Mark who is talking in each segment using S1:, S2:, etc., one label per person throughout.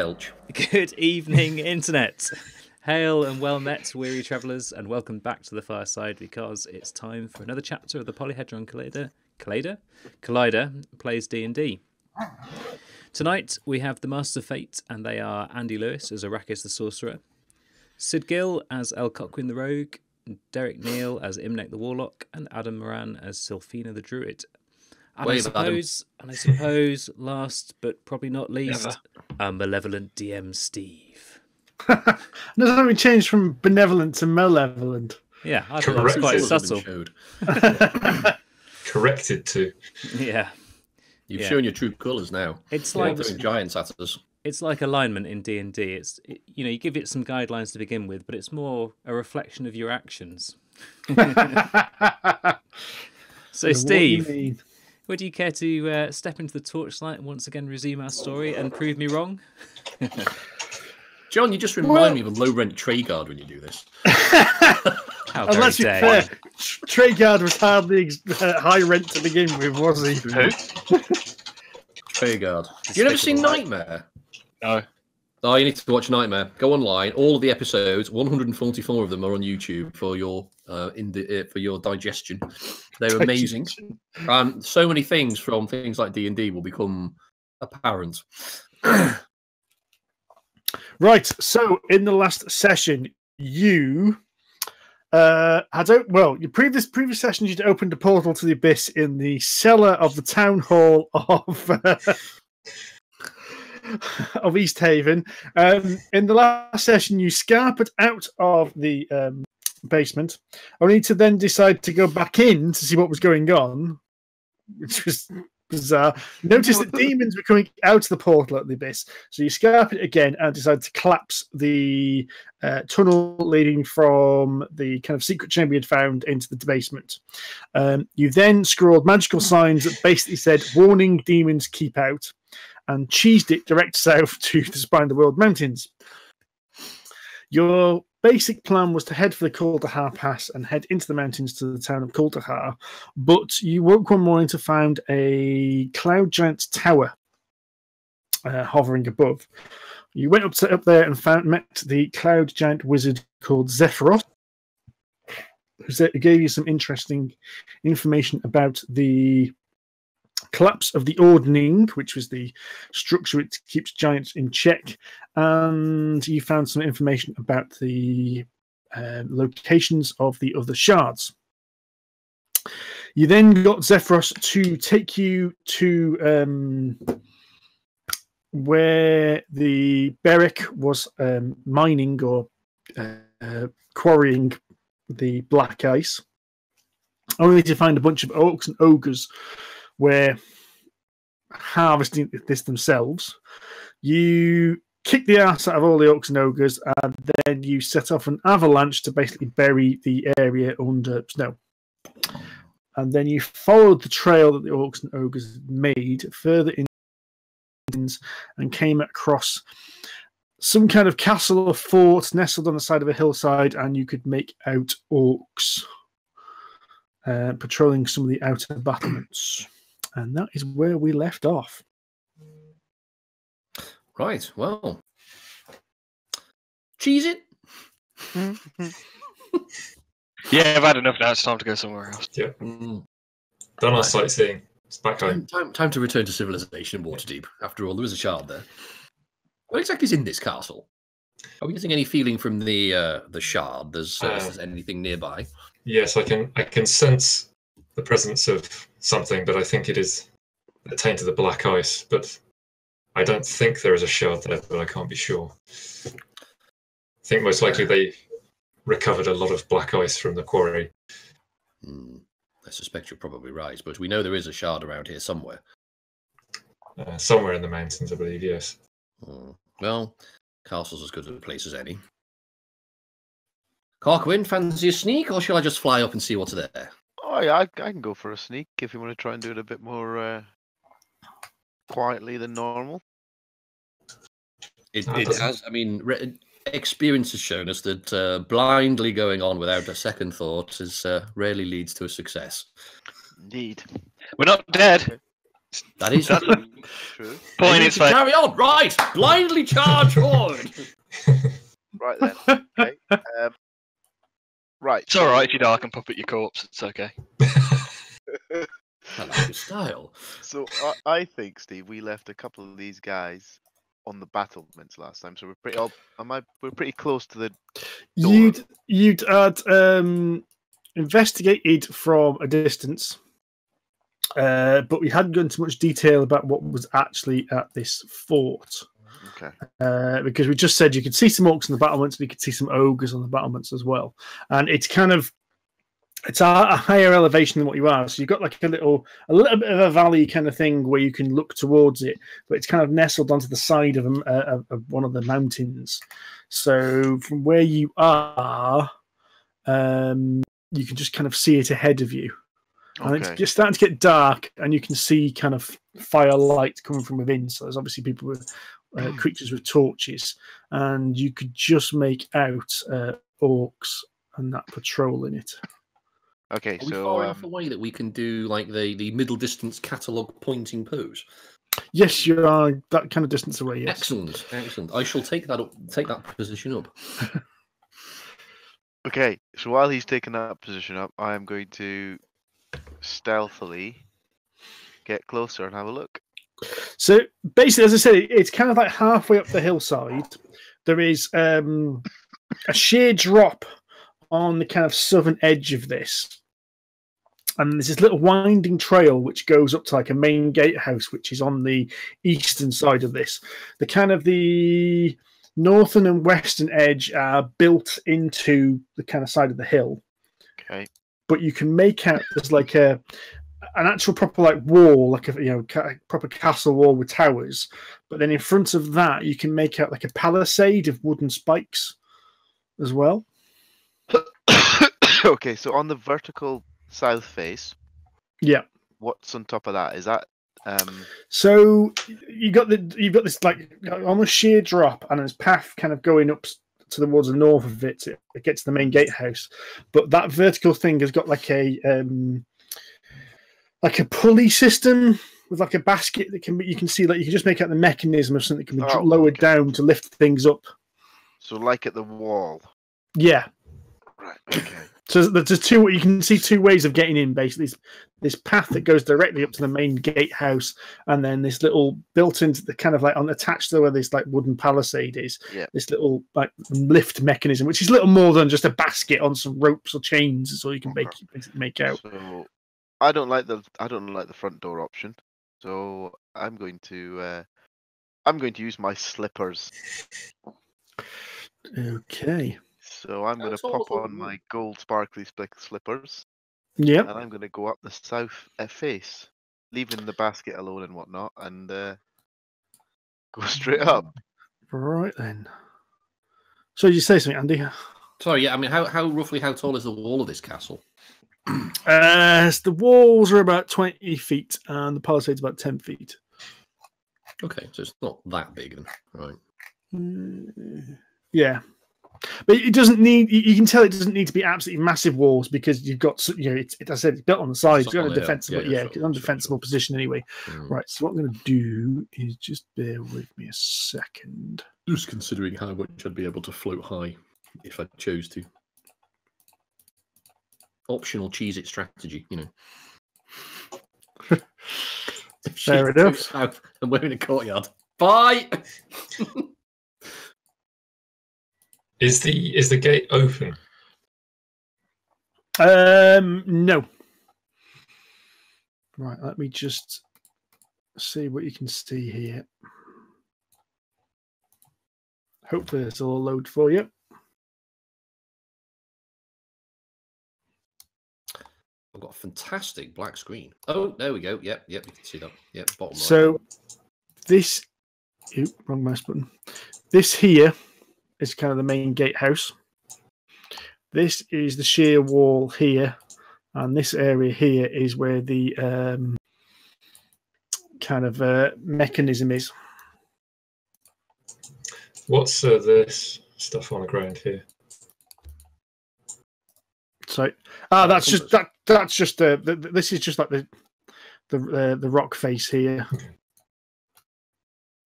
S1: Felch.
S2: Good evening, Internet. Hail and well met, weary travellers, and welcome back to the fireside because it's time for another chapter of the Polyhedron Collider. Collider? Collider plays D&D. Tonight we have the Masters of Fate, and they are Andy Lewis as Arrakis the Sorcerer, Sid Gill as El Cockwind the Rogue, Derek Neil as Imnek the Warlock, and Adam Moran as Sylfina the Druid. And I
S1: Wave at Adam.
S2: suppose, and I suppose, last but probably not least, our um, malevolent DM Steve.
S3: Doesn't that mean changed from benevolent to malevolent?
S2: Yeah, I thought that was
S4: Correct.
S2: quite
S1: Colours
S2: subtle.
S1: showed.
S4: corrected to.
S2: Yeah,
S1: You've
S2: Yeah.
S1: shown your true colours now.
S2: it's
S1: You're
S2: like
S1: throwing giants at us.
S2: it's like alignment in D and D. It's it, you know you give it some guidelines to begin with, but it's more a reflection of your actions. So, Steve, would you care to uh, step into the torchlight and once again resume our story and prove me wrong?
S1: John, you just remind me of a low rent Treguard when you do this.
S2: How
S3: And
S2: very
S3: let's be fair,
S2: you.
S3: Treguard was hardly ex- uh, high rent to begin with, was he?
S5: Who?
S1: Treguard. You never seen Knightmare?
S5: No.
S1: Oh, you need to watch Knightmare. Go online. All of the episodes, 144 of them, are on YouTube for your uh, in the, uh, for your digestion. They're amazing. Um, so many things from things like D and D will become apparent.
S3: Right. So in the last session, you uh, had well, your previous previous session you'd opened a portal to the abyss in the cellar of the town hall of. Of East Haven. Um, in the last session, you scarpered out of the um, basement, only to then decide to go back in to see what was going on, which was bizarre. Notice that demons were coming out of the portal at the abyss. So you scarp it again and decide to collapse the uh, tunnel leading from the kind of secret chamber you'd found into the basement. Um, you then scrawled magical signs that basically said, Warning demons, keep out, and cheesed it direct south to the Spine of the World Mountains. Your basic plan was to head for the Kuldahar Pass and head into the mountains to the town of Kuldahar, but you woke one morning to find a cloud giant's tower uh, hovering above. You went up to up there and found met the cloud giant wizard called said- who gave you some interesting information about the collapse of the Ordning, which was the structure which keeps giants in check, and you found some information about the uh, locations of the other shards. You then got Zephyros to take you to um, where the Beric was um, mining or uh, uh, quarrying the black ice, only to find a bunch of orcs and ogres where harvesting this themselves. You kick the ass out of all the orcs and ogres, and then you set off an avalanche to basically bury the area under snow. And then you followed the trail that the orcs and ogres made further in and came across some kind of castle or fort nestled on the side of a hillside, and you could make out orcs uh, patrolling some of the outer battlements. And that is where we left off.
S1: Right. Well, cheese it.
S5: Yeah, I've had enough now. It's time to go somewhere else.
S1: Mm.
S4: Done our sightseeing. It's back home.
S1: Time, time, time to return to civilization in Waterdeep. After all, there is a shard there. What exactly is in this castle? Are we getting any feeling from the uh, the shard? There's, uh, if there's anything nearby.
S4: Yes, I can. I can sense the presence of something, but I think it is the taint of the black ice. But I don't think there is a shard there, but I can't be sure. I think most likely they recovered a lot of black ice from the quarry.
S1: Hmm. I suspect you're probably right, but we know there is a shard around here somewhere.
S4: Uh, somewhere in the mountains, I believe. Yes.
S1: Hmm. Well, castle's as good a place as any. Carquin, fancy a sneak, or shall I just fly up and see what's there?
S6: Oh yeah, I, I can go for a sneak if you want to try and do it a bit more uh, quietly than normal.
S1: It, it has. I mean, re- experience has shown us that uh, blindly going on without a second thought is uh, rarely leads to a success.
S6: Indeed.
S5: We're not dead.
S1: That is
S5: That's
S1: true.
S6: True.
S5: Point is
S1: to carry on. Right, blindly charge forward.
S6: Right then. Okay. Um, right.
S5: It's all right if you die. I can puppet your corpse. It's okay.
S1: I your style.
S6: So I, I think, Steve, we left a couple of these guys on the battlements last time, so we're pretty. Up, am I? We're pretty close to the. Door.
S3: You'd you'd had um, investigated from a distance, uh, but we hadn't gone into much detail about what was actually at this fort.
S6: Okay.
S3: uh, because we just said you could see some orcs on the battlements and you could see some ogres on the battlements as well. And it's kind of it's a, a higher elevation than what you are. So you've got like a little a little bit of a valley kind of thing where you can look towards it, but it's kind of nestled onto the side of, a, of, of one of the mountains. So from where you are, um, you can just kind of see it ahead of you. And it's just starting to get dark, and you can see kind of firelight coming from within. So there's obviously people with uh, creatures with torches, and you could just make out uh, orcs and that patrol in it.
S6: Okay.
S1: Are we
S6: So
S1: far enough
S6: um,
S1: away that we can do like the, the middle distance catalogue pointing pose?
S3: Yes, you are that kind of distance away. Yes.
S1: Excellent, excellent. I shall take that up, take that position up.
S6: okay. So while he's taking that position up, I am going to stealthily get closer and have a look.
S3: So basically, as I said, it's kind of like halfway up the hillside. There is um, a sheer drop on the kind of southern edge of this. And there's this little winding trail which goes up to like a main gatehouse, which is on the eastern side of this. The kind of the northern and western edge are built into the kind of side of the hill
S6: Okay.
S3: but you can make out there's like a an actual proper like wall, like a you know ca- proper castle wall with towers. But then in front of that, you can make out like a palisade of wooden spikes as well.
S6: okay. So on the vertical south face,
S3: Yeah.
S6: what's on top of that? Is that um?
S3: So you got the you've got this like almost sheer drop, and this path kind of going up towards the north of it. It, it gets to the main gatehouse, but that vertical thing has got like a um, like a pulley system with like a basket that can be. You can see like you can just make out the mechanism of something that can be
S6: Oh,
S3: lowered
S6: okay.
S3: down to lift things up.
S6: So like at the wall.
S3: Yeah.
S6: Right. Okay.
S3: So there's two. You can see two ways of getting in. Basically, this, this path that goes directly up to the main gatehouse, and then this little built into the kind of like on attached to where this like wooden palisade is.
S6: Yeah.
S3: This little like lift mechanism, which is little more than just a basket on some ropes or chains. Is all you can make uh-huh. basically make out.
S6: So I don't like the I don't like the front door option. So I'm going to uh I'm going to use my slippers.
S3: Okay.
S6: So I'm going to pop on my gold sparkly slick slippers
S3: Yeah.
S6: and I'm going to go up the south uh, face, leaving the basket alone and whatnot, and uh, go straight up.
S3: Right then. So you say something, Andy?
S1: Sorry, yeah. I mean, how, how roughly how tall is the wall of this castle?
S3: Uh, so the walls are about twenty feet, and the palisade's about ten feet.
S1: Okay, so it's not that big then, right?
S3: Mm, Yeah, but it doesn't need. You you can tell it doesn't need to be absolutely massive walls because you've got. You know, it's, it, as I said, it's built on the side.
S1: It's
S3: You've got a defensible.
S1: Yeah,
S3: Yeah,
S1: yeah, sure,
S3: on
S1: sure,
S3: defensible
S1: sure.
S3: position anyway.
S1: Mm.
S3: Right. So what I'm going to do is just bear with me a second.
S1: Just considering how much I'd be able to float high if I chose to. Optional cheese it strategy, you know. If she
S3: Fair enough.
S1: south and we're in a courtyard. Bye.
S4: Is the is the gate open?
S3: Um, no. Right. Let me just see what you can see here. Hopefully, this will load for you.
S1: I've got a fantastic black screen. Oh, there we go. Yep, yep, you can see that. Yep, bottom right.
S3: So this, oop, wrong mouse button. This here is kind of the main gatehouse. This is the sheer wall here, and this area here is where the um, kind of uh, mechanism is.
S4: What's uh, this stuff on the ground here?
S3: So, ah,
S1: Uh,
S3: that's just that. That's just uh, the, the- this is just like the the uh, the rock face here.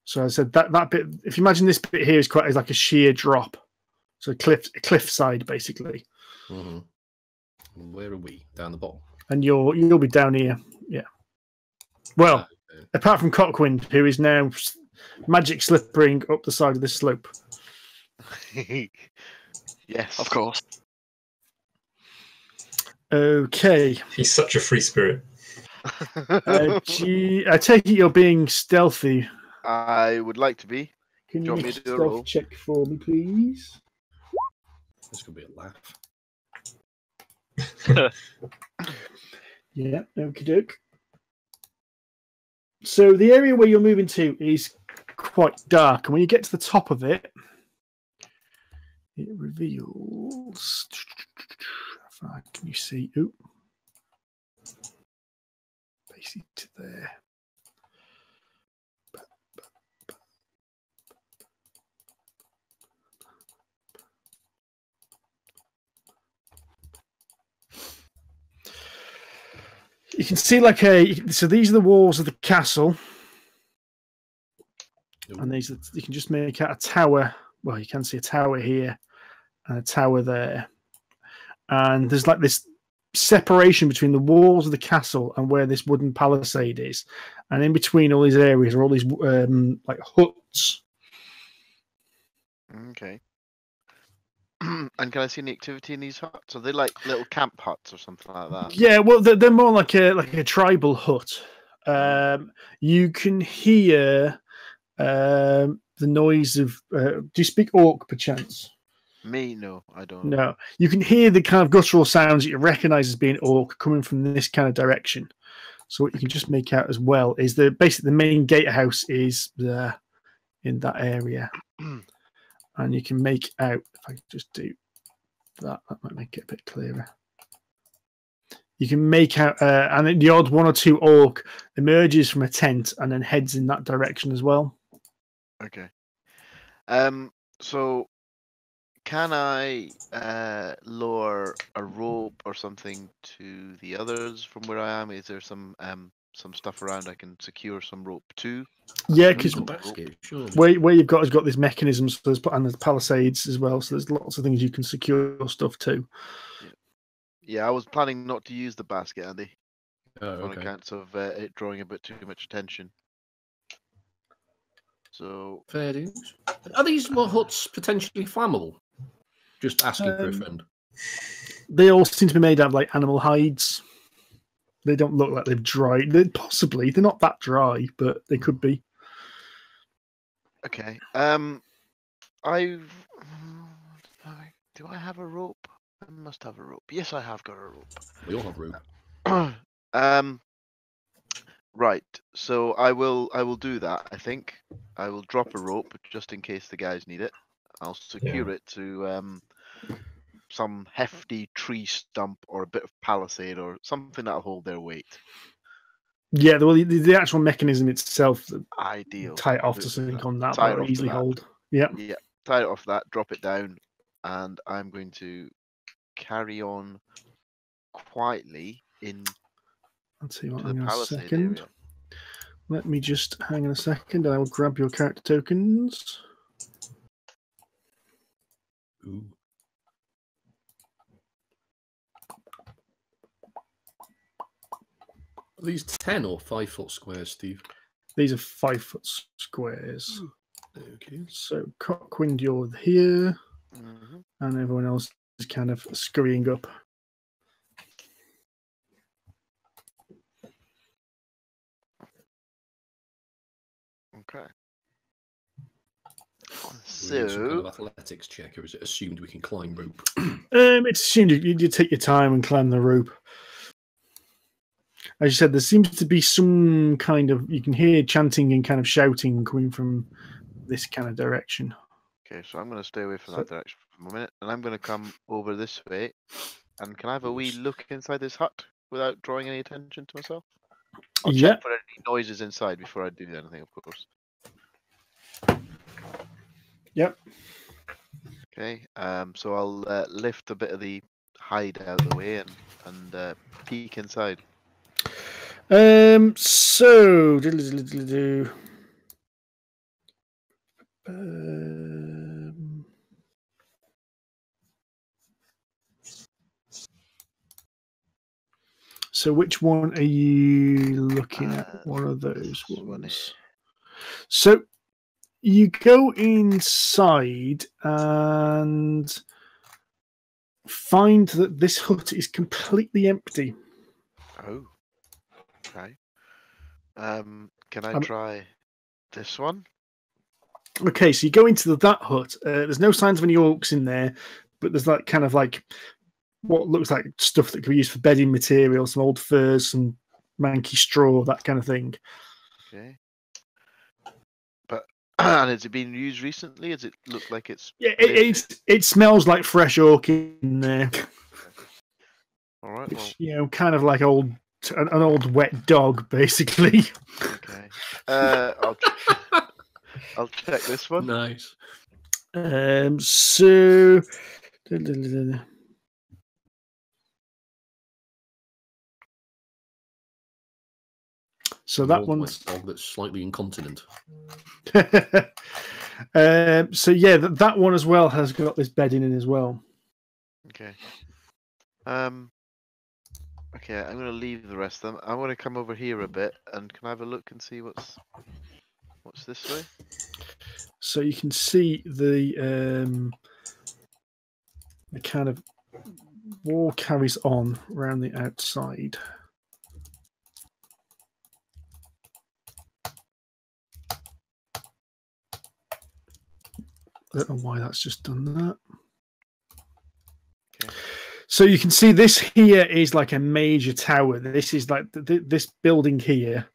S3: So I said that that bit. If you imagine this bit here is quite is like a sheer drop, so cliff cliff side basically,
S1: hmm Where are we? Down the bottom.
S3: and you'll you'll be down here. Yeah. Well,
S1: Ah, okay.
S3: apart from Cockwind, who is now magic slippering up the side of this slope.
S6: yes.
S5: Of course.
S3: Okay.
S4: He's such a free spirit.
S3: Uh, gee, I take it you're being stealthy.
S6: I would like to be.
S3: Can
S6: Do
S3: you
S6: you
S3: make
S6: me
S3: a
S6: to do a
S3: stealth
S6: roll?
S3: check for me, please?
S1: This could be a laugh.
S3: Yeah, okie doke. So the area where you're moving to is quite dark, and when you get to the top of it, it reveals. Far can you see? Oop. Basically to there. You can see like a. So these are the walls of the castle.
S1: Ooh.
S3: and these are, you can just make out a tower. Well, you can see a tower here and a tower there, and there's like this separation between the walls of the castle and where this wooden palisade is, and in between all these areas are all these um, like huts.
S6: Okay. and can I see any activity in these huts? Are they like little camp huts or something like that?
S3: Yeah, well, they're, they're more like a like a tribal hut. Um, you can hear um, the noise of. Uh, do you speak Orc perchance?
S6: Me? No, I don't.
S3: No, you can hear the kind of guttural sounds that you recognise as being orc coming from this kind of direction. So what you can just make out as well is the basically the main gatehouse is there in that area, and you can make out if I just do that, that might make it a bit clearer. You can make out, uh, and the odd one or two orc emerges from a tent and then heads in that direction as well.
S6: Okay. Um. So, can I uh lower a rope or something to the others from where I am? Is there some um some stuff around I can secure some rope to?
S3: Yeah, because
S1: the basket, sure.
S3: where, where you've got has got these mechanisms so there's and there's palisades as well so there's lots of things you can secure stuff to
S6: Yeah, I was planning not to use the basket, Andy,
S1: Oh,
S6: on
S1: okay.
S6: account of uh, it drawing a bit too much attention. So
S1: Fair dues. Are these what, huts potentially flammable? Just asking for a
S3: Um,
S1: friend.
S3: they all seem to be made out of like animal hides they don't look like they've dried they possibly they're not that dry but they could be
S6: Okay. Um, I've. Do I have a rope? I must have a rope. Yes, I have got a rope.
S1: We all have
S6: rope. um. Right. So I will. I will do that. I think I will drop a rope just in case the guys need it. I'll secure it to um some hefty tree stump or a bit of palisade or something that'll hold their weight.
S3: yeah the, well, the, the actual mechanism itself the-
S6: Ideal.
S3: tie it off to something on that
S6: Tie it off
S3: easily
S6: that.
S3: hold yeah
S6: Yeah, tie it off that, drop it down, and I'm going to carry on quietly in.
S3: i'll tell you what
S6: the
S3: hang on a second
S6: area.
S3: let me just hang on a second i will grab your character tokens
S1: Ooh. These 10 or 5 foot squares, Steve?
S3: these are five foot squares
S1: Okay.
S3: so cockwind you're here
S6: Mhm.
S3: and everyone else is kind of scurrying up
S6: Okay.
S1: We're kind
S6: So,
S1: of athletics check, or is it assumed we can climb rope?
S3: Um, it's assumed you, you take your time and climb the rope. As you said, there seems to be some kind of you can hear chanting and kind of shouting coming from this kind of direction.
S6: okay, so I'm going to stay away from
S3: So-
S6: that direction for a minute, and I'm going to come over this way. And can I have a wee look inside this hut without drawing any attention to myself? I'll
S3: Yeah.
S6: check for any noises inside before I do anything, of course.
S3: Yep.
S6: Okay, um, so I'll uh, lift a bit of the hide out of the way and and uh, peek inside.
S3: Um. So. diddle-diddle-diddle-do. Um, so which one are you looking
S6: Uh,
S3: at? One of those ones. So you go inside and find that this hut is completely empty.
S6: Oh. Um, can I
S3: Um,
S6: try this one?
S3: Okay, so you go into the, that hut. Uh, there's no signs of any orcs in there, but there's that kind of like what looks like stuff that could be used for bedding material, some old furs, some manky straw, that kind of thing.
S6: Okay. But and has it been used recently? Does it look like it's
S3: Yeah, it, it, it smells like fresh orc in there.
S6: all right? Well,
S3: Which, you know, kind of like old an, an old wet dog, basically.
S6: okay. Uh, I'll I'll check this one.
S1: Nice.
S3: Um, so. So that
S1: Old
S3: one's
S1: dog that's slightly incontinent.
S3: um, so yeah, that, that one as well has got this bedding in as well.
S6: Okay. Um. Okay, I'm gonna leave the rest of them. I want to come over here a bit, and can I have a look and see what's what's this way?
S3: So you can see the um, the kind of wall carries on around the outside. I don't know why that's just done that.
S6: Okay.
S3: So you can see this here is like a major tower. This is like th- th- this building here.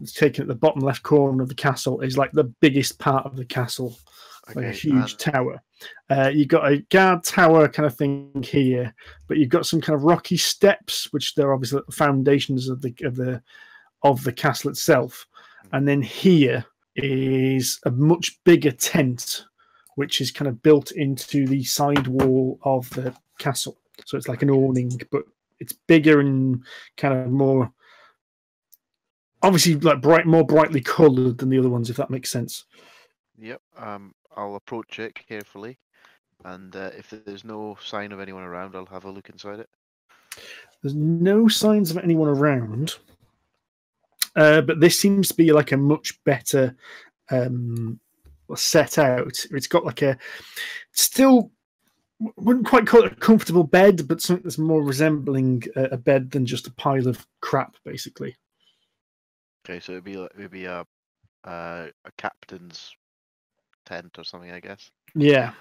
S3: It's taken at the bottom left corner of the castle is like the biggest part of the castle like a huge
S6: and-
S3: tower. Uh, you've got a guard tower kind of thing here, but you've got some kind of rocky steps, which they're obviously the foundations of the of the of the castle itself. And then here is a much bigger tent, which is kind of built into the side wall of the castle. So it's like an awning, but it's bigger and kind of more obviously like bright, more brightly coloured than the other ones, if that makes sense.
S6: Yep. Um, I'll approach it carefully, and uh, if there's no sign of anyone around, I'll have a look inside it.
S3: There's no signs of anyone around, uh, but this seems to be like a much better um, set out. It's got like a still wouldn't quite call it a comfortable bed, but something that's more resembling a, a bed than just a pile of crap, basically.
S6: Okay, so it'd be like maybe a uh, a captain's tent or something, I guess.
S3: Yeah.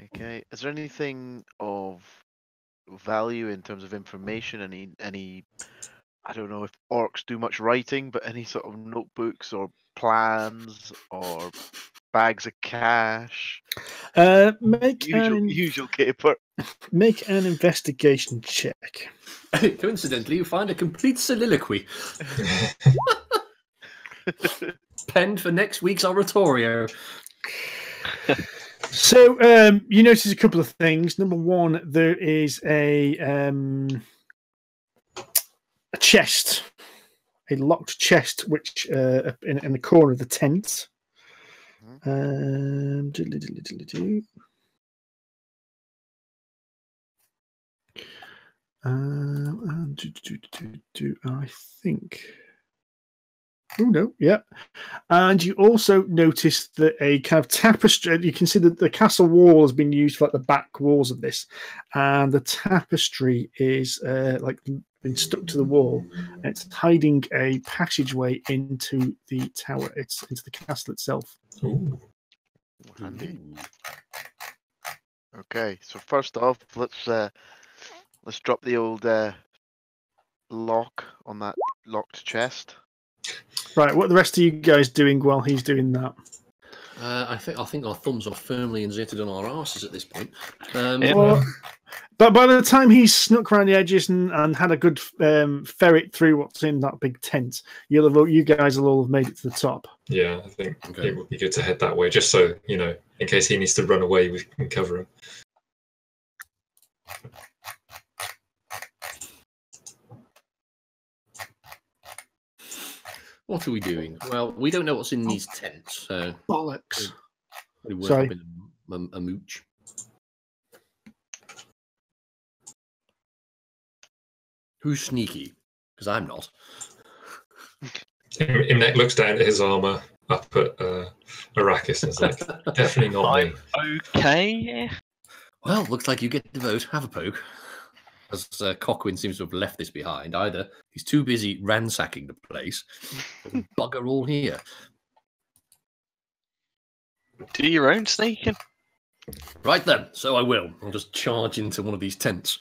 S6: Okay. Is there anything of value in terms of information? Any any I don't know if orcs do much writing, but any sort of notebooks or plans or bags of cash,
S3: Uh, make
S6: usual
S3: an
S6: usual caper.
S3: make an investigation check.
S1: Coincidentally, you find a complete soliloquy penned for next week's oratorio.
S3: So um, you notice a couple of things. Number one, there is a um, a chest, a locked chest, which uh, in, in the corner of the tent. Um, diddly diddly doo. Um, and do, do, do, do, do, I think. Oh no, yeah. And you also notice that a kind of tapestry. You can see that the castle wall has been used for like the back walls of this, and the tapestry is uh, like been stuck to the wall. It's hiding a passageway into the tower. It's into the castle itself.
S4: Ooh.
S6: Handy. Okay, so first off, let's uh, let's drop the old uh, lock on that locked chest.
S3: Right, what are the rest of you guys doing while he's doing that?
S1: Uh, I think I think our thumbs are firmly inserted on our asses at this point. Um,
S3: Well, but by the time he snuck around the edges and, and had a good um, ferret through what's in that big tent, you'll have, you guys will all have made it to the top.
S4: Yeah, I think
S1: Okay.
S4: it would be good to head that way, just so you know, in case he needs to run away, we can cover him.
S1: What are we doing? Well, we don't know what's in these tents, so
S3: Bollocks.
S1: we worth
S3: Sorry.
S1: having a, a, a mooch. Who's sneaky? Because I'm not.
S4: Im- Imnek looks down at his armor up at uh, Arrakis and is like, definitely not me.
S5: I'm okay.
S1: Well, looks like you get the vote. Have a poke. As uh, Cockwind seems to have left this behind. Either he's too busy ransacking the place, bugger all here.
S5: Do your own sneaking.
S1: Right then, so I will. I'll just charge into one of these tents.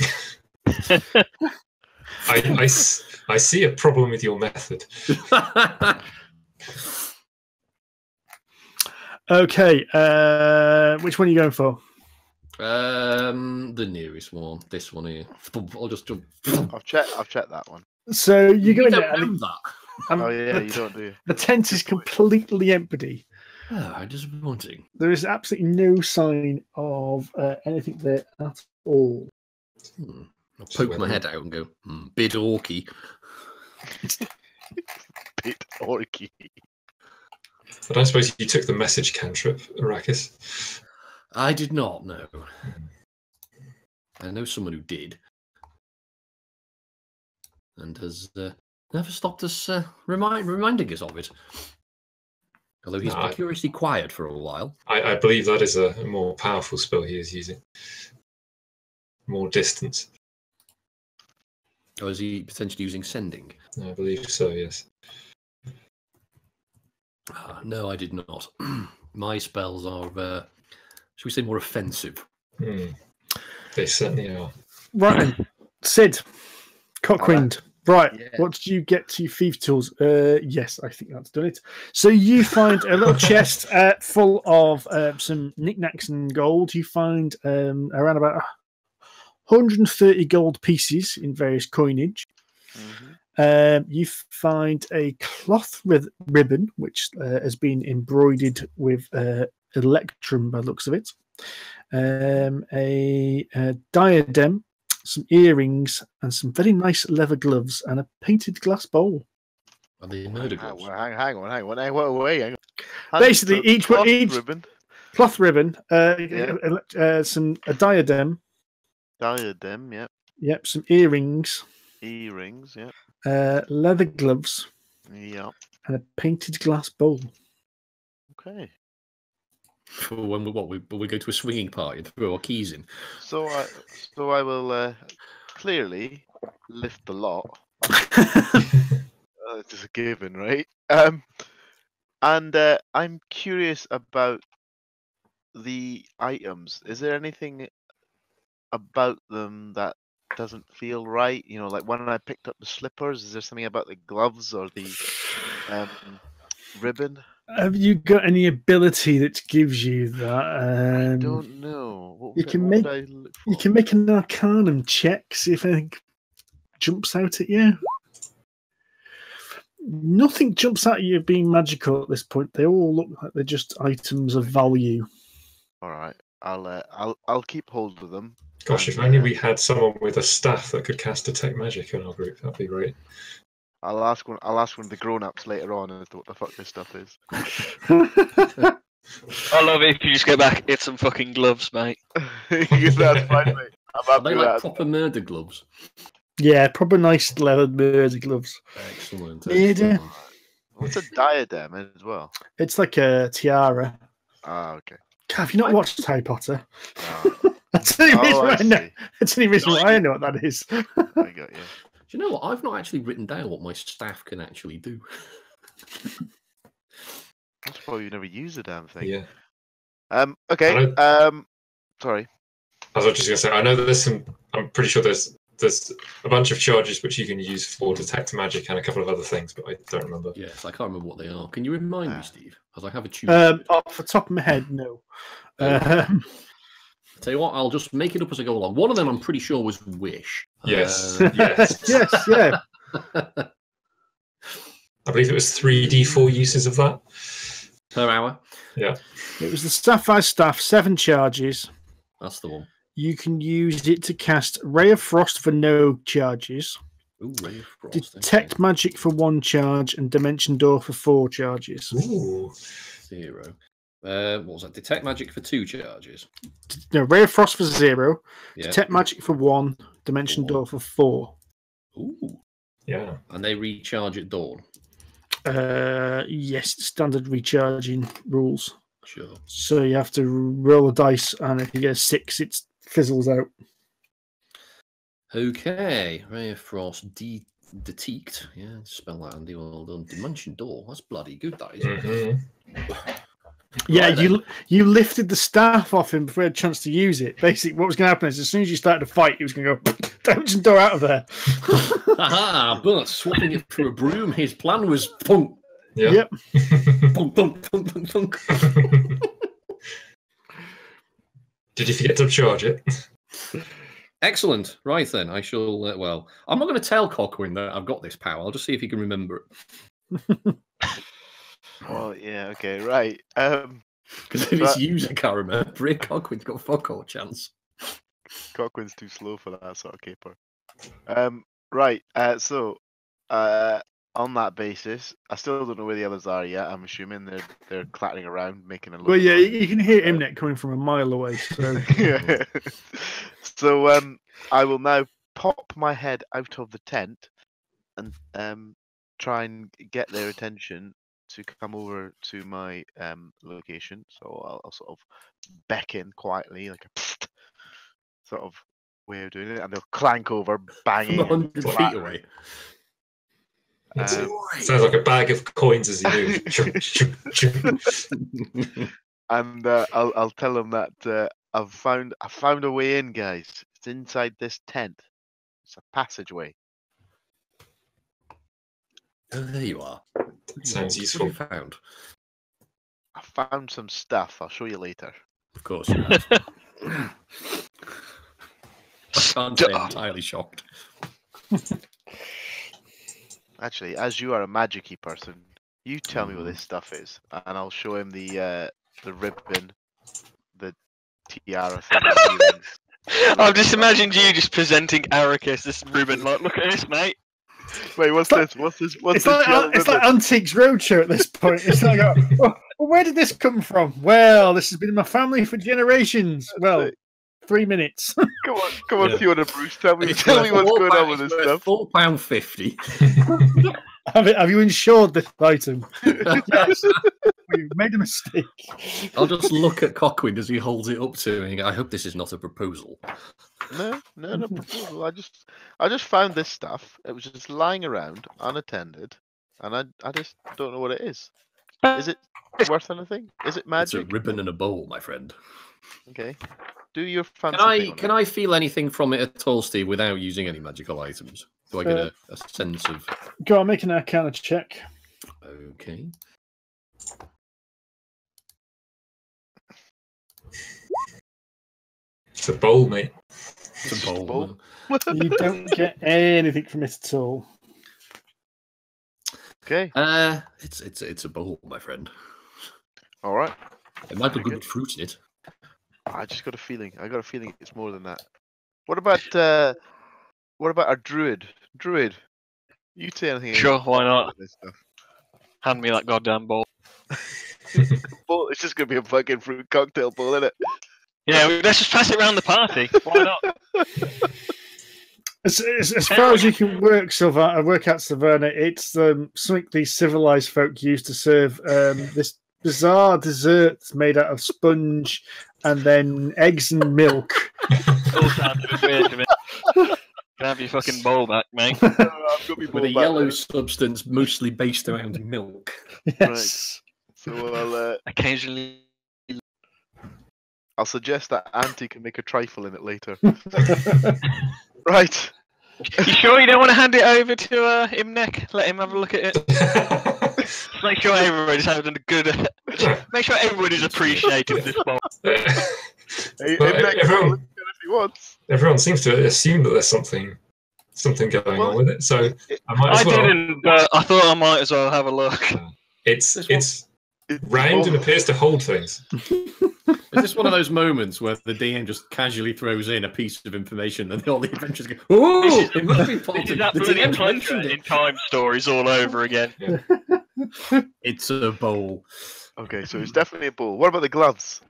S4: I, I s- I see a problem with your method.
S3: Okay, uh, which one are you going for?
S1: um, the nearest one. This one here. I'll just jump.
S6: I've checked. I've checked that one.
S3: So you go
S1: You
S3: in
S1: don't
S3: there,
S1: know that.
S3: um,
S6: Oh yeah,
S3: the,
S6: you don't do. you?
S3: the tent is completely empty.
S1: Oh, how disappointing.
S3: There is absolutely no sign of uh, anything there at all.
S1: Hmm. I'll poke my head out and go, hmm, bit orky.
S6: Bit orky.
S4: But I don't suppose you took the message cantrip, Arrakis.
S1: I did not know. I know someone who did. And has uh, never stopped us uh, remind, reminding us of it. Although he's
S4: No, I-
S1: been curiously quiet for a while.
S4: I, I believe that is a, a more powerful spell he is using. More distance.
S1: Or is he potentially using sending?
S4: I believe so, yes.
S1: Ah, no, I did not. My spells are, uh, should we say, more offensive.
S4: Hmm. They certainly are.
S3: Right, then. Sid, Cockwind. Right,
S6: Yeah.
S3: what did you get to thief tools? Uh, yes, I think that's done it. So you find a little chest uh, full of uh, some knickknacks and gold. You find um, around about 130 gold pieces in various coinage.
S6: Mhm.
S3: Um, you find a cloth rib- ribbon, which uh, has been embroidered with uh, electrum by the looks of it. Um, a, a diadem, some earrings, and some very nice leather gloves, and a painted glass bowl.
S1: And the murder
S6: Hang,
S1: gloves?
S6: hang, hang on, hang on, hang on, wait, hang on.
S3: Basically, each one-
S6: cloth
S3: each-
S6: ribbon,
S3: Cloth ribbon, uh,
S6: Yeah.
S3: elect- uh, some a diadem,
S6: diadem, yeah,
S3: yep, some earrings,
S6: earrings, yep.
S3: uh, leather gloves,
S6: Yep.
S3: and a painted glass bowl.
S6: Okay.
S1: For when we, what, we, we go to a swinging party and throw our keys in.
S6: So I, so I will uh, clearly lift the lot. Uh, it's just a given, right? Um, and uh, I'm curious about the items. Is there anything about them that doesn't feel right? You know, like when I picked up the slippers, is there something about the gloves or the um, ribbon?
S3: Have you got any ability that gives you that?
S6: I
S3: Um,
S6: don't know. What
S3: you can make-
S6: I
S3: You can make an arcana check, see if anything jumps out at you. Nothing jumps out at you being magical at this point. They all look like they're just items of value.
S6: All right, I'll uh, I'll I'll keep hold of them.
S4: Gosh, if only
S6: uh,
S4: we had someone with a staff that could cast detect magic in our group, that'd be great.
S6: I'll ask one. I'll ask one of the grown-ups later on as to what the fuck this stuff is.
S5: I love it if you just go back, it's some fucking gloves, mate.
S6: That's fine, mate. I'm
S1: Are
S6: happy
S1: they like
S6: that.
S1: proper murder gloves?
S3: yeah, proper nice leather murder gloves.
S1: Excellent.
S3: Yeah, yeah.
S6: What's a diadem as well?
S3: It's like a tiara.
S6: Ah, okay.
S3: God, have you not watched Harry Potter?
S6: Ah,
S3: That's the only reason
S6: oh,
S3: why
S6: I
S3: I know. That's the only reason why I know what that is.
S6: I got you.
S1: Do you know what? I've not actually written down what my staff can actually do.
S6: That's why you never use the damn thing.
S4: Yeah.
S6: Um. Okay. Um. Sorry.
S4: I was just gonna say, I know that there's some. I'm pretty sure there's there's a bunch of charges which you can use for detect magic and a couple of other things, but I don't remember.
S1: Yes, I can't remember what they are. Can you remind
S6: Ah.
S1: me, Steve? Because I have a tune.
S3: Um, off the top of my head, no. Um,
S1: Tell you what, I'll just make it up as I go along. One of them, I'm pretty sure, was wish.
S4: Yes.
S1: Uh,
S4: Yes.
S3: yes, yeah.
S4: I believe it was three d4 uses of that.
S1: per hour.
S3: Yeah, it was the Sapphire Staff, seven charges.
S1: That's the one.
S3: You can use it to cast Ray of Frost for no charges.
S1: Ooh, ray of frost, okay.
S3: Detect magic for one charge and dimension door for four charges.
S4: Ooh.
S1: Zero. Uh, what was that? Detect magic for two charges.
S3: No, ray of frost for zero.
S1: Yeah.
S3: Detect magic for one. Dimension
S1: One.
S3: door for four.
S1: Ooh.
S4: Yeah.
S1: And they recharge at dawn.
S3: Uh, yes, standard recharging rules.
S1: Sure.
S3: So you have to roll a dice, and if you get a six, it fizzles out.
S1: Okay. Ray of frost. De- detect. Yeah, spell that, Andy. Well done. Dimension door. That's bloody good. That is.
S4: Mhm.
S3: Yeah,
S1: Right
S3: you you lifted the staff off him before he had a chance to use it. Basically, what was going to happen is as soon as you started to fight, he was going to go dimension door out of there.
S1: Aha! But swapping it for a broom, his plan was punk,
S4: Yeah.
S3: Yep.
S1: punk, punk, punk, punk, punk.
S4: Did you forget to charge it?
S1: Excellent. Right then, I shall. Uh, well, I'm not going to tell Cochrane that I've got this power. I'll just see if he can remember it.
S6: Well, yeah, okay, right. Um,
S1: Because if his
S6: Right.
S1: user can't remember it, Cochrane's got fuck all chance.
S6: Cochrane's too slow for that sort of caper. Um, right. Uh, so, uh, on that basis, I still don't know where the others are yet. I'm assuming they're they're clattering around, making a. Load
S3: Well, yeah,
S6: noise.
S3: you can hear Imnek coming from a mile away. So
S6: Yeah. so um, I will now pop my head out of the tent and um, try and get their attention to come over to my um, location. So I'll, I'll sort of beckon quietly, like a psst, sort of way of doing it, and they'll clank over,
S1: From
S6: banging.
S1: a hundred feet away.
S6: Um,
S4: Sounds like a bag of coins as you move.
S6: And uh, I'll I'll tell them that uh, I've found I found a way in, guys. It's inside this tent. It's a passageway.
S1: Oh, there you are.
S4: Sounds
S1: What
S4: useful.
S1: found?
S6: I found some stuff. I'll show you later.
S1: Of course. You. I can't say I'm entirely shocked.
S6: Actually, as you are a magic-y person, you tell me what
S1: Mm.
S6: this stuff is, and I'll show him the uh, the ribbon, the tiara thing.
S5: I've just imagined you just presenting Arrakis this ribbon. Like, look at this, mate.
S6: Wait, what's
S3: It's
S6: this? What's this? What's
S3: it's
S6: this?
S3: like
S6: yellow
S3: it's like
S6: ribbon?
S3: Antiques Roadshow at this point. It's like, oh, well, where did this come from? Well, this has been in my family for generations. Well,
S6: it.
S3: Three minutes.
S6: Come on, come on,
S1: Yeah.
S6: Fiona Bruce. Tell me,
S1: It's
S6: tell me what's going on with this
S1: worth
S6: stuff.
S1: Four pound fifty.
S3: have, it, have you insured this item? yes. We made a mistake.
S1: I'll just look at Cochrane as he holds it up to me. I hope this is not a proposal.
S6: No, no, no proposal. I just, I just found this stuff. It was just lying around, unattended, and I, I just don't know what it is. Is it worth anything? Is it magic?
S1: It's a ribbon and a bowl, my friend.
S6: Okay. Do your fancy
S1: Can I can
S6: it.
S1: I feel anything from it at all, Steve, without using any magical items? Do I get
S3: Uh,
S1: a, a sense of
S3: Go on, make an arcana check.
S1: okay?
S4: It's a bowl, mate.
S1: It's a bowl.
S6: bowl.
S3: You don't get anything from it at all.
S6: Okay.
S1: Uh, it's it's it's a bowl, my friend.
S6: All right.
S1: It might be
S6: Very
S1: good with fruit in it.
S6: I just got a feeling. I got a feeling it's more than that. What about uh, what about our druid? Druid, you say anything?
S5: Sure, why not?
S6: This stuff.
S5: Hand me that goddamn ball.
S6: Bowl, it's just gonna be a fucking fruit cocktail bowl, isn't it?
S5: Yeah, we- let's just pass it around the party. Why not?
S3: As, as, as far as you can work, Silva, work out Savannah, it's um, something these civilized folk used to serve um, this bizarre dessert made out of sponge and then eggs and milk.
S5: All sounds a bit weird to me. Can I have your fucking bowl back, mate?
S6: I've got me
S1: With a
S6: back
S1: yellow
S6: there.
S1: substance mostly based around milk.
S3: Yes.
S6: So I'll uh,
S5: Occasionally.
S6: I'll suggest that Auntie can make a trifle in it later. right.
S5: You sure you don't want to hand it over to uh, Imnek? Let him have a look at it. Just make sure everybody's having a good. make sure everyone is appreciating this bowl.
S6: Hey,
S4: Well,
S6: hey, Nick,
S4: everyone-
S6: look at it if he wants.
S4: Everyone seems to assume that there's something something going
S6: Well,
S4: on with it. So
S6: it-
S4: I might
S5: I
S4: as well.
S5: didn't, but I thought I might as well have a look.
S4: It's
S1: This
S4: it's
S6: It-
S4: round and appears to hold things.
S1: Is this one of those moments where the DM just casually throws in a piece of information and all the adventurers go, "Oh, it must be
S5: This
S1: important."
S5: is
S1: The
S5: absolutely
S1: DM's
S5: Contra
S1: mentioned
S5: in time stories all over again.
S1: It's a bowl.
S6: Okay, so it's definitely a bull. What about the gloves?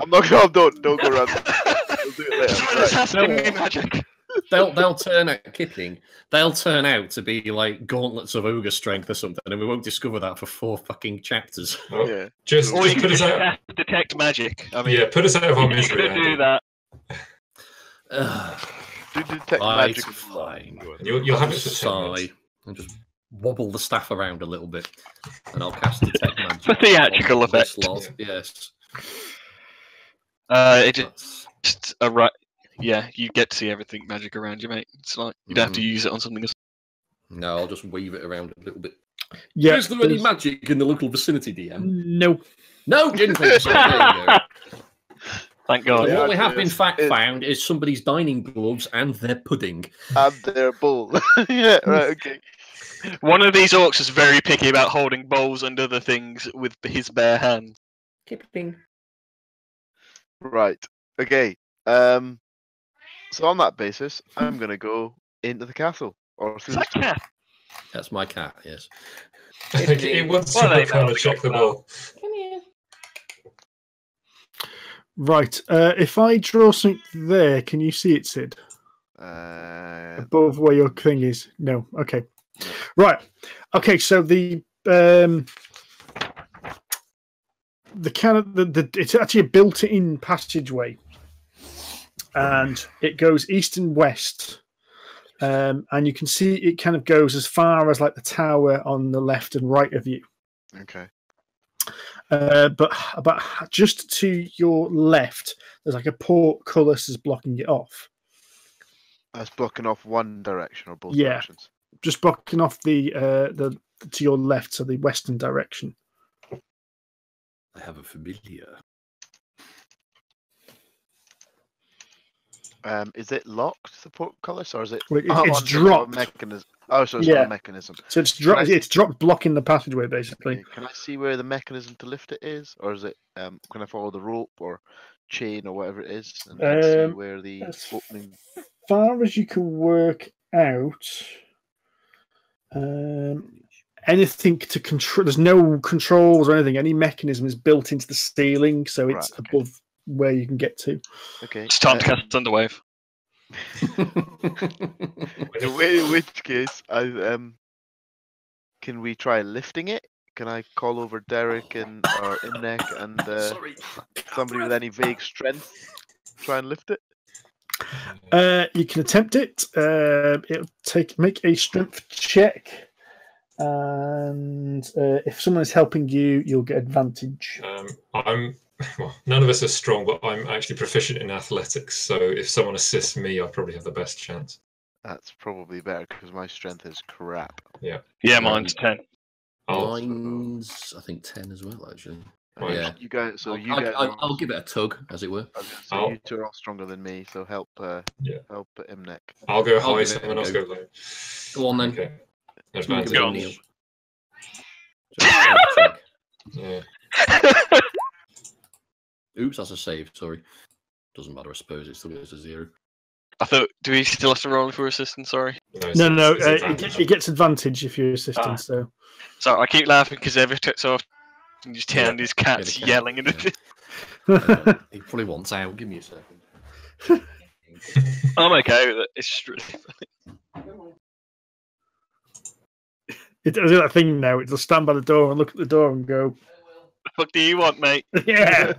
S6: I'm not gonna. Don't don't go around. We'll do it later.
S5: This has to be magic.
S1: They'll they'll turn out Kipling. They'll turn out to be like gauntlets of ogre strength or something, and we won't discover that for four fucking chapters.
S4: Oh,
S6: Yeah.
S4: Just,
S5: Or you
S4: just
S5: can
S4: put us out.
S5: detect magic. I mean,
S4: Yeah, put us out of our misery.
S5: could do that.
S1: Ugh,
S6: Do detect
S1: right,
S6: magic. as
S1: fine.
S4: You'll, you'll have it for 10
S1: Sigh
S4: minutes.
S1: and just wobble the staff around a little bit, and I'll cast detect magic.
S5: For theatrical
S1: on this
S5: effect.
S1: lot. Yes.
S5: Uh, it
S1: That's-
S5: just a right. Yeah, you get to see everything magic around you, mate. It's like you don't have to use it on something else.
S1: No, I'll just weave it around a little bit.
S3: Yeah.
S1: Is there any magic in the local vicinity, DM?
S3: No.
S1: No, didn't think so. There you go.
S5: Thank God.
S6: Yeah,
S1: what we have in fact
S6: it-
S1: found is somebody's dining gloves and their pudding.
S6: And they're bull. yeah. Right. Okay.
S5: One of these orcs is very picky about holding bowls and other things with his bare hand.
S1: Kipling.
S6: Right. Okay. Um. So on that basis, I'm gonna go into the castle or
S5: Is
S6: through.
S5: that
S6: The...
S5: cat?
S1: That's my cat, yes.
S4: I think it wants
S5: Well,
S4: to kind of check the
S5: we got
S4: ball.
S3: Right. Uh, if I draw something there, can you see it, Sid?
S6: Uh,
S3: Above where your thing is? No. Okay. Right. Okay. So the um, the kind of the, the it's actually a built-in passageway, and it goes east and west. Um, and you can see it kind of goes as far as like the tower on the left and right of you.
S6: okay.
S3: Uh, but about just to your left, there's like a portcullis is blocking it off.
S6: That's blocking off one direction or both
S3: Yeah.
S6: directions.
S3: Just blocking off the uh, the to your left, so the western direction.
S1: I have a familiar.
S6: Um, is it locked the portcullis or is it?
S3: Well, it-
S6: oh,
S3: it's
S6: on some sort of
S3: dropped.
S6: mechanism. Oh, so it's not
S3: Yeah.
S6: a mechanism.
S3: So it's dropped. It's dropped, blocking the passageway basically.
S6: Okay, Can I see where the mechanism to lift it is, or is it? Um, can I follow the rope or chain or whatever it is, and, and see
S3: Um,
S6: where the
S3: as far as you can work out, um, anything to control. There's no controls or anything. Any mechanism is built into the ceiling, so it's
S6: Right, okay.
S3: above where you can get to.
S6: Okay.
S5: It's time to
S6: uh,
S5: cast Thunderwave.
S6: in, whi- in which case, I um, can we try lifting it? Can I call over Derek and or Imnek and uh, somebody with any vague strength? Try and lift it.
S3: Uh, you can attempt it. Uh, it'll take make a strength check, and uh, if someone is helping you, you'll get advantage.
S4: Um, I'm well, none of us are strong, but I'm actually proficient in athletics. So if someone assists me, I'll probably have the best chance.
S6: That's probably better because my strength is crap.
S5: Yeah,
S1: Um,
S5: mine's ten.
S4: I'll,
S1: Mine's, I think, 10 as well, actually.
S6: Uh,
S1: Yeah.
S6: You guys, so
S1: I'll,
S6: you
S1: I'll-
S6: guys,
S1: I'll- I'll give it a tug, as it were.
S6: I was gonna say,
S4: I'll-
S6: you two are all stronger than me, so help. Uh,
S4: Yeah.
S6: help Imnek.
S4: I'll go
S1: I'll
S4: high,
S1: give it a
S4: someone else
S1: go.
S4: go low.
S1: Go on then.
S4: Okay.
S1: You give
S4: Advantage.
S1: it a
S5: Go on.
S1: Neil.
S4: Yeah.
S1: Oops, that's a save. Sorry. Doesn't matter. I suppose it still goes to zero.
S5: I thought, do we still have to roll for assistance? Sorry.
S4: it's-
S3: No, no, uh, it,
S4: advantage.
S3: it gets advantage if you're assisting.
S5: Ah.
S3: So
S5: So I keep laughing because every t- so often you just hear
S1: Yeah.
S5: these cats
S1: cat,
S5: yelling in
S1: yeah.
S5: the.
S1: Uh, he probably wants out. Give me a second.
S5: I'm okay with it. It's just really funny.
S3: it does that thing now. It'll stand by the door and look at the door and go,
S5: The fuck do you want, mate?
S3: "Yeah."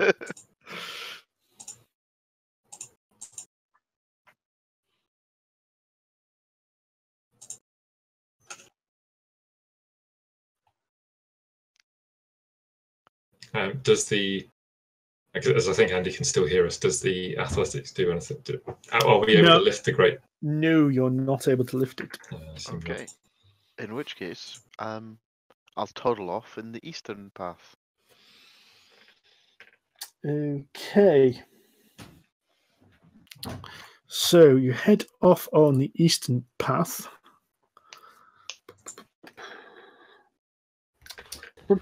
S4: Um, does the as I think Andy can still hear us, does the athletics do anything? Do, are we able
S3: No.
S4: to lift the grate?
S3: no, you're not able to lift it.
S4: Uh, seems like-
S6: okay. In which case, um, I'll toddle off in the eastern path.
S3: Okay. So you head off on the eastern path.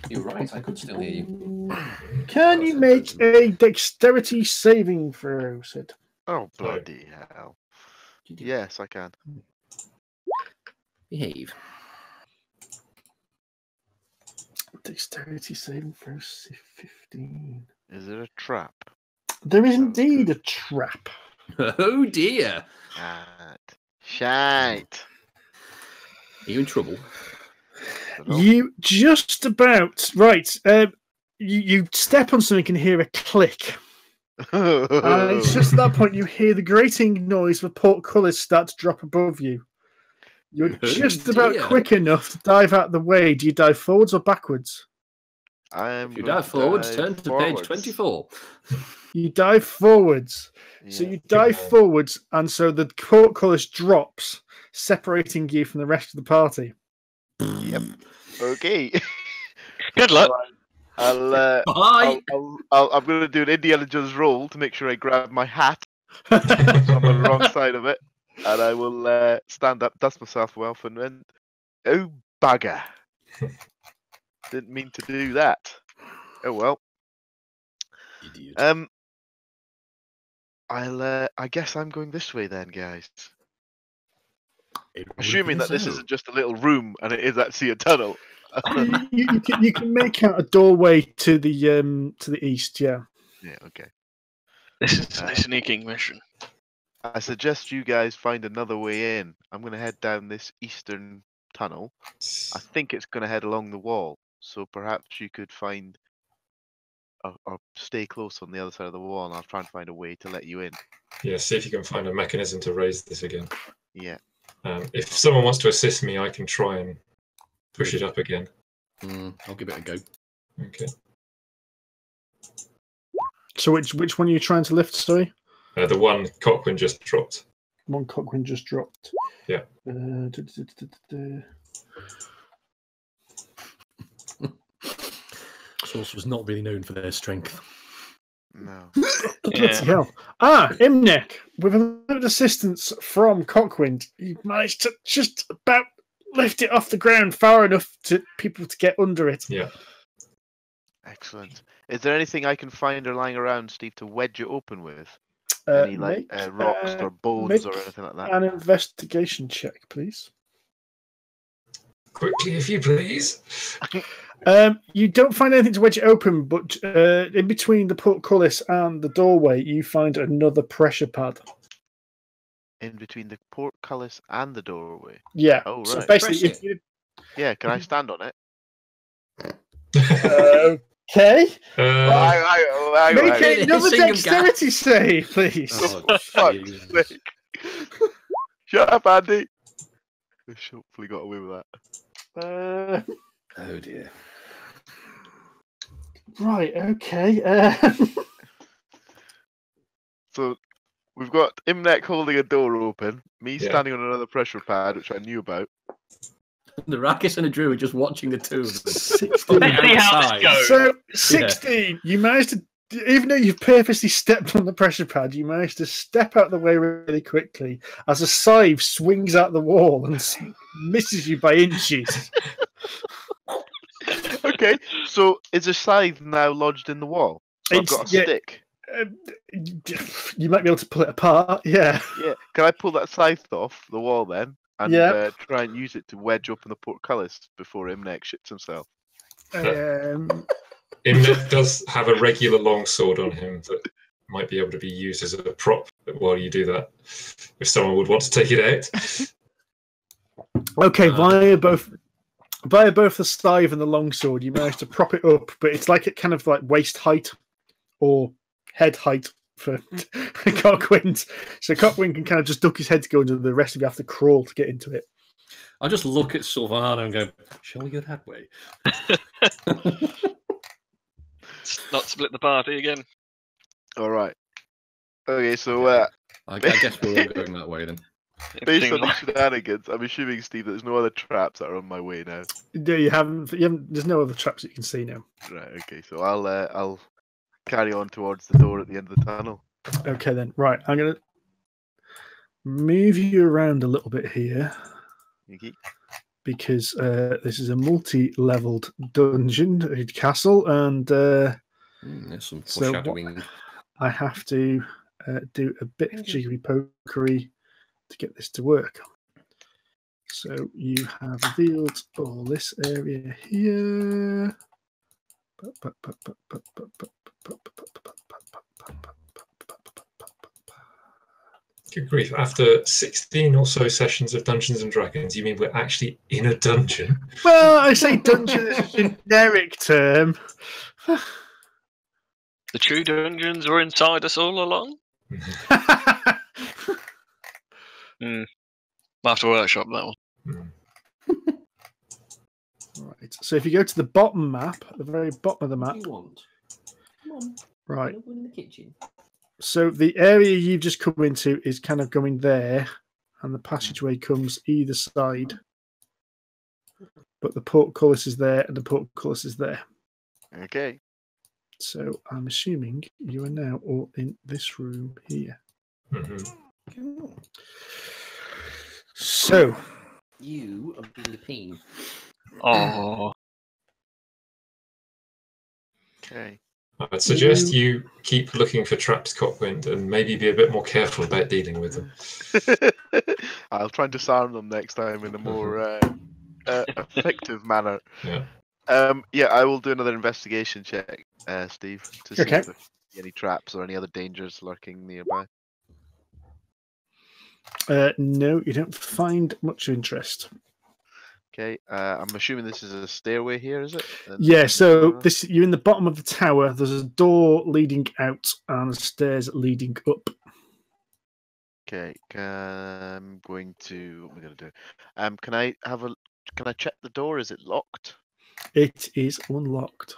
S1: You're right. I could still hear you.
S3: Can you make a dexterity saving throw, Sid?
S6: Oh bloody hell! Yes, I can.
S1: Behave.
S3: Dexterity saving throw c- 15.
S6: Is it a trap?
S3: There is indeed a trap.
S1: Oh dear.
S6: Shite. Shite.
S1: Are you in trouble?
S6: Dunno.
S3: You just about right. Um, you, you step on something and hear a click. And it's just at that point you hear the grating noise of portcullis start to drop above you. You're
S1: Oh,
S3: just about
S1: dear.
S3: quick enough to dive out of the way. Do you dive forwards or backwards?
S6: I'm
S1: If you
S6: gonna
S1: dive forwards,
S6: dive
S1: turn to
S6: forwards.
S1: page 24.
S3: You dive forwards. So you dive
S4: ball.
S3: forwards, and so the portcullis drops, separating you from the rest of the party.
S6: Okay.
S5: Good luck.
S6: I'll, uh,
S1: Bye.
S6: I'll, I'll, I'll, I'm going to do an Indiana Jones roll to make sure I grab my hat on the wrong side of it, and I will uh, stand up, dust myself off, and then, oh bugger! Didn't mean to do that. Oh well.
S1: Idiot.
S6: Um, I'll. Uh, I guess I'm going this way then, guys.
S1: It would
S6: Assuming
S1: be
S6: that this isn't just a little room and it is actually a tunnel.
S3: you, you, you can, you can make out a doorway to the um to the east. Yeah.
S6: yeah. Okay.
S5: This is
S6: Uh,
S5: a sneaking mission.
S6: I suggest you guys find another way in. I'm going to head down this eastern tunnel. I think it's going to head along the wall. So perhaps you could find or, or stay close on the other side of the wall, and I'll try and find a way to let you in.
S4: Yeah, see if you can find a mechanism to raise this again.
S6: Yeah.
S4: Um, if someone wants to assist me, I can try and push it up again.
S1: Mm, I'll give it a go.
S4: Okay.
S3: So which which one are you trying to lift? Sorry,
S4: Uh, the one Cochran just dropped.
S3: one Cochrane just dropped.
S4: Yeah.
S3: Uh, duh, duh, duh, duh, duh.
S1: Source was not really known for their strength.
S6: No.
S3: Bloody hell. Ah, Imnek, with a little assistance from Cockwind, you managed to just about lift it off the ground far enough to people to get under it.
S4: Yeah.
S6: Excellent. Is there anything I can find or lying around, Steve, to wedge it open with?
S3: Uh,
S6: Any like
S3: make,
S6: uh, rocks
S3: uh,
S6: or bones
S3: make
S6: or anything like that?
S3: an investigation check, please.
S4: Quickly, if you please.
S3: Um, you don't find anything to wedge it open, but uh, in between the portcullis and the doorway, you find another pressure pad.
S6: In between the portcullis and the doorway.
S3: Yeah.
S6: Oh,
S3: So
S6: right.
S3: basically, if you,
S6: Yeah, can I stand on it?
S3: okay,
S4: Uh,
S3: make
S6: hang-
S3: another dexterity save, please.
S1: Oh,
S6: fuck's sake. Shut up, Andy. I hopefully got away with that.
S3: Uh,
S1: oh dear.
S3: Right. Okay. Uh,
S6: So we've got Imnek holding a door open, me
S4: Yeah.
S6: standing on another pressure pad, which I knew about.
S1: The Rakis and the Drew are just watching the two of them.
S5: Let's see how this goes.
S3: So sixteen. You managed to, even though you've purposely stepped on the pressure pad, you managed to step out of the way really quickly as a scythe swings out the wall and misses you by inches.
S6: Okay, so is a scythe now lodged in the wall? So I've got a
S3: yeah.
S6: stick.
S3: Um, you might be able to pull it apart. Yeah.
S6: Yeah. Can I pull that scythe off the wall then? And
S3: Yeah.
S6: uh, try and use it to wedge open the portcullis before Imnek shits himself.
S3: Um,
S4: Imnek does have a regular longsword on him that might be able to be used as a prop while you do that. If someone would want to take it out.
S3: okay,
S1: Uh,
S3: via both via both the scythe and the longsword, you manage to prop it up, but it's like at kind of like waist height or head height for Cockwind. So Cockwind can kind of just duck his head to go under. The rest of you have to crawl to get into it.
S1: I just look at Sylfina and go, "Shall we go that way?"
S5: Not split the party again.
S6: All right. Okay, so uh,
S1: I, I guess we're all going that way then.
S5: It
S6: based on the
S5: like-
S6: shenanigans, I'm assuming, Steve, that there's no other traps that are on my way now.
S3: No, you haven't. You haven't. There's no other traps that you can see now.
S6: Right. Okay. So I'll uh, I'll carry on towards the door at the end of the tunnel.
S3: Okay, then. Right, I'm gonna move you around a little bit here.
S6: Yuki.
S3: because uh, this is a multi-leveled dungeon castle, and uh,
S1: Mm, there's some
S3: So. I have to uh, do a bit of jiggery pokery to get this to work. So you have revealed all this area here.
S4: Good grief. After 16 or so sessions of Dungeons and Dragons, you mean we're actually in a dungeon?
S3: Well, I say dungeon is a generic term.
S5: The true dungeons were inside us all along. We'll have to workshop that one.
S4: Hmm.
S3: right. So if you go to the bottom map, the very bottom of the map,
S1: What do you want? Come on,
S3: right.
S1: in the kitchen.
S3: So the area you've just come into is kind of going there, and the passageway comes either side. But the portcullis is there, and the portcullis is there.
S6: Okay.
S3: So I'm assuming you are now all in this room here. So
S1: You are being a pain.
S5: Oh,
S6: Okay.
S4: I'd suggest you keep looking for traps, Cockwind, and maybe be a bit more careful about dealing with them.
S6: I'll try and disarm them next time in a more uh, uh, effective manner.
S4: Yeah.
S6: Um, yeah, I will do another investigation check, uh, Steve, to see
S3: Okay.
S6: if there's any traps or any other dangers lurking nearby.
S3: Uh, no, you don't find much interest.
S6: Okay. Uh, I'm assuming this is a stairway here, is it? And-
S3: Yeah, so this you're in the bottom of the tower. There's a door leading out and stairs leading up.
S6: Okay. I'm going to. What am I going to do? Um, can I have a? Can I check the door? Is it locked?
S3: It is unlocked.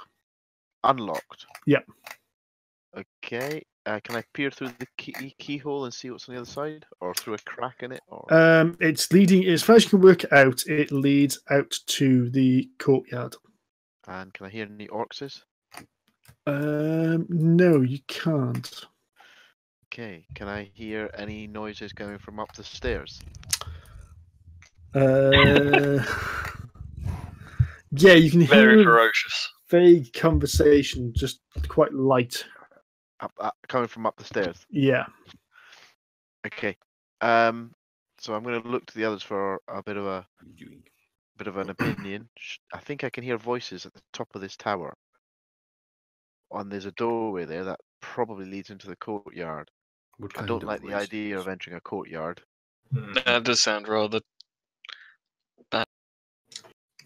S6: Unlocked.
S3: Yep.
S6: Okay. Uh, can I peer through the key- keyhole and see what's on the other side, or through a crack in it? Or
S3: Um, it's leading as far as you can work it out. It leads out to the courtyard.
S6: and can I hear any orcs?
S3: Um, no, you can't.
S6: Okay. Can I hear any noises coming from up the stairs?
S3: Uh, yeah, you can
S5: very
S3: hear a
S5: ferocious.
S3: vague conversation, just quite light.
S6: Up, up, coming from up the stairs.
S3: Yeah.
S6: Okay. Um. So I'm going to look to the others for a bit of a
S1: What are you doing?
S6: bit of an opinion. I think I can hear voices at the top of this tower. And there's a doorway there that probably leads into the courtyard. I don't
S1: of
S6: like the idea of entering a courtyard.
S5: That does sound rather. Bad.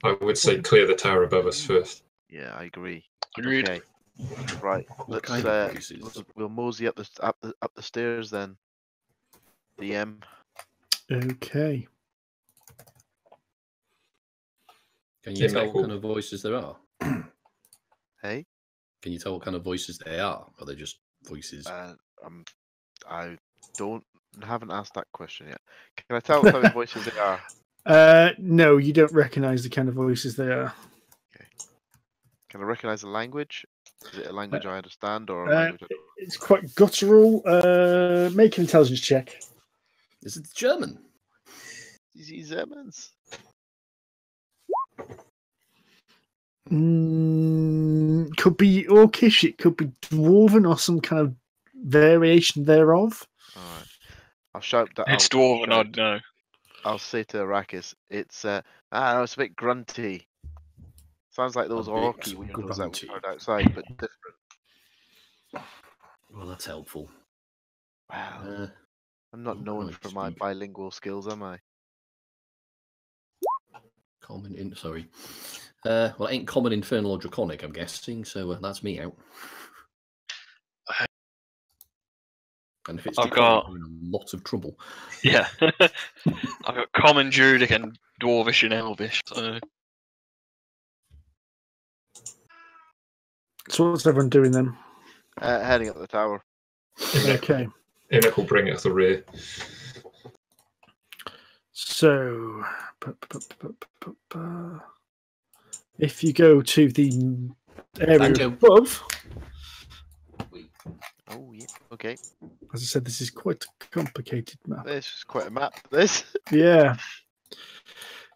S4: I would say clear the tower above us first.
S6: Yeah, I agree.
S5: Agreed.
S6: Okay. Right.
S1: What
S6: let's
S1: kind
S6: uh,
S1: voices?
S6: we'll, we'll mosey up the up the up the stairs then. DM.
S3: Okay.
S1: Can you
S4: Yeah,
S1: tell what kind of voices there are?
S6: Hey.
S1: Can you tell what kind of voices they are? Are they just voices?
S6: Uh, um, I don't haven't asked that question yet. Can I tell what kind of voices they are?
S3: Uh, no, you don't recognize the kind of voices they are. Okay.
S6: Can I recognize the language? Is it a language I understand or a
S3: uh,
S6: language? I
S3: It's quite guttural. Uh, make an intelligence check.
S1: Is it German?
S6: These Germans.
S3: Mm, could be orcish. It could be dwarven or some kind of variation thereof.
S6: All right. I'll shout that.
S5: It's
S6: I'll
S5: dwarven,
S6: shout-
S5: I'd know.
S6: I'll say to Arrakis, it's uh, I don't know, it's a bit grunty. Sounds like those
S1: bit
S6: orky weirdos that
S1: grunty.
S6: we heard outside, but different.
S1: Well, that's helpful.
S6: Wow,
S1: Uh,
S6: I'm not known
S1: right,
S6: for my bilingual skills, am I?
S1: common in sorry. Uh, well, it ain't common, infernal, or draconic. I'm guessing. So uh, that's me out. And if it's
S5: I've
S1: draconic,
S5: got-
S1: I'm in a lot of trouble.
S5: Yeah. I've got common Druidic and Dwarvish and Elvish. So
S3: So what's everyone doing then?
S6: Uh, heading up the tower.
S3: Okay.
S4: Imric will bring us the rear.
S3: So, if you go to the area above,
S6: Oh yeah. Okay.
S3: as I said, this is quite a complicated map.
S6: This is quite a map. This.
S3: Yeah.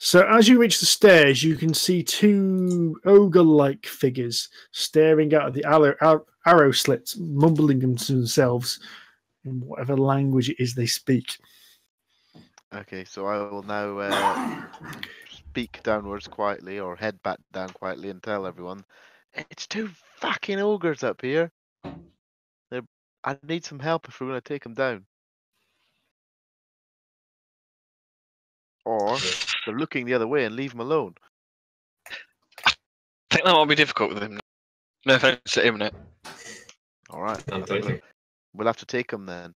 S3: So as you reach the stairs, you can see two ogre-like figures staring out of the arrow, ar- arrow slits, mumbling them to themselves in whatever language it is they speak.
S6: Okay, so I will now uh, speak downwards quietly or head back down quietly and tell everyone it's two fucking ogres up here. They're, I need some help if we're going to take them down. Or they're looking the other way and leave them alone.
S5: I think that might be difficult with him. No offense to him, Nick.
S6: All right,
S4: I'm thinking.
S6: we'll have to take them then.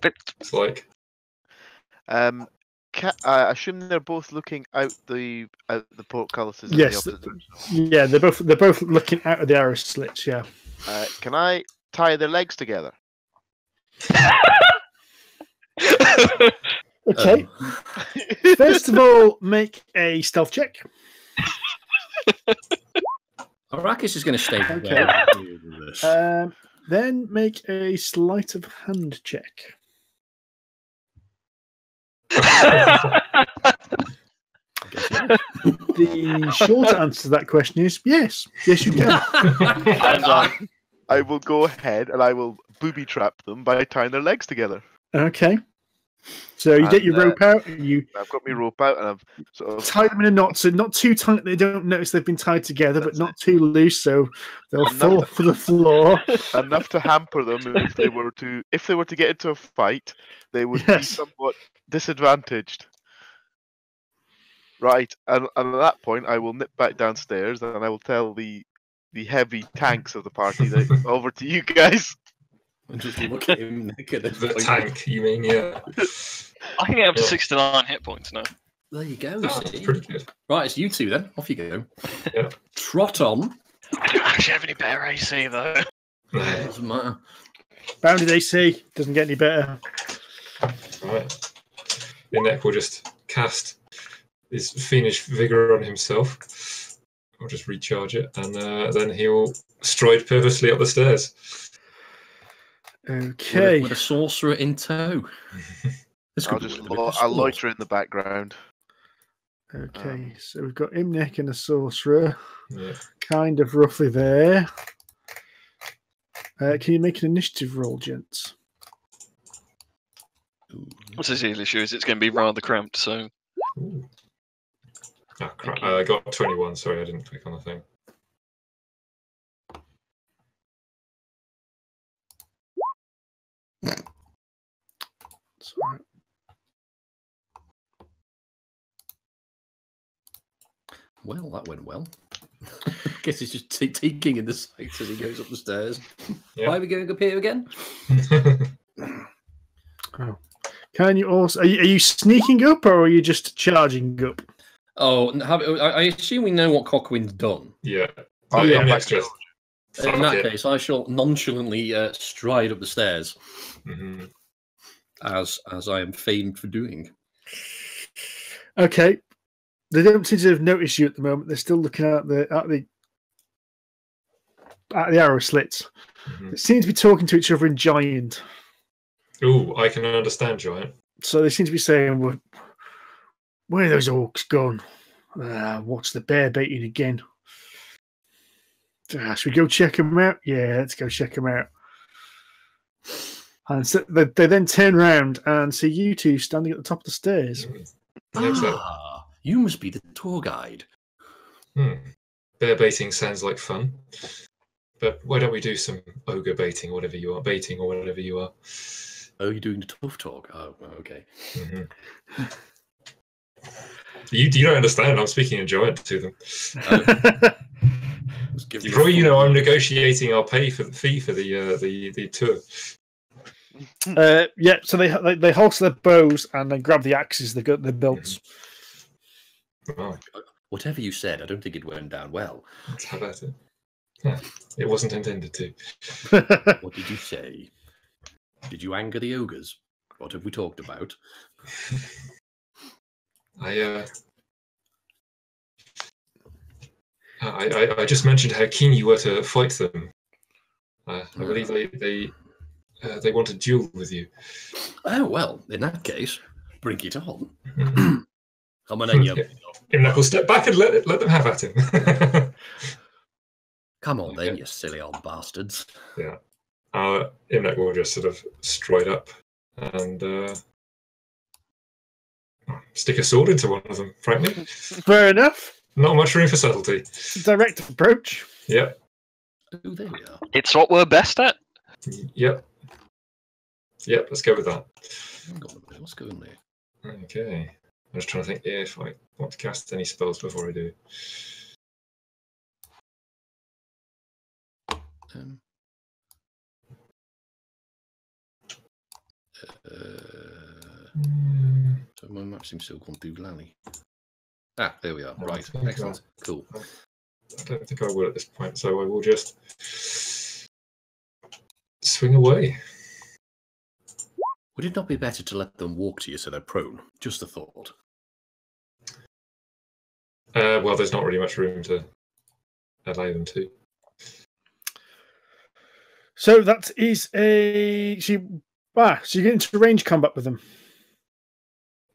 S5: But
S4: It's like
S6: Um, ca- I assume they're both looking out the out the portcullises. in the
S3: Yes. Yeah, they're both they're both looking out of the arrow slits. Yeah.
S6: Uh, can I tie their legs together?
S3: Okay. First of all, make a stealth check.
S1: Arrakis is going to stay
S3: Okay.
S1: there.
S3: Um, then make a sleight of hand check. The short answer to that question is yes. Yes, you can.
S6: And I, I will go ahead and I will booby trap them by tying their legs together.
S3: Okay. So you get your
S6: uh,
S3: rope out. and You
S6: I've got my rope out and I've sort of
S3: tie them in a knot, so not too tight they don't notice they've been tied together, but not too loose, so they'll
S6: Enough
S3: fall
S6: to-
S3: the floor.
S6: enough to hamper them if they were to if they were to get into a fight, they would be somewhat disadvantaged. Right, and, and at that point, I will nip back downstairs and I will tell the the heavy tanks of the party that over to you guys.
S1: And just look at him. Nick, at this
S4: the
S1: point.
S4: tank. You mean yeah?
S5: I can get up to
S4: Yeah.
S5: 69 hit points now.
S1: There you go.
S4: Oh, that's pretty good.
S1: Right, it's you two then. Off you go.
S4: Yeah.
S1: Trot on.
S5: I don't actually have any better AC though.
S1: Doesn't matter.
S3: Bounded AC doesn't get any better.
S4: Right. Imnek will just cast his fiendish vigor on himself. I'll just recharge it, and uh, then he'll stride purposely up the stairs.
S1: With a-
S3: Okay.
S1: With, a, sorcerer in tow. This
S6: I'll
S1: be
S6: just
S1: a bit of
S6: lo-
S1: a
S6: I'll loiter in the background.
S3: Okay, so we've got Imnek and a sorcerer,
S4: Yeah.
S3: kind of roughly there. Uh, can you make an initiative roll, gents?
S5: What's his real issue is it's going to be rather cramped, so
S4: Ooh. Ah, crap. Uh, I got 21. Sorry, I didn't click on the thing.
S3: Sorry.
S1: Well, that went well. I guess he's just t- taking in the sights as he goes up the stairs.
S4: Yeah.
S1: Why are we going up here again? Oh.
S3: Can you also are you, are you sneaking up or are you just charging up?
S1: Oh, have, I, I assume we know what Cockwind's done.
S4: yeah.
S6: Oh,
S4: Oh,
S3: yeah,
S4: yeah,
S6: back
S4: next
S6: to
S4: just.
S1: In that case, I shall nonchalantly uh, stride up the stairs,
S4: hmm
S1: as as I am famed for doing.
S3: Okay. They don't seem to have noticed you at the moment. They're still looking at the at the at the arrow slits.
S4: hmm
S3: They seem to be talking to each other in giant.
S4: Ooh, I can understand, giant.
S3: So they seem to be saying, well, "Where are those orcs gone? Uh, what's the bear baiting again? Ah, should we go check them out? Yeah, let's go check them out." And so they, they then turn around and see you two standing at the top of the stairs.
S4: Yeah, so-
S1: Ah, you must be the tour guide.
S4: Hmm. Bear baiting sounds like fun. But why don't we do some ogre baiting, or whatever you are, baiting, or whatever you are?
S1: Oh, you're doing the tough talk. Oh, okay.
S4: Mhm. You, you don't understand. I'm speaking in giant to them.
S1: Let's
S4: You probably, you know, I'm negotiating our pay for the fee for the uh, the the tour.
S3: Uh, yeah, so they they, they holster their bows and then grab the axes they got their belts.
S4: Oh,
S1: Whatever you said, I don't think it went down well.
S4: let's it. Huh, It wasn't intended to.
S1: What did you say? Did you anger the ogres? What have we talked about?
S4: I uh, I, I I just mentioned how keen you were to fight them. Uh, I believe they they uh, they want to duel with you.
S1: Oh well, in that case, bring it on.
S4: Mhm.
S1: Come you.
S4: Imnek will step back and let let them have at him.
S1: Come on then, you silly old bastards. Yeah.
S4: uh, Imnek will just sort of stride up and uh, stick a sword into one of them. Frankly,
S3: Fair enough.
S4: not much room for subtlety.
S3: Direct approach.
S4: Yep,
S1: Oh, there we are.
S5: It's what we're best at.
S4: yep, yep. Let's go with that.
S1: Hang on a minute, what's going there?
S4: Okay. I'm just trying to think if I want to cast any spells before I do.
S1: Um, uh,
S4: Hmm,
S1: so my map seems to have gone doolally. Ah, there we are.
S4: Oh,
S1: Right,
S4: thank
S1: excellent. Cool.
S4: I don't think I will at this point, so I will just swing away.
S1: Would it not be better to let them walk to you so they're prone? Just a thought.
S4: Uh, well, there's not really much room to allow them to.
S3: So that is a she. Ah, so you get into range combat with them.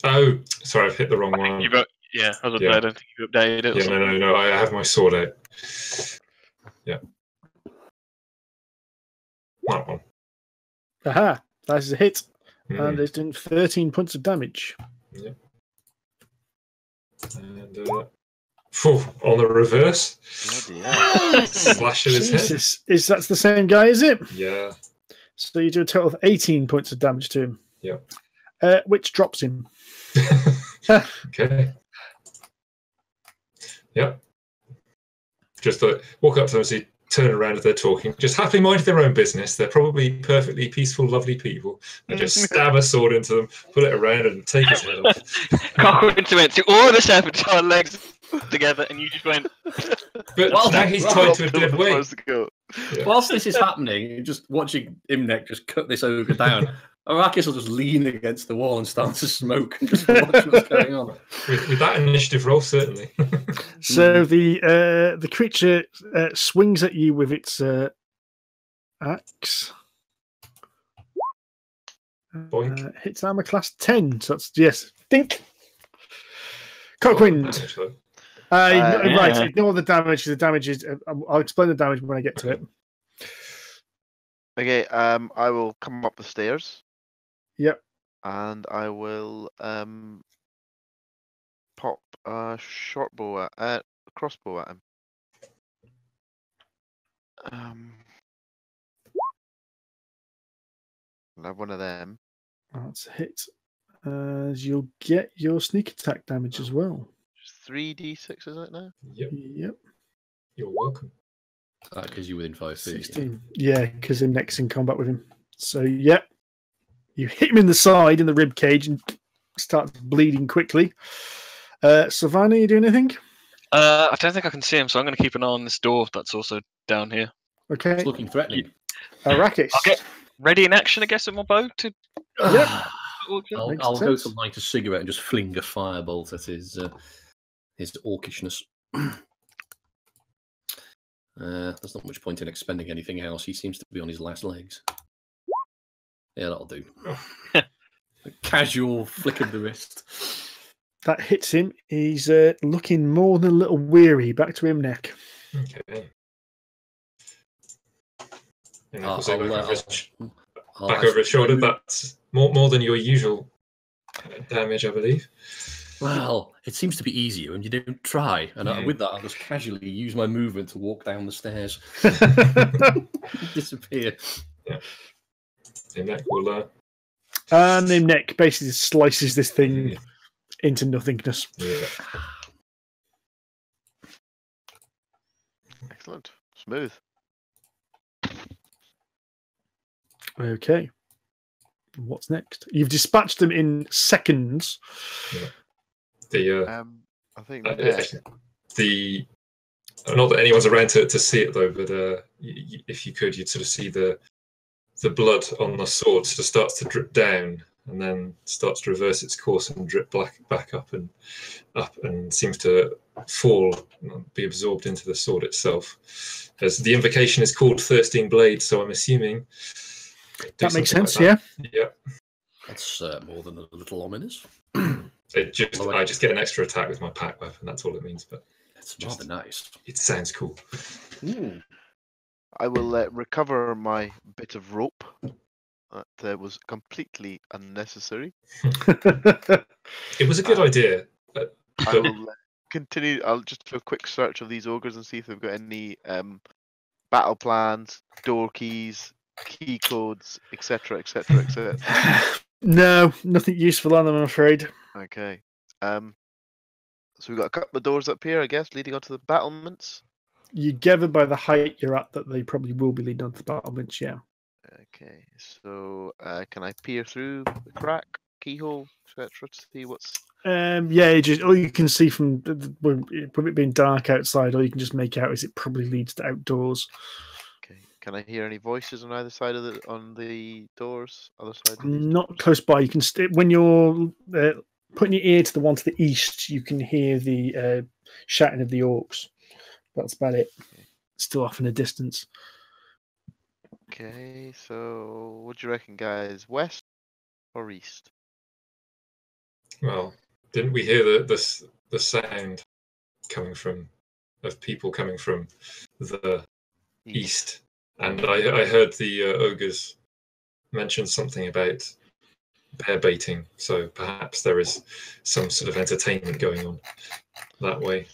S4: Oh, sorry, I've hit the wrong
S5: I
S4: one.
S5: you've got, yeah, I was
S4: Yeah.
S5: yeah. I don't think you updated it.
S4: Yeah, no,
S5: something.
S4: no, no. I have my sword out. Yeah. That one.
S3: Aha, that is a hit,
S4: Hmm.
S3: and it's doing 13 points of damage. Yeah.
S4: And uh, phew, on the reverse,
S6: Bloody hell.
S4: slash at his head.
S3: Jesus, is that's the same guy? Is it?
S4: Yeah.
S3: So you do a total of 18 points of damage to him.
S4: Yep.
S3: Uh, which drops him.
S4: okay. Yep. Just walk up to them, see, turn around if they're talking. Just happily mind their own business. They're probably perfectly peaceful, lovely people. And just mm. stab a sword into them, pull it around, and take his head off.
S5: Cockroach went to all the sabotage legs together, and you just went.
S4: But
S1: Well,
S4: now he's tied to a dead weight.
S6: Supposed to go.
S1: Whilst this is happening, you're just watching Imnek just cut this ogre down. Arrakis will just lean against the wall and start to smoke and just watch what's going on.
S4: With, with that initiative roll, certainly.
S3: So the uh, the creature uh, swings at you with its uh, axe.
S4: Boink.
S3: Uh, hits armor class 10. So that's, yes. Dink. Cockwind.
S4: Damage, though.
S3: Uh,
S6: Uh,
S3: igno- Right,
S5: yeah.
S3: ignore the damage. The damage is. Uh, I'll explain the damage when I get to it.
S6: Okay, um, I will come up the stairs.
S3: Yep.
S6: And I will um pop a short bow at uh, crossbow at him. Um, I'll have one of them.
S3: That's a hit. Uh, you'll get your sneak attack damage as well.
S6: Three d six, is it now?
S4: Yep,
S3: Yep.
S4: you're welcome.
S1: That because you're within five feet.
S3: 16. Yeah, because him next in combat with him. So, yep. You hit him in the side, in the rib cage, and starts bleeding quickly. Uh, Savannah, you doing anything?
S5: Uh, I don't think I can see him, so I'm going to keep an eye on this door that's also down here.
S3: Okay.
S1: It's looking threatening.
S3: Arrakis.
S5: I'll get ready in action, I guess, with my bow to.
S3: Yep.
S1: I'll, I'll go to light a cigarette and just fling a firebolt at his uh, his orkishness. Uh, there's not much point in expending anything else. He seems to be on his last legs. Yeah, that'll do. a casual flick of the wrist.
S3: That hits him. He's uh, looking more than a little weary. Back to Imnek.
S4: Okay. And
S1: I'll-
S4: I'll say back,
S1: I'll, uh,
S4: over, his,
S1: I'll
S4: back over his shoulder.
S1: actually-
S4: That's more more than your usual uh, damage, I believe.
S1: Well, it seems to be easier when you don't try. And uh,
S4: Mm.
S1: with that, I'll just casually use my movement to walk down the stairs, disappear.
S4: And that will. Uh,
S3: and Imnek basically slices this thing
S4: Yeah.
S3: into nothingness.
S4: yeah.
S6: Excellent. Smooth.
S3: Okay. What's next? You've dispatched them in seconds.
S4: The uh,
S6: Um, I think
S4: Uh,
S6: next.
S4: the not that anyone's around to, to see it though, but uh, y- y- if you could, you'd sort of see the the blood on the sword sort of starts to drip down and then starts to reverse its course and drip back back up and up and seems to fall be absorbed into the sword itself. As the invocation is called Thirsting Blade, so I'm assuming do
S3: That makes sense,
S4: like
S3: yeah.
S4: that. Yeah.
S1: That's uh, more than a little ominous.
S4: It just
S1: Oh,
S4: I just get an extra attack with my pact weapon. That's all it means. But
S1: That's
S4: Just-
S1: rather nice.
S4: it sounds cool.
S1: Ooh.
S6: I will uh, recover my bit of rope. That uh, was completely unnecessary.
S4: It was a good
S6: Ah.
S4: idea.
S6: I will uh, continue. I'll just do a quick search of these ogres and see if they've got any um, battle plans, door keys, key codes, etc., etc., etc.
S3: no, nothing useful on them, I'm afraid.
S6: Okay. Um. So we've got a couple of doors up here, I guess, leading onto the battlements.
S3: You gather by the height you're at that they probably will be leading on to the battlements, yeah.
S6: Okay. So uh, can I peer through the crack, keyhole, etc., to see what's
S3: Um, yeah, just all you can see from with it being dark outside, all you can just make out is it probably leads to outdoors.
S6: Okay. Can I hear any voices on either side of the on the doors? Other side.
S3: Not close by. You can st- when you're uh, putting your ear to the one to the east, you can hear the uh, shouting of the orcs. That's about it. Still off in the distance.
S6: Okay. So what do you reckon, guys? West or east?
S4: Well, didn't we hear the the the sound coming from of people coming from the east? And I I heard the uh, ogres mention something about bear baiting. So perhaps there is some sort of entertainment going on that way.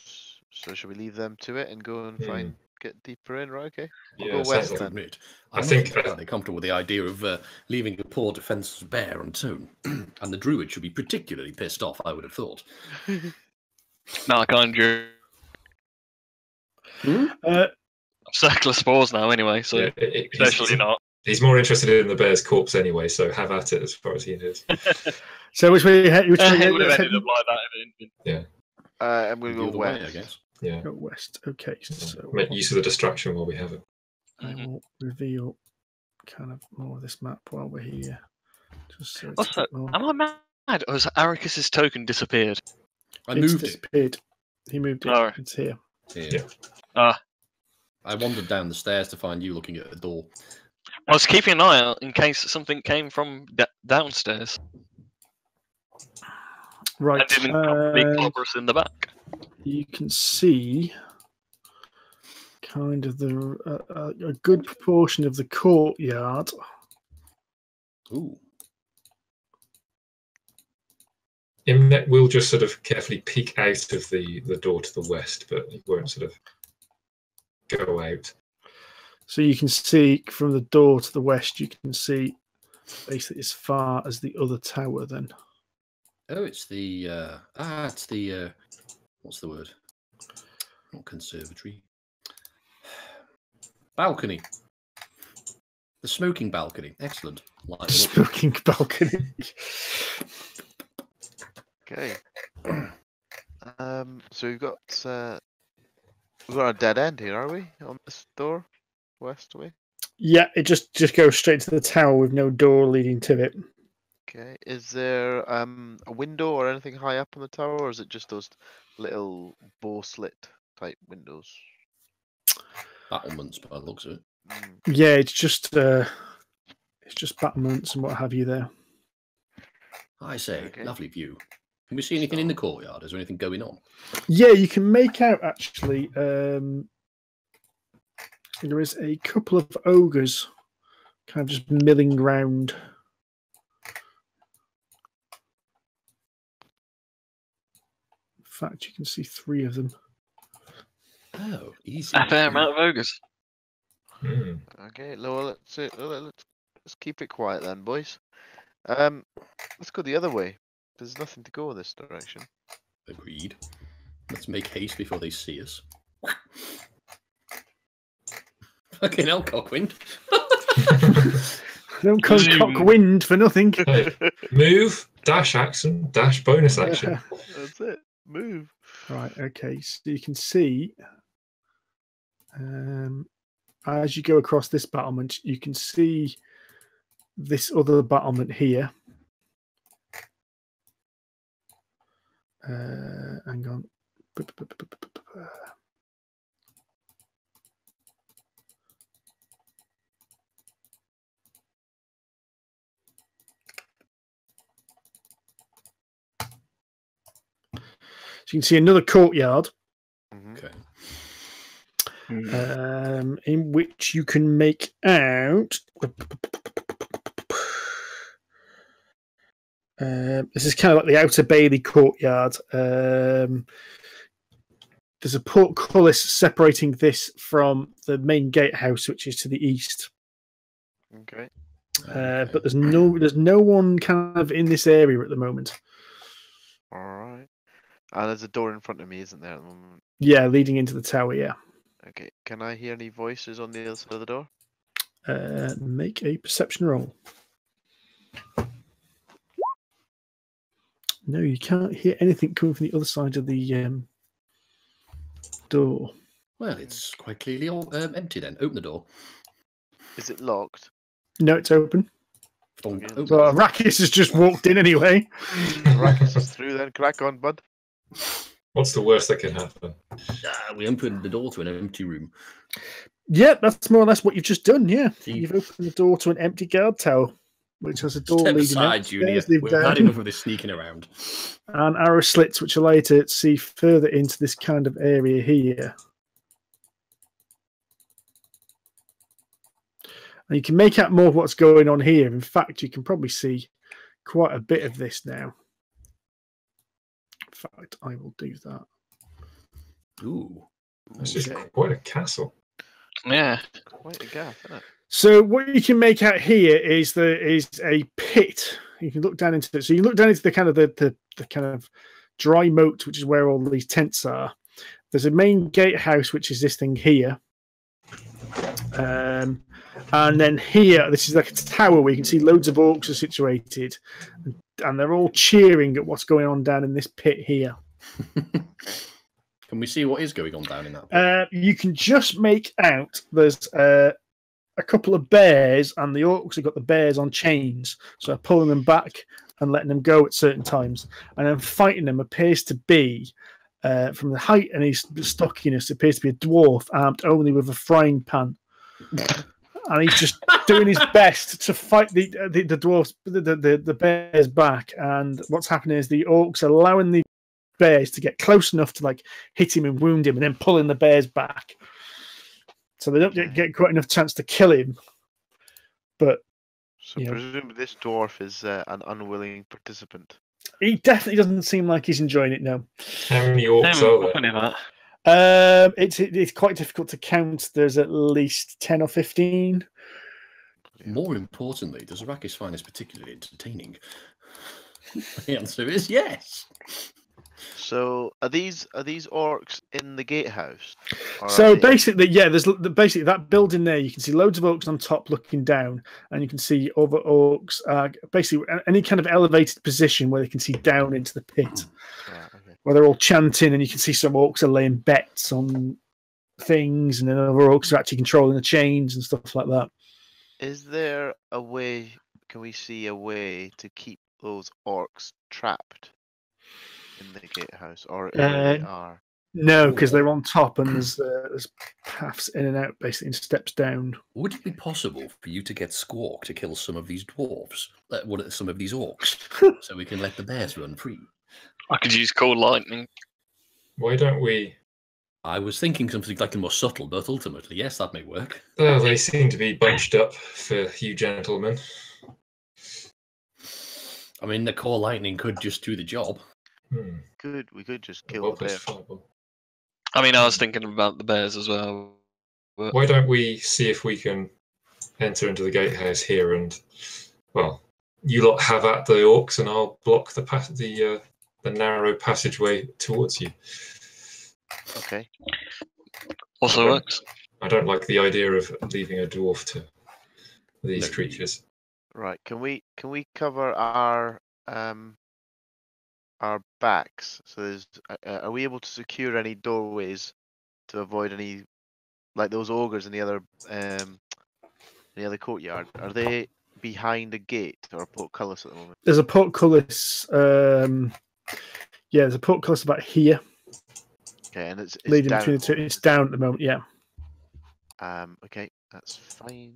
S6: S- So should we leave them to it and go and
S4: Hmm.
S6: find get deeper in? Right. Okay. We'll
S4: Yeah,
S6: go west
S4: like-
S1: to
S6: then.
S1: admit,
S4: I
S1: I'm
S4: think,
S1: not entirely comfortable with the idea of uh, leaving a poor defenseless bear unturned, and the druid should be particularly pissed off. I would have thought.
S5: No, I can't
S3: Uh,
S5: circle of spores now anyway, so
S4: Yeah, it- it- he's-
S5: especially not.
S4: He's more interested in the bear's corpse anyway, so have at it as far as he knows.
S3: so which way? Which way?
S5: it would have ended up like that if it hadn't been.
S6: Uh, I'm gonna go
S1: other way, I guess.
S4: Yeah.
S3: Go west. Okay, so
S4: Make use of the distraction while we have it.
S3: I
S5: Mhm.
S3: will reveal kind of more of this map while we're here. Just so
S5: also, am I mad? Or has Arrakis's token disappeared?
S1: I
S3: it's
S1: moved it.
S3: disappeared. He moved it.
S5: Alright.
S3: It's here.
S1: Here.
S4: Yeah.
S5: Ah.
S1: I wandered down the stairs to find you looking at a door.
S5: I was keeping an eye out in case something came from da- downstairs
S3: Right.
S5: and didn't probably clobber us in the back.
S3: You can see kind of the uh, uh, a good proportion of the courtyard.
S1: Ooh.
S4: Imnek will just sort of carefully peek out of the, the door to the west, but it won't sort of go out.
S3: So you can see from the door to the west, you can see basically as far as the other tower. Then
S1: Oh, it's the uh, ah, it's the uh, what's the word? Not conservatory. Balcony. The smoking balcony. Excellent. Light one up.
S3: smoking balcony.
S6: Okay. um. So we've got uh, we've got a dead end here, are we? On this door, west way.
S3: yeah, it just just goes straight to the tower with no door leading to it.
S6: Okay. Is there um a window or anything high up on the tower, or is it just those little bow slit type windows?
S1: Battlements, by the looks of it.
S6: Mm,
S3: Yeah, it's just uh, it's just battlements and what have you there.
S1: I say,
S6: Okay.
S1: lovely view. Can we see anything in the courtyard? Is there anything going on?
S3: Yeah, you can make out actually. Um, there is a couple of ogres kind of just milling round. Fact, you can see three of them.
S1: Oh, easy.
S5: A fair amount of ogres.
S4: Hmm.
S6: Okay. Well, let's uh, let- let's let's keep it quiet then, boys. Um, let's go the other way. There's nothing to go in this direction.
S1: Agreed. Let's make haste before they see us. Fucking hell, Cockwind.
S3: Don't come cock wind for nothing.
S4: Hey, move, dash action, dash bonus action.
S6: That's it. Move.
S3: Right, okay. So you can see um, as you go across this battlement, you can see this other battlement here. Uh, hang on. You can see another courtyard
S6: Mhm.
S1: Okay.
S3: um, in which you can make out. Um, this is kind of like the outer Bailey courtyard. Um, there's a portcullis separating this from the main gatehouse, which is to the east.
S6: Okay.
S3: Uh, but there's no there's no one kind of in this area at the moment.
S6: All right. And there's a door in front of me, isn't there? At the moment?
S3: Yeah, leading into the tower. Yeah.
S6: Okay. Can I hear any voices on the other side of the door?
S3: Uh, make a perception roll. No, you can't hear anything coming from the other side of the um, door.
S1: Well, it's quite clearly all, um, empty then. Open the door.
S6: Is it locked?
S3: No, it's open.
S1: Oh,
S6: Okay.
S1: open
S3: So. Arrakis has just walked in anyway.
S6: Rackets us through then. Crack on, bud.
S4: What's the worst that can happen?
S1: Ah, we opened the door to an empty room.
S3: Yeah, that's more or less what you've just done. Yeah,
S1: See.
S3: you've opened the door to an empty guard tower, which has a door
S1: Step
S3: leading
S1: aside,
S3: out.
S1: Junior. We've
S3: down,
S1: had enough of this sneaking around.
S3: and arrow slits, which allow you to see further into this kind of area here. And you can make out more of what's going on here. In fact, you can probably see quite a bit of this now. In fact, I will do that.
S1: Ooh.
S4: It's just
S3: Okay.
S4: quite a castle.
S5: Yeah.
S6: Quite a gaff, isn't it?
S3: So what you can make out here is the is a pit. You can look down into it. So you look down into the kind of the, the, the kind of dry moat, which is where all these tents are. There's a main gatehouse, which is this thing here. Um, and then here, this is like a tower where you can see loads of orcs are situated, and they're all cheering at what's going on down in this pit here.
S1: Can we see what is going on down in that? pit?
S3: Uh, you can just make out there's uh, a couple of bears, and the orcs have got the bears on chains, so they're pulling them back and letting them go at certain times. And then fighting them appears to be, uh, from the height and his stockiness, appears to be a dwarf armed only with a frying pan. and he's just doing his best to fight the uh, the, the dwarfs, the, the the the bears back. And what's happening is the orcs are allowing the bears to get close enough to like hit him and wound him, and then pulling the bears back. So they don't get, get quite enough chance to kill him. But
S6: So
S3: Yeah.
S6: presumably this dwarf is uh, an unwilling participant.
S3: he definitely doesn't seem like he's enjoying it now.
S4: How many orcs are there?
S5: Funny that.
S3: Um, it's it's quite difficult to count. There's at least ten or fifteen.
S1: More importantly, does Arrakis find this particularly entertaining? the answer is yes.
S6: So are these are these orcs in the gatehouse?
S3: So
S6: they-
S3: basically, yeah, there's basically that building there. You can see loads of orcs on top looking down, and you can see other orcs. Uh, basically, any kind of elevated position where they can see down into the pit,
S6: Right, okay.
S3: Where they're all chanting, and you can see some orcs are laying bets on things, and then other orcs are actually controlling the chains and stuff like that.
S6: Is there a way? Can we see a way to keep those orcs trapped in the gatehouse, or they already
S3: Uh,
S6: are?
S3: No, because they're on top, and there's uh, there's paths in and out, basically, and steps down.
S1: Would it be possible for you to get Squawk to kill some of these dwarves, uh, what, some of these orcs, so we can let the bears run free?
S5: I could use call lightning.
S4: Why don't we?
S1: I was thinking something like a more subtle, but ultimately, yes, that may work.
S4: Oh, they seem to be bunched up for you gentlemen.
S1: I mean, the call lightning could just do the job.
S4: Hmm.
S6: Could we could just kill
S4: Well,
S6: the bear?
S4: fireball.
S5: I mean, I was thinking about the bears as well. But
S4: Why don't we see if we can enter into the gatehouse here and, well, you lot have at the orcs and I'll block the path, the uh, the narrow passageway towards you.
S6: Okay.
S5: also
S4: Okay.
S5: works.
S4: I don't like the idea of leaving a dwarf to these
S1: No.
S4: creatures.
S6: Right. Can we can we cover our um our backs? So there's uh, uh, are we able to secure any doorways to avoid any like those ogres in the other um in the other courtyard? Are they behind a gate or a portcullis at the moment?
S3: There's a portcullis. Um, yeah, there's a portcullis about here,
S6: Okay, and it's, it's
S3: leading
S6: down
S3: between the
S6: the
S3: two. It's down at the moment. Yeah.
S6: Um. Okay, that's fine.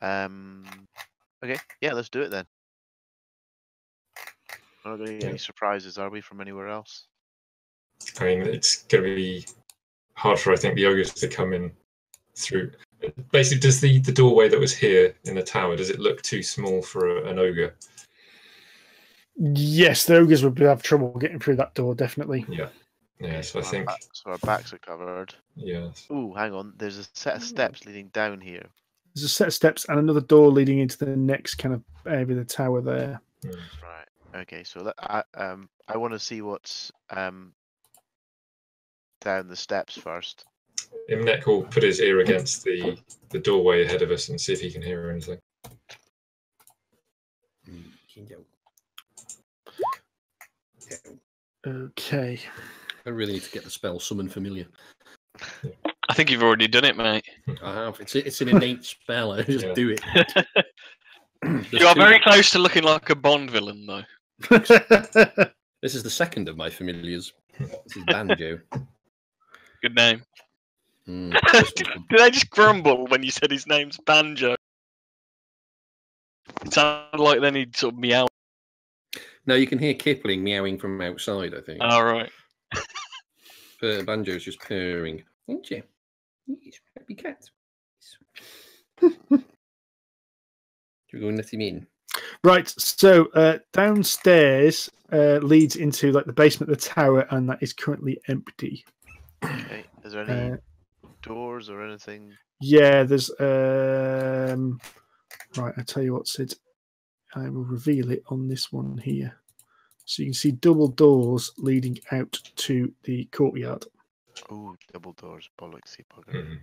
S6: Um. Okay. Yeah, let's do it then. We're not going to get
S4: Yeah.
S6: any surprises, are we, from anywhere else?
S4: I mean, it's going to be hard for I think the ogres to come in through. Basically, does the the doorway that was here in the tower does it look too small for a, an ogre?
S3: Yes, the ogres would have trouble getting through that door, definitely.
S4: Yeah. Yeah. So I
S6: Our
S4: think
S6: back- so our backs are covered.
S4: yeah.
S6: Ooh, hang on. There's a set of steps leading down here.
S3: There's a set of steps and another door leading into the next kind of area of the tower there.
S4: mm.
S6: Right. Okay. So let, I um I want to see what's um down the steps first.
S4: Imnek will put his ear against the the doorway ahead of us and see if he can hear anything.
S3: Okay.
S1: I really need to get the spell summon familiar.
S5: I think you've already done it, mate.
S1: I have. It's it's an innate spell. I just
S4: Yeah.
S1: do it.
S5: You are very close to looking like a Bond villain, though.
S1: This is the second of my familiars. This is Banjo.
S5: Good name.
S1: Mm,
S5: did, did I just grumble when you said his name's Banjo? It sounded like then he'd sort of meow.
S1: No, you can hear Kipling meowing from outside, I think.
S5: All right.
S1: But Banjo's just purring. Ain't you? Yes, happy cat. You're going to let him in.
S3: Right, so uh, downstairs uh, leads into like the basement of the tower, and that is currently empty.
S6: Okay. Is there any
S3: Uh,
S6: doors or anything?
S3: yeah, there's um, right. I tell you what, Sid. I will reveal it on this one here, so you can see double doors leading out to the courtyard.
S6: Oh, double doors. Bollocks, bugger.
S4: Mhm.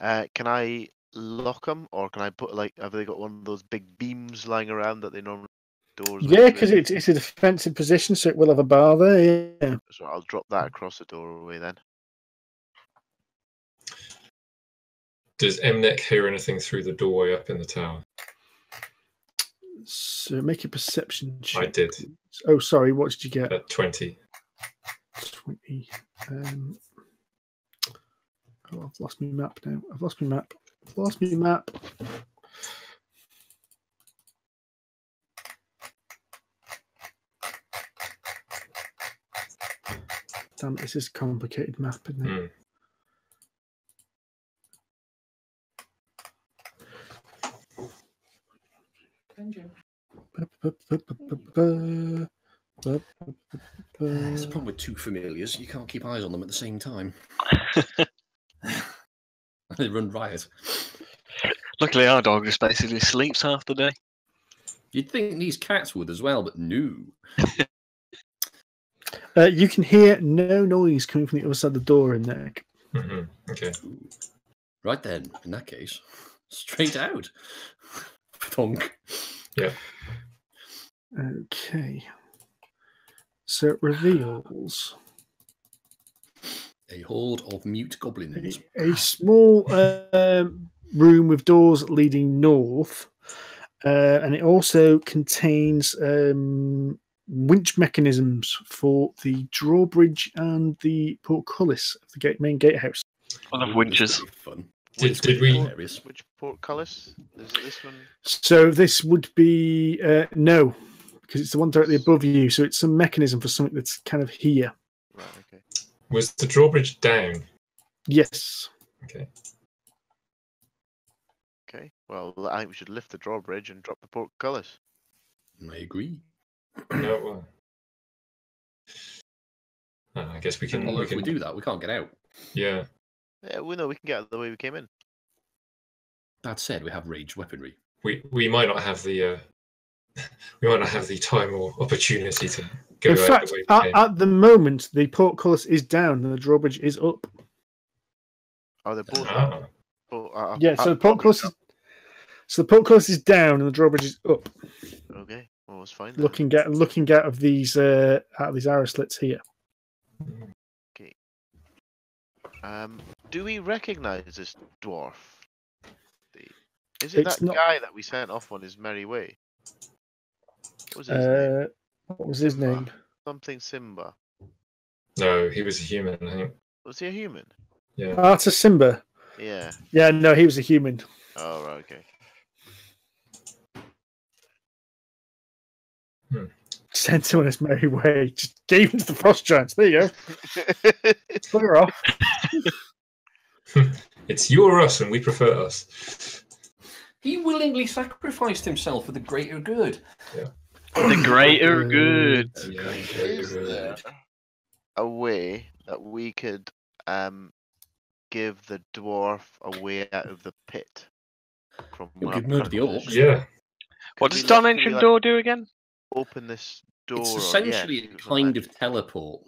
S6: Uh, can I lock them, or can I put like? Have they got one of those big beams lying around that they normally doors?
S3: Yeah, because it's, it's a defensive position, so it will have a bar there. Yeah.
S6: So I'll drop that across the doorway then.
S4: Does Imnek hear anything through the doorway up in the tower?
S3: So make a perception check.
S4: I did
S3: Oh, sorry. What did you get?
S4: at twenty.
S3: 20. Um, oh, I've lost my map now. I've lost my map. I've lost my map. Damn, this is a complicated map, isn't it?
S4: Mm.
S1: It's the problem with two familiars. You can't keep eyes on them at the same time. they run riot.
S5: Luckily, our dog just basically sleeps half the day.
S1: You'd think these cats would as well, but no.
S3: Uh, you can hear no noise coming from the other side of the door in there.
S4: hmm Okay.
S1: Right then, in that case, straight out. Thunk.
S3: Okay. So it reveals
S1: A horde of mute goblins.
S3: a, a small um, room with doors leading north, uh, and it also contains um, winch mechanisms for the drawbridge and the portcullis of the gate, main gatehouse.
S5: I love
S1: Ooh,
S5: winches.
S1: Fun.
S4: Did-
S1: This
S4: did we-
S1: hilarious.
S6: Which portcullis? Is it this one?
S3: So this would be uh, no, because it's the one directly above you. So it's some mechanism for something that's kind of here.
S6: Right. Okay.
S4: Was the drawbridge down?
S3: Yes.
S4: Okay.
S6: Okay. Well, I think we should lift the drawbridge and drop the portcullis.
S1: I agree.
S4: No. Well. Oh, I guess we can.
S1: Although
S4: We
S1: if we
S4: can.
S1: do that, we can't get out.
S4: Yeah.
S6: Yeah, we know we can get out the way we came in.
S1: That said, we have ranged weaponry.
S4: We we might not have the. Uh, we might not have the time or opportunity to go
S3: In
S4: out
S3: fact,
S4: the way we
S3: at,
S4: came.
S3: at the moment, the portcullis is down and the drawbridge is up.
S6: Oh, they're both.
S4: Ah,
S6: Oh, uh, uh,
S3: Yeah,
S6: uh,
S3: so the portcullis is, so the portcullis is down and the drawbridge is up,
S6: Okay. Well, it's fine. then.
S3: looking at looking out of these uh, out of these arrow slits here. Okay.
S6: Um, do we recognize this dwarf? Is it
S3: It's
S6: that
S3: not-
S6: guy that we sent off on his merry way? What was his name?
S3: Uh, what was his
S6: Simba.
S3: name?
S6: Something Simba.
S4: no, he was a human. I think.
S6: Was he a human?
S4: Yeah.
S3: Arta Simba.
S6: Yeah.
S3: Yeah, no, he was a human.
S6: Oh, right, okay.
S3: sent him on his merry way. Just gave him to the frost giants. There you go. Bugger off.
S4: It's you or us, and we prefer us.
S1: He willingly sacrificed himself for the greater good. Yeah.
S5: The greater good.
S1: Yeah,
S6: Is there a way that we could um give the dwarf a way out of the pit? From
S1: You
S6: where
S1: could
S6: I'm
S1: the
S6: currently
S1: orcs.
S4: Yeah.
S5: What does
S6: we look-
S5: Dimension
S6: like,
S5: Door do again?
S6: Open this door.
S1: It's
S6: or- yeah,
S1: essentially a kind
S6: like
S1: of teleport.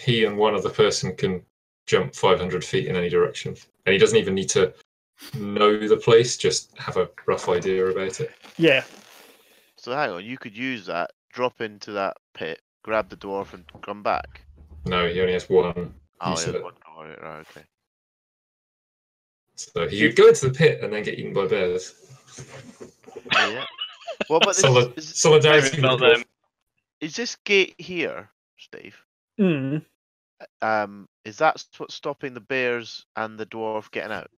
S4: He and one other person can jump 500 feet in any direction, and he doesn't even need to know the place. Just have a rough idea about it.
S3: Yeah.
S6: So hang on, you could use that, drop into that pit, grab the dwarf, and come back.
S4: No, he only has one.
S6: Oh,
S4: Use
S6: yeah,
S4: of
S6: one oh, door, right, okay.
S4: So he could go into the pit and then get eaten by bears.
S6: Yeah. What about this?
S4: Solid,
S6: Is,
S4: solidarity. With
S5: them.
S6: is this gate here, Steve?
S3: Mm.
S6: Um, is that what's stopping the bears and the dwarf getting out?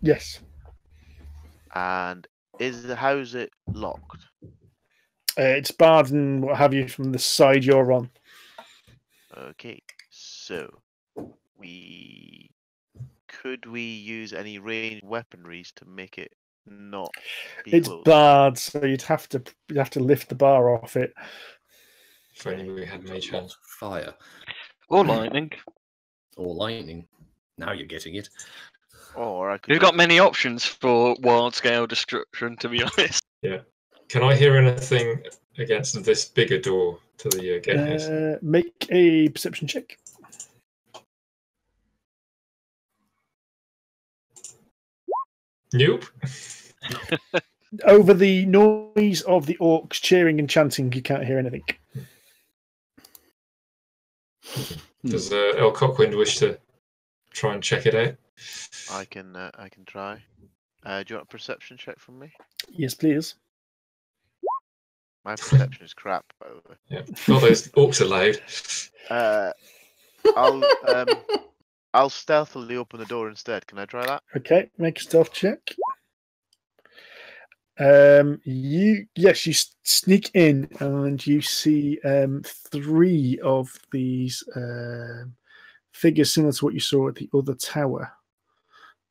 S3: Yes.
S6: And is the how's it locked?
S3: Uh, it's barred and what have you from the side you're on.
S6: Okay, so we could we use any ranged weaponries to make it not be
S3: It's
S6: closed?
S3: barred, so you'd have to you'd have to lift the bar off it.
S4: If only we had mage hand.
S1: Fire
S5: Or lightning.
S1: or lightning. Now you're getting it.
S6: Or I could.
S5: You've got many options for wild scale destruction, to be honest. Yeah.
S4: Can I hear anything against this bigger door to the uh, gatehouse?
S3: Uh, make a perception check.
S4: nope.
S3: Over the noise of the orcs cheering and chanting, you can't hear anything.
S4: Does uh, El Cockwind wish to try and check it out?
S6: I can. Uh, I can try. Uh, do you want a perception check from me?
S3: Yes, please.
S6: My perception is crap, by the way.
S4: Yeah. Not those orcs are loud.
S6: Uh, I'll um, I'll stealthily open the door instead. Can I try that?
S3: Okay, make a stealth check. Um, you yes, you sneak in and you see um three of these um figures similar to what you saw at the other tower.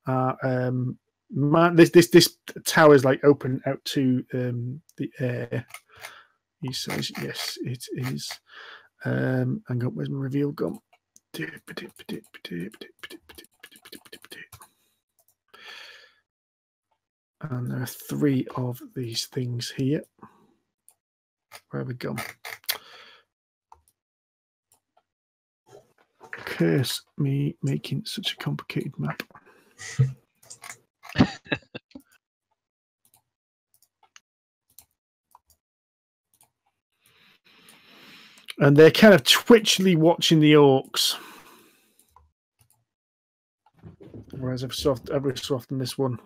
S3: Uh, um, man, this this this tower is like open out to um the air. He says, "Yes, it is." Um, hang on, where's my reveal gone? And there are three of these things here. Where have we gone? Curse me making such a complicated map. and they're kind of twitchily watching the orcs. Whereas every so often, every so often this one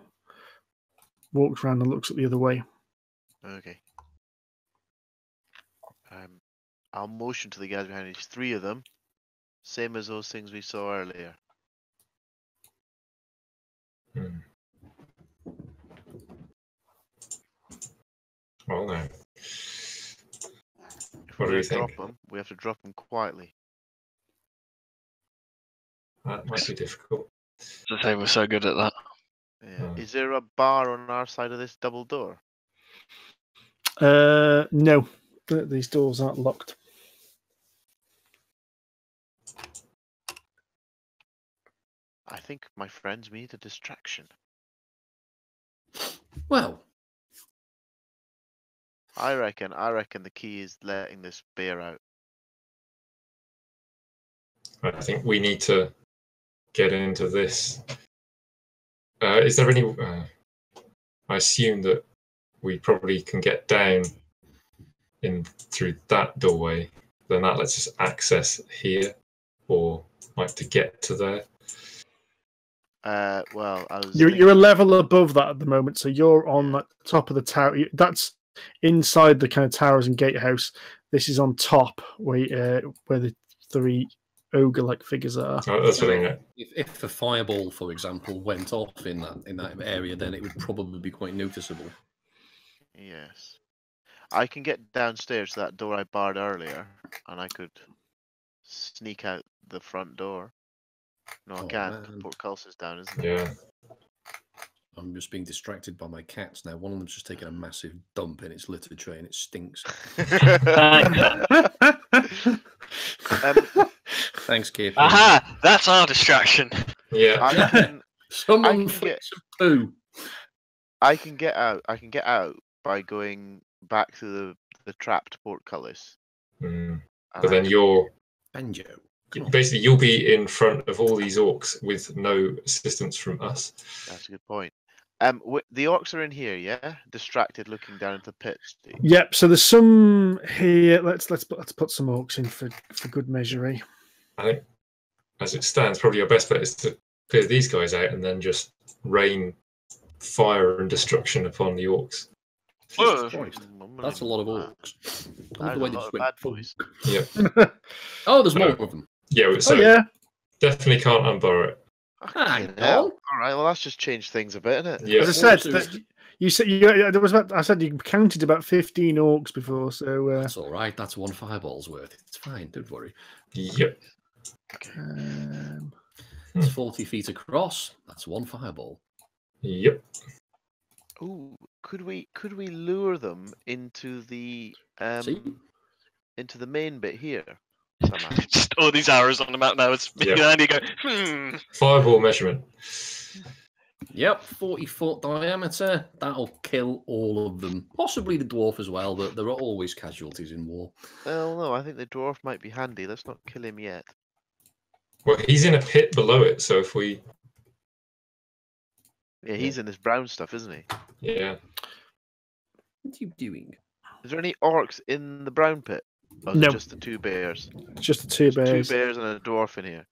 S3: walks around and looks at the other way.
S6: Okay. Um, I'll motion to the guys behind me. There's three of them, same as those things we saw earlier.
S4: Hmm. Well, no.
S6: If
S4: What
S6: we're
S4: do you
S6: drop
S4: think?
S6: them, we have to drop them quietly.
S4: That might be difficult.
S5: To say we're so good at that.
S6: Yeah.
S4: Hmm.
S6: Is there a bar on our side of this double door?
S3: Uh, no, these doors aren't locked.
S6: I think my friends need a distraction.
S1: Well,
S6: I reckon. I reckon the key is letting this bear out.
S4: I think we need to get into this. Uh, is there any? Uh, I assume that we probably can get down in through that doorway. Then that lets us access here, or like to get to there.
S6: Uh, well, I was.
S3: You're
S6: thinking-
S3: you're a level above that at the moment, so you're on the top of the tower. That's inside the kind of towers and gatehouse. This is on top, where uh, where the three ogre-like figures are.
S4: Oh, that's what I know.
S1: if, if a fireball, for example, went off in that in that area, then it would probably be quite noticeable.
S6: Yes. I can get downstairs to that door I barred earlier, and I could sneak out the front door. No, I
S1: Oh,
S6: can't.
S1: man.
S6: Portcullis is down, isn't it?
S4: Yeah.
S1: I'm just being distracted by my cats now. One of them's just taken a massive dump in its litter tray and it stinks.
S6: um,
S1: Thanks, Keith.
S5: Aha! That's our distraction.
S4: Yeah.
S6: I can,
S1: Someone
S6: can get-
S1: some poo.
S6: I can get out. I can get out by going back to the the trapped portcullis.
S4: Mm. But then you're
S1: Banjo. Come
S4: basically you'll be in front of all these orcs with no assistance from us.
S6: That's a good point. Um, w- the orcs are in here, yeah, distracted, looking down at the pits. Steve.
S3: Yep. So there's some here. Let's let's put, let's put some orcs in for for good measure. eh?
S4: I think as it stands, probably your best bet is to clear these guys out and then just rain fire and destruction upon the orcs.
S5: Whoa.
S1: Jesus Christ.
S6: I'm
S1: That's a lot of orcs. I
S6: That
S1: love
S6: is
S1: the way they just went,
S6: boys.
S4: Yeah.
S1: Oh, there's more of them.
S4: Yeah. So
S3: oh yeah.
S4: definitely can't unbar it.
S1: Hang
S6: Fucking hell.
S1: on.
S6: All right, well that's just changed things a bit, isn't it?
S4: Yeah.
S3: As I said,
S1: Also-
S3: that you said you, there was about. I said you counted about fifteen orcs before. So uh,
S1: That's all right. That's one fireball's worth. It's fine. Don't worry.
S4: Yep.
S3: Um,
S1: It's 40 feet across. That's one fireball.
S4: Yep.
S6: Ooh, could we could we lure them into the um
S1: See?
S6: into the main bit here somehow?
S5: Just all these arrows on the map now. It's
S4: Yeah.
S5: behind you go, hmm.
S4: Fireball measurement.
S1: Yep, 40 foot diameter. That'll kill all of them. Possibly the dwarf as well, but there are always casualties in war.
S6: Well, no, I think the dwarf might be handy. Let's not kill him yet.
S4: Well, he's in a pit below it, so if we,
S6: Yeah, he's in this brown stuff, isn't he?
S4: yeah,
S1: What are you doing?
S6: Is there any orcs in the brown pit? Or is it
S3: No.
S6: just the two bears?
S3: it's just the two
S6: There's
S3: bears.
S6: Two bears and a dwarf in here.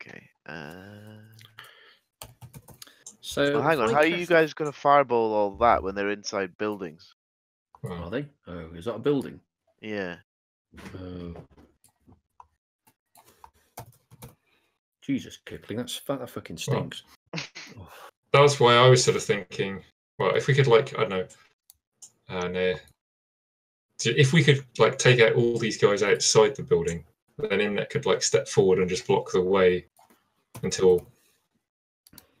S6: Okay. Uh...
S1: So,
S6: Well, hang on. How are you guys going to fireball all that when they're inside buildings?
S1: Are they? Oh, is that a building?
S6: Yeah.
S1: Oh. Jesus, Kipling, that's that, that fucking stinks. Oh,
S4: that was why I was sort of thinking, well, if we could like, I don't know, uh, if we could like take out all these guys outside the building, then Imnek could like step forward and just block the way until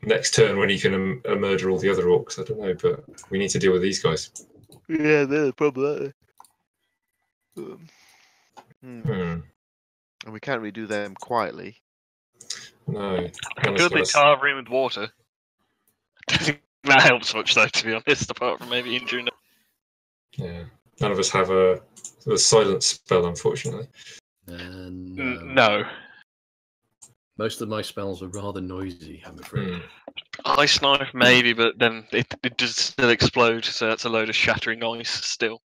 S4: next turn when he can em- murder all the other orcs. I don't know, but we need to deal with these guys.
S6: Yeah, they're probably. Um, hmm.
S4: Hmm.
S6: And we can't really do them quietly.
S4: No,
S5: I
S4: Hannah's
S5: could
S4: got
S5: be
S4: us-
S5: carve in with water. I don't think that helps much though, to be honest, apart from maybe injuring them.
S4: yeah, none of us have a, a silent spell, unfortunately.
S1: And
S5: N-
S1: um,
S5: No.
S1: most of my spells are rather noisy, I'm afraid.
S4: Hmm.
S5: Ice knife, maybe, but then it, it does still explode, so that's a load of shattering ice still.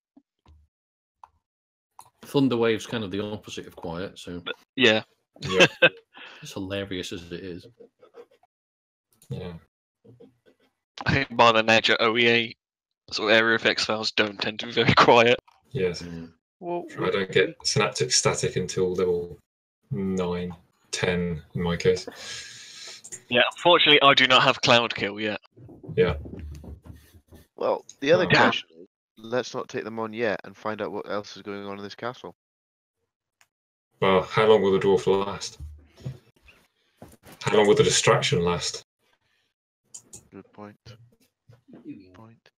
S1: Thunder wave's kind of the opposite of quiet, so
S5: Yeah.
S4: Yeah,
S1: as hilarious as it is.
S4: yeah.
S5: I think by the nature, OEA sort of area effects files don't tend to be very quiet.
S4: Yes.
S1: Mm.
S6: Well,
S4: I don't get synaptic static until level 9, 10 in my case.
S5: Yeah, unfortunately, I do not have cloud kill yet. Yeah.
S6: Well, the other
S4: Oh.
S6: Question is, let's not take them on yet and find out what else is going on in this castle.
S4: Well, how long will the dwarf last? How long will the distraction last?
S6: Good point. Point.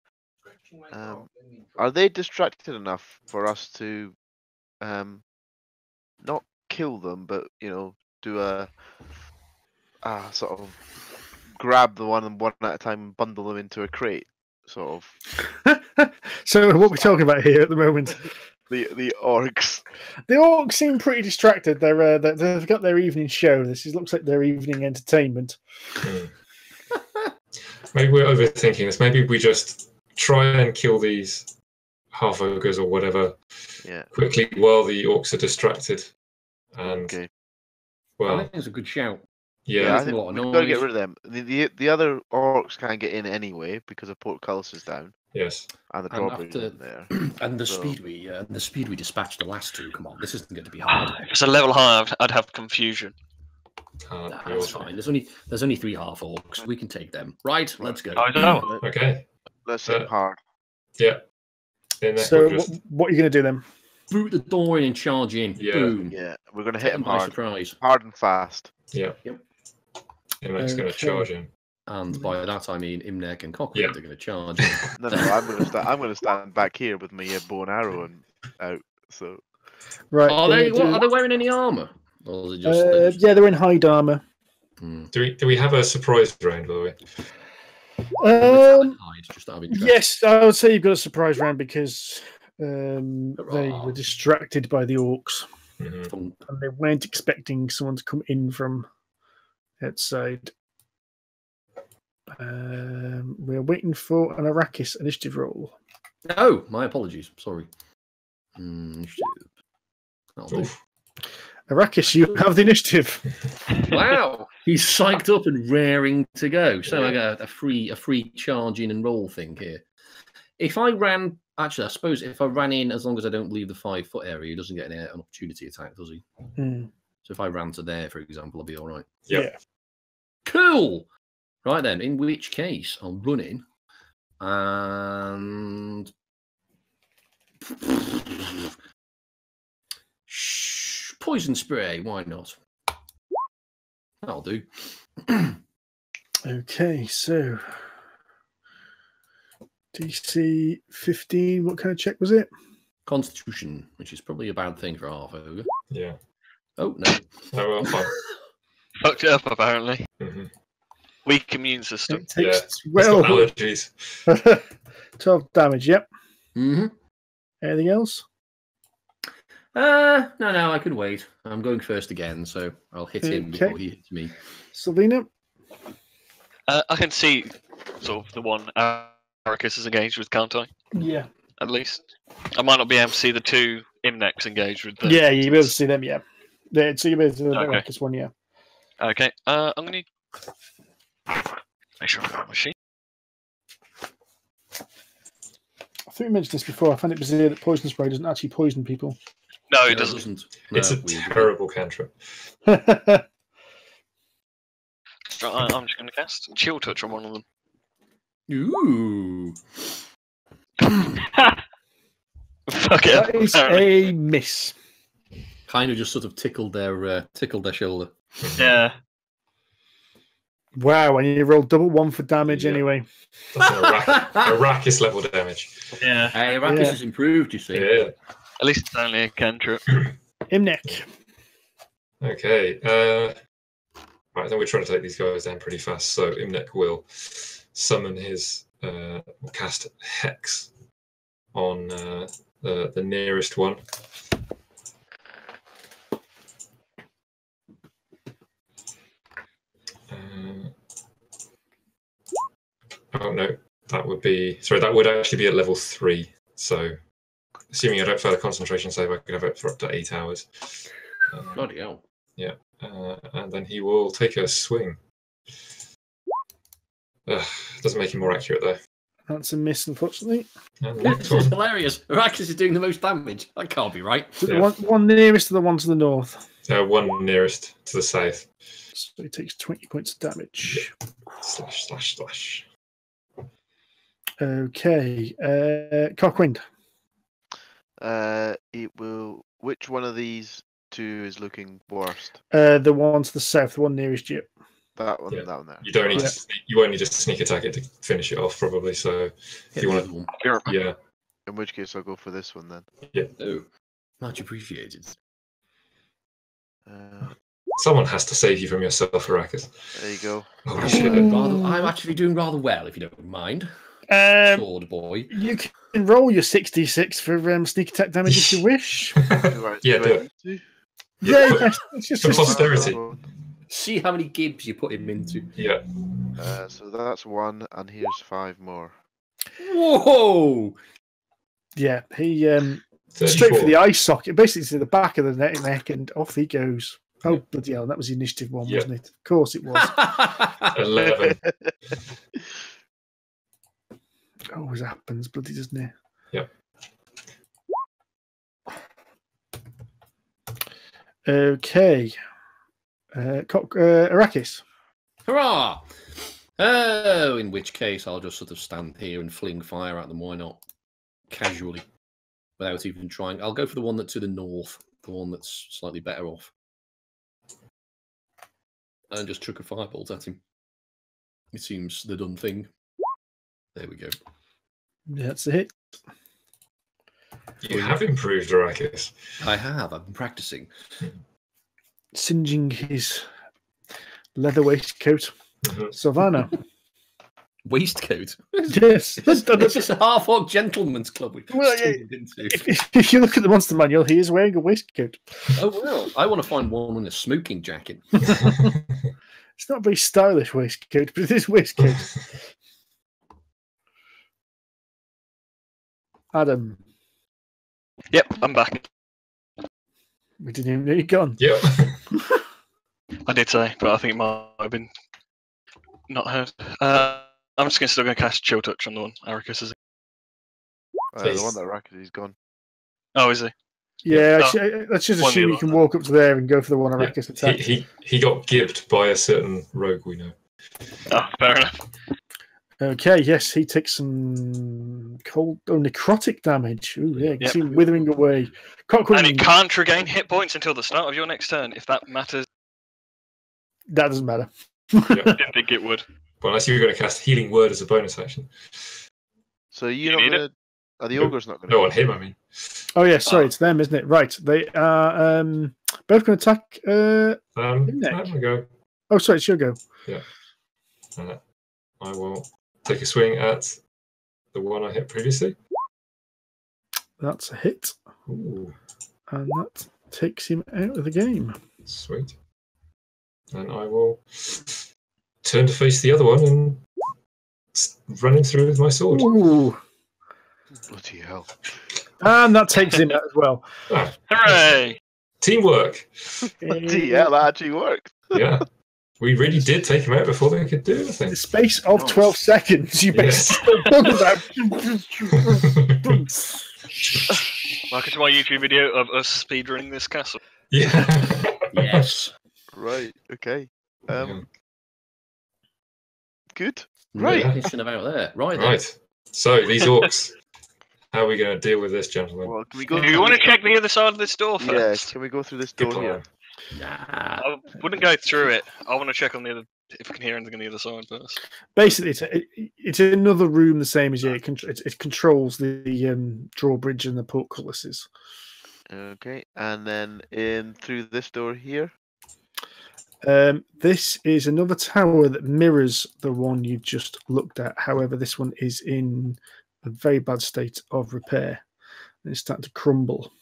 S6: Um, are they distracted enough for us to, um, not kill them, but you know, do a, uh, sort of grab the one and one at a time and bundle them into a crate, sort of.
S3: so what we're talking about here at the moment,
S6: The the orcs.
S3: the orcs seem pretty distracted. They're, uh, they- they've got their evening show. This is, looks like their evening entertainment.
S4: Hmm. Maybe we're overthinking this. Maybe we just try and kill these half ogres or whatever
S6: Yeah.
S4: quickly while the orcs are distracted. And,
S6: Okay.
S1: I
S4: well,
S1: think it's a good shout.
S6: Yeah,
S4: yeah,
S6: I think we've got to get rid of them. The, the the other orcs can't get in anyway because the portcullis is down
S4: yes.
S6: and the
S1: And after-
S6: there.
S1: and the
S6: So-
S1: speed we uh, the speed we dispatched the last two. Come on, this isn't going to be hard.
S5: If it's a level higher, I'd- I'd have confusion.
S4: Can't
S1: Nah, that's
S4: awesome.
S1: fine. There's only there's only three half orcs. We can take them. Right, let's go.
S5: I don't know.
S4: Okay.
S6: Let's hit 'em
S4: Uh,
S6: hard.
S4: Yeah. In
S3: So
S4: we'll
S3: what, what are you going to do then?
S1: Boot the door in and charge in.
S4: Yeah.
S1: Boom.
S6: Yeah, we're gonna hit him hard,
S1: surprise.
S6: hard and fast.
S4: yeah.
S1: Yep.
S4: Imnek's going to charge in.
S1: And by that I mean Imnek and Cockwind
S4: Yeah.
S1: are going to charge.
S6: No, no, I'm gonna stand. I'm gonna stand back here with my uh, bow and arrow and out. So
S3: Right.
S1: Are they what,
S3: do-
S1: are they wearing any armor? Or is it just,
S3: uh,
S1: they're just-
S3: yeah, they're in hide armor.
S1: Hmm.
S4: Do we do we have a surprise round, by the way?
S3: Um,
S1: Hide, just out of interest.
S3: yes, I would say you've got a surprise round because um, they were distracted by the orcs
S4: Mhm.
S3: And they weren't expecting someone to come in from outside. Um, we're waiting for an Arrakis initiative roll.
S1: Oh, my apologies. Sorry. Shit. That'll do.
S4: Oof.
S3: Arrakis, you have the initiative.
S1: wow, he's psyched up and raring to go. So I got a free a free charge in and roll thing here. If I ran, actually, I suppose if I ran in, as long as I don't leave the five foot area, he doesn't get an, an opportunity attack, does he?
S3: Hmm,
S1: So if I ran to there, for example, I'll be all right.
S4: Yep.
S3: Yeah.
S1: Cool. Right then, in which case I'm running and Shh, poison spray. Why not? That'll do.
S3: Okay, so DC 15, what kind of check was it?
S1: Constitution, which is probably a bad thing for half ogre.
S4: Yeah.
S1: Oh no.
S4: Oh well.
S5: Fucked it up apparently.
S4: hmm
S5: Weak immune system.
S3: It takes
S4: Well,
S3: well
S4: allergies.
S3: 12 damage, yep.
S1: hmm
S3: Anything else?
S1: Uh, no, no, I can wait. I'm going first again, so I'll hit him before he hits me.
S3: Sylfina?
S5: Uh, I can see sort of the one Arrakis is engaged with, can't I?
S3: Yeah.
S5: At least. I might not be able to see the two Imnek's engaged with the.
S3: Yeah, you'll be able to see them, yeah. Yeah, so you'll be able to see the
S5: Okay.
S3: Arrakis one, yeah.
S5: Okay. Uh, I'm gonna make sure I've got my sheet.
S3: I think we mentioned this before. I find it bizarre that poison spray doesn't actually poison people.
S5: No,
S1: No,
S5: it doesn't.
S4: It's a terrible cantrip.
S5: So I- I'm just gonna cast Chill Touch on one of them.
S1: Ooh.
S5: Fuck it.
S3: that is
S5: apparently.
S3: a miss.
S1: Kind of just sort of tickled their uh, tickled their shoulder.
S5: Yeah.
S3: Wow, and you rolled double one for damage
S4: Yeah.
S3: anyway.
S4: That's an Arrak- Arrakis level damage.
S5: Yeah.
S1: Hey, Arrakis
S3: Yeah.
S1: has improved, you see.
S4: Yeah.
S5: At least it's only a cantrip.
S3: Imnek.
S4: Okay. Uh, right, then we're trying to take these guys down pretty fast. So Imnek will summon his, uh, cast Hex on uh, the, the nearest one. Oh no, that would be sorry. That would actually be at level three. So, assuming I don't fail a concentration save, I could have it for up to eight hours. Uh,
S1: Bloody hell.
S4: uh, and then he will take a swing. Ugh, doesn't make him more accurate though.
S3: That's a miss, unfortunately.
S4: And the
S1: This is hilarious. Arrakis is doing the most damage. That can't be right.
S4: Yeah.
S3: one, one nearest to the one to the north.
S4: uh, one nearest to the south.
S3: So he takes 20 points of damage.
S4: Slash slash slash.
S3: Okay. Uh, Cockwind.
S6: Uh, it will. Which one of these two is looking worst?
S3: Uh, the one to the south, the one nearest you.
S6: That one.
S4: Yeah.
S6: That one there.
S4: You don't need
S3: Yeah.
S4: to. Sneak, you won't need to sneak attack it to finish it off, probably. So
S1: Hit
S4: you wanna-
S1: other
S4: yeah,
S6: In which case, I'll go for this one then. Yeah.
S1: Oh, much appreciated.
S6: Uh,
S4: someone has to save you from yourself, Arrakis.
S6: there you go.
S4: Holy
S1: I'm,
S4: shit!
S1: rather, I'm actually doing rather well, if you don't mind.
S3: Um,
S1: Sword boy.
S3: you can roll your 66 for um, sneak attack damage if you wish.
S6: Do
S4: Yeah,
S6: do
S4: do it.
S6: need to?
S3: yeah, it's just,
S4: for
S3: just-
S4: posterity.
S1: See how many gibs you put him into.
S4: Yeah,
S6: Uh, so that's one, and here's five more.
S1: Whoa!
S3: yeah, he um, straight for the eye socket, basically to the back of the neck, neck and off he goes. Oh, bloody hell, that was the initiative one,
S4: Yeah.
S3: wasn't it? Of course it was.
S4: Eleven.
S3: Always happens, bloody doesn't it?
S4: Yep.
S3: Okay. Uh, Cock, uh, Arrakis.
S1: Hurrah! Oh, in which case I'll just sort of stand here and fling fire at them. Why not? casually without even trying. I'll go for the one that's to the north, the one that's slightly better off. And just chuck a firebolt at him. It seems the done thing. There we go.
S3: That's a hit.
S4: You have improved, Arrakis.
S1: I have. I've been practicing.
S3: Singeing his leather waistcoat.
S4: Mhm.
S3: Savannah.
S1: Waistcoat.
S3: yes.
S1: This is a half orc gentleman's club. We
S3: Well, yeah,
S1: into.
S3: If, if you look at the monster manual, he is wearing a waistcoat.
S1: Oh well, I want to find one in a smoking jacket.
S3: It's not a very stylish waistcoat, but it is waistcoat. Adam,
S5: Yep, I'm back.
S3: we didn't even know you'd gone.
S4: yeah.
S5: I did say, but I think it might have been not heard. Uh, I'm just gonna still going to cast Chill Touch on the one. Arrakis is.
S6: Uh, the one that Racket he's gone.
S5: Oh, is he?
S3: Yeah,
S5: Oh.
S3: actually, let's just assume you can walk up to there and go for the one
S4: Yeah.
S3: Arrakis
S4: He,
S3: attack.
S4: he he got gibbed by a certain rogue we know.
S5: Oh, fair enough.
S3: Okay, yes, he takes some cold, oh, necrotic damage. Ooh, yeah, you
S5: yep.
S3: withering away. Cockwind.
S5: And it can't regain hit points until the start of your next turn, if that matters.
S3: that doesn't matter.
S5: I Didn't think it would.
S4: Well, unless you were going to cast Healing Word as a bonus action.
S6: So you're
S5: You
S6: not gonna. Are the
S4: No-
S6: ogres not gonna?
S4: No, on him, I mean.
S3: Oh, yeah, sorry,
S5: Oh.
S3: it's them, isn't it? Right, they are um, both going to attack. Uh,
S4: Um, I'm going to go.
S3: oh, sorry, it's your go.
S4: Uh, I will take a swing at the one I hit previously.
S3: That's a hit,
S4: Ooh,
S3: and that takes him out of the game.
S4: sweet. And I will turn to face the other one and s- run him through with my sword.
S3: Ooh,
S6: Bloody hell!
S3: and that takes him out as well.
S4: Ah,
S5: Hooray!
S4: teamwork.
S6: Bloody hell! That actually worked.
S4: Yeah. We really did take him out before they could do
S3: In
S4: anything.
S3: the space of
S6: Nice.
S3: 12 seconds, you
S4: Yes.
S3: basically done that.
S5: Marcus, my YouTube video of us speedrunning this castle.
S4: yeah.
S1: Yes.
S6: Right. Okay. Um. Good.
S1: No
S6: Right.
S1: pissing about there. Right. then.
S4: Right. So these orcs. How are we going to deal with this, gentlemen?
S6: Well, can we go?
S5: Do you want to check the other side of this door
S6: Yeah.
S5: first?
S6: Can we go through this
S4: Good
S6: door here?
S4: Plan.
S1: Nah.
S5: I wouldn't go through it. I want to check on the other if I can hear anything on the other side first.
S3: Basically, it's, it, it's another room the same as you. It, it, it controls the um, drawbridge and the portcullises.
S6: Okay. And then in through this door here.
S3: Um, this is another tower that mirrors the one you've just looked at. However, this one is in a very bad state of repair. And it's starting to crumble.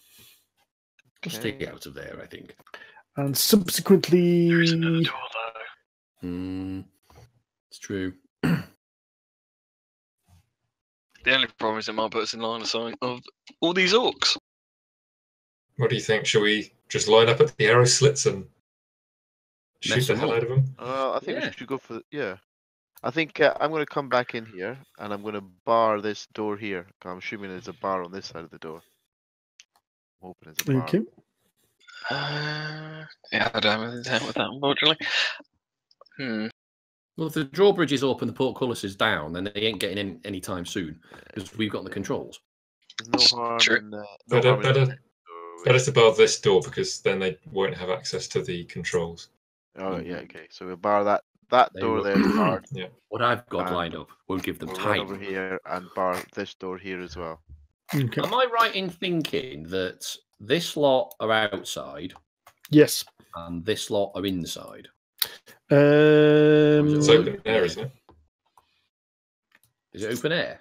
S1: Just
S6: Okay.
S1: stay out of there, I think.
S3: And subsequently,
S5: There is another door though.
S1: Hmm. It's true.
S5: The only problem is it might put us in line of sight of all these orcs.
S4: What do you think? Should we just line up at the arrow slits and shoot
S1: Mess
S4: the hell out of them?
S6: Uh, I think
S1: Yeah.
S6: we should go for yeah. I think uh, I'm going to come back in here and I'm going to bar this door here. I'm assuming there's a bar on this side of the door. I'm hoping there's a bar.
S3: okay.
S5: Uh, yeah, I don't have anything with that, unfortunately. Hmm.
S1: Well, if the drawbridge is up and the portcullis is down, then they ain't getting in any time soon because we've got the controls.
S6: There's no harm
S5: True.
S6: in uh, no
S4: Better-
S6: harm
S4: better-
S6: doorway.
S4: Better to bar this door because then they won't have access to the controls.
S6: Oh yeah, okay. So we'll bar that that
S1: They
S6: door
S1: will-
S6: there is barred.
S1: What I've got
S6: And
S1: lined up won't give them
S6: We'll run over here and bar this door here as well.
S3: Okay.
S1: Am I right in thinking that this lot are outside
S3: Yes.
S1: and this lot are inside?
S3: Um,
S4: It's open air, isn't it?
S1: Is it open air?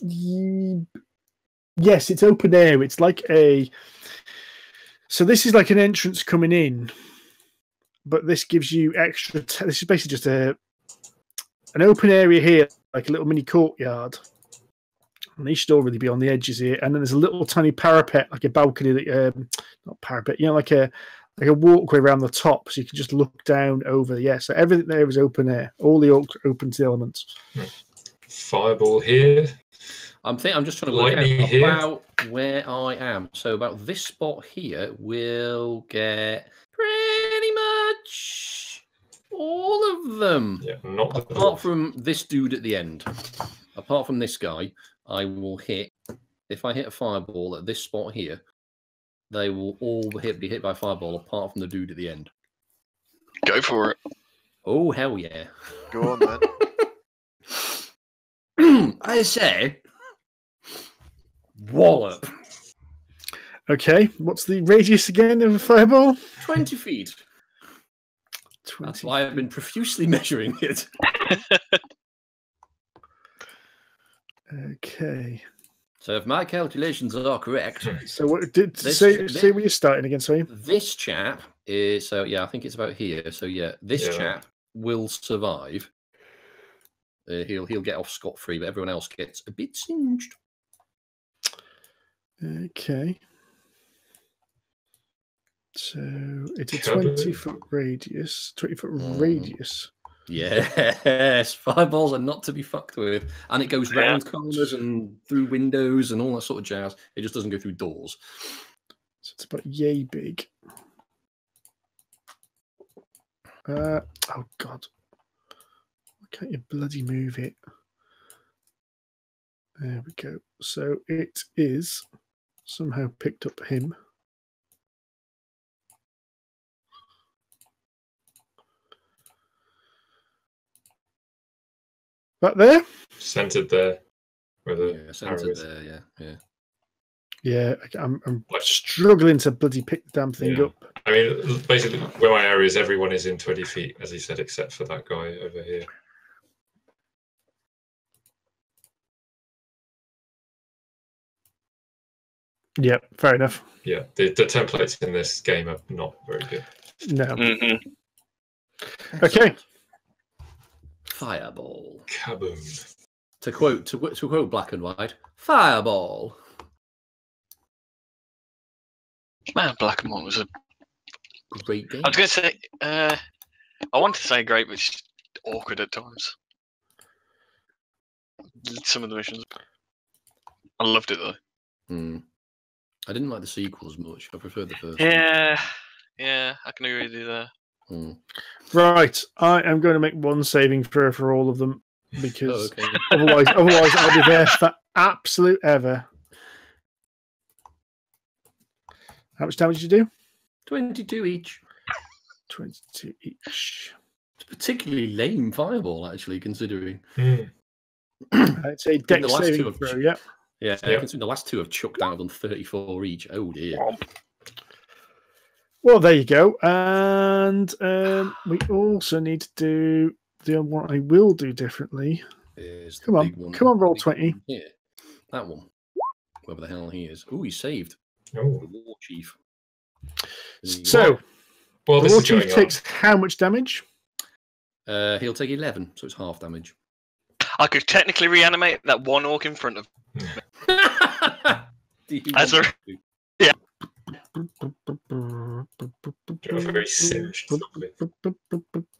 S3: Ye- Yes, it's open air. It's like a. So this is like an entrance coming in, but this gives you extra. T- this is basically just a an open area here, like a little mini courtyard. And they should all really be on the edges here. And then there's a little tiny parapet, like a balcony that um, not parapet, you know, like a like a walkway around the top, so you can just look down over. Yeah, so everything there is open air. All the orcs are open to the elements.
S4: Fireball here.
S1: I'm think I'm just trying to work
S4: Lightning
S1: out
S4: here.
S1: about where I am. So about this spot here we'll get pretty much All of them.
S4: Yeah, not
S1: Apart from this dude at the end. Apart from this guy, I will hit. If I hit a fireball at this spot here, they will all hit, be hit by fireball apart from the dude at the end.
S5: Go for it.
S1: Oh, hell yeah.
S6: Go on then.
S1: I say, wallop.
S3: Okay, what's the radius again of a fireball?
S1: 20 feet.
S3: 20.
S1: That's why I've been profusely measuring it.
S3: Okay.
S1: So if my calculations are correct,
S3: So what did
S1: This-
S3: say
S1: this-
S3: say where you're starting again, sorry?
S1: this chap is so yeah, I think it's about here. So yeah, this
S4: Yeah.
S1: chap will survive. Uh, he'll he'll get off scot free, but everyone else gets a bit singed.
S3: Okay. So it's a 20 foot radius. 20 foot
S1: Mm.
S3: radius.
S1: Yes, fireballs are not to be fucked with, and it goes
S5: Yeah.
S1: round corners and through windows and all that sort of jazz. It just doesn't go through doors.
S3: So it's about yay big. Uh oh god. Why can't you bloody move it? There we go. So it is somehow picked up him. Back there?
S4: Centered there. Where the
S1: Yeah, centered there. Yeah, yeah.
S3: Yeah, I- I'm, I'm
S4: Like-
S3: struggling to bloody pick the damn thing
S4: Yeah.
S3: up.
S4: I mean, basically, where my area is, everyone is in 20 feet, as he said, except for that guy over here.
S3: Yeah, fair enough.
S4: Yeah, the, the templates in this game are not very good.
S3: No.
S5: hmm
S3: Okay.
S1: Fireball.
S4: Kaboom.
S1: To quote to, to quote Black and White, fireball.
S5: Man, Black and White was a.
S1: Great game.
S5: I was going to say. Uh, I want to say great, but it's awkward at times. Some of the missions. I loved it though.
S1: Hmm. I didn't like the sequels much. I preferred the first. one.
S5: Yeah, yeah, I can agree with you there.
S1: Hmm.
S3: Right. I am going to make one saving throw for all of them
S1: Oh,
S3: because
S1: okay.
S3: otherwise, otherwise I'll be there for absolute ever. How much damage did you do?
S1: Twenty-two each.
S3: 22 each.
S1: It's a particularly lame fireball, actually, considering.
S4: Hmm.
S3: It's a Dex
S1: the last two
S3: saving
S1: of-
S3: throw, yeah.
S1: Yeah,
S4: Yeah.
S1: considering the last two have chucked out of them thirty-four each. Oh dear.
S3: Well, there you go. And um, we also need to do the other one I will do differently.
S1: Here's the
S3: Come on,
S1: one.
S3: come on,
S1: Roll20. Yeah, that one. Whoever the hell he is. Oh, he saved.
S4: Oh.
S1: The war chief. There.
S3: So,
S4: Well,
S3: the
S4: this
S3: War
S4: is going
S3: Chief
S4: on.
S3: takes how much damage?
S1: uh, he'll take eleven, so it's half damage.
S5: I could technically reanimate that one orc in front of.
S1: Do you
S5: As a-
S1: to?
S4: You're very singed. lovely.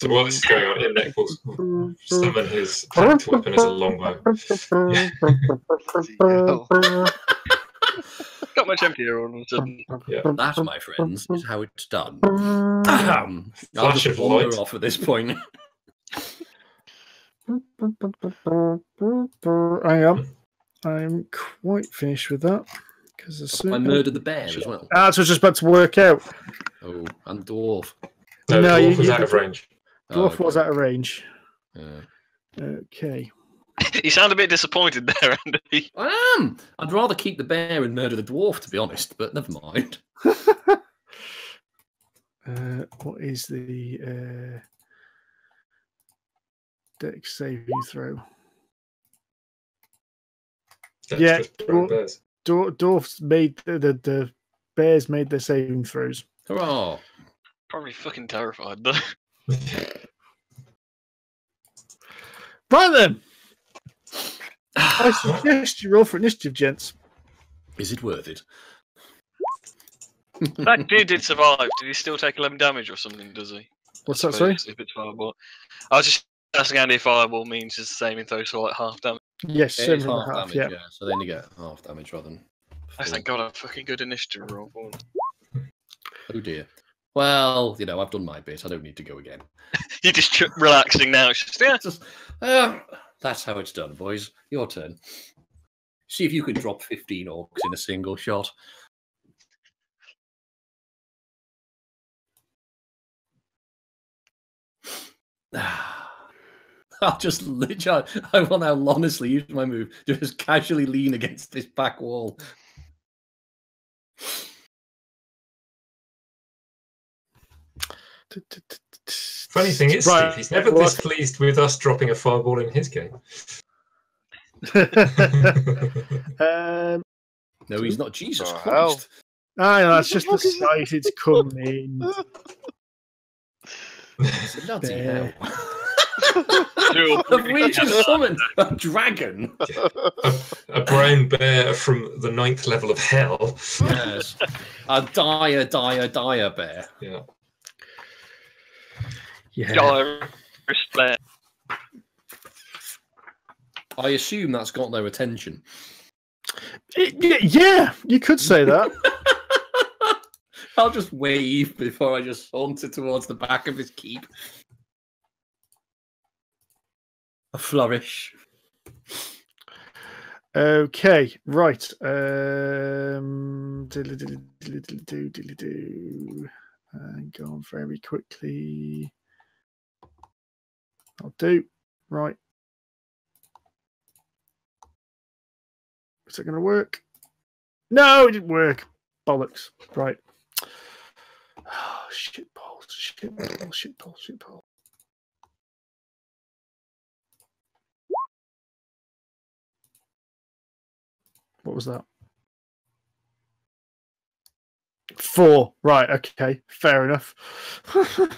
S4: So while this is going on, Imnek will summon his pact weapon as a longbow.
S5: Got much emptier all of a sudden.
S1: That, my friends, is how it's done. Ahem. I'll
S4: Flash
S1: just
S4: of
S1: wander
S4: light.
S1: off at this point.
S3: I am. I'm quite finished with that because
S1: I murdered the bear as well.
S3: That's what I was just about to work out.
S1: Oh, and dwarf.
S4: No,
S3: No,
S4: the
S3: you-
S4: dwarf was
S3: you-
S4: out of range.
S1: Oh,
S3: Dwarf was
S1: okay.
S3: out of range.
S1: Yeah.
S3: Okay.
S5: You sound a bit disappointed there, Andy.
S1: I am. I'd rather keep the bear and murder the dwarf, to be honest. But never mind.
S3: Uh, what is the uh, Dex saving throw?
S4: That's
S3: Yeah,
S4: just brown
S3: well-
S4: bears.
S3: Dwar- Dwarfs made the, the the bears made their saving throws.
S1: Hurrah!
S5: Probably fucking terrified though.
S3: Right then, I suggest you roll for initiative, gents.
S1: Is it worth it?
S5: that dude did survive. Did he still take 11 damage or something, does he?
S3: What's
S5: I
S3: that? Sorry.
S5: suppose, If it's fireball. I was just asking Andy if fireball means just saving throws for like half damage.
S3: Yes,
S1: It is
S3: seven and
S1: half
S3: a half.
S1: damage,
S3: Yeah.
S1: yeah. So then you get half damage rather than.
S5: I thank God I have fucking good initiative roll.
S1: Oh dear. Well, you know, I've done my bit. I don't need to go again.
S5: You're just ch- relaxing now. It's just, yeah.
S1: Just, uh, that's how it's done, boys. Your turn. See if you can drop 15 orcs in a single shot. I'll just literally, I will now honestly use my move to just casually lean against this back wall.
S4: Funny thing is,
S3: Right.
S4: Steve, he's never
S3: Well,
S4: this pleased with us dropping a fireball in his game.
S3: um,
S1: No, he's not Jesus
S6: Oh, hell.
S1: Christ.
S3: I know, that's just the sight it's coming.
S1: Bloody
S3: Bear.
S1: hell.
S5: Dual
S1: Have we just summoned a dragon?
S4: a, a brown bear from the ninth level of hell.
S1: Yes. A dire, dire, dire bear.
S4: Yeah.
S3: Yeah.
S5: Irish Blair.
S1: I assume that's got their attention.
S3: It- yeah, yeah, you could say that.
S1: I'll just wave before I just saunter towards the back of his keep. A flourish.
S3: Okay, right. Um, and go on very quickly. I'll do. Right. Is it going to work? No, it didn't work. Bollocks. Right. Oh, shit balls, shit balls, shit balls, shit balls. What was that? Four. Right. Okay. Fair enough.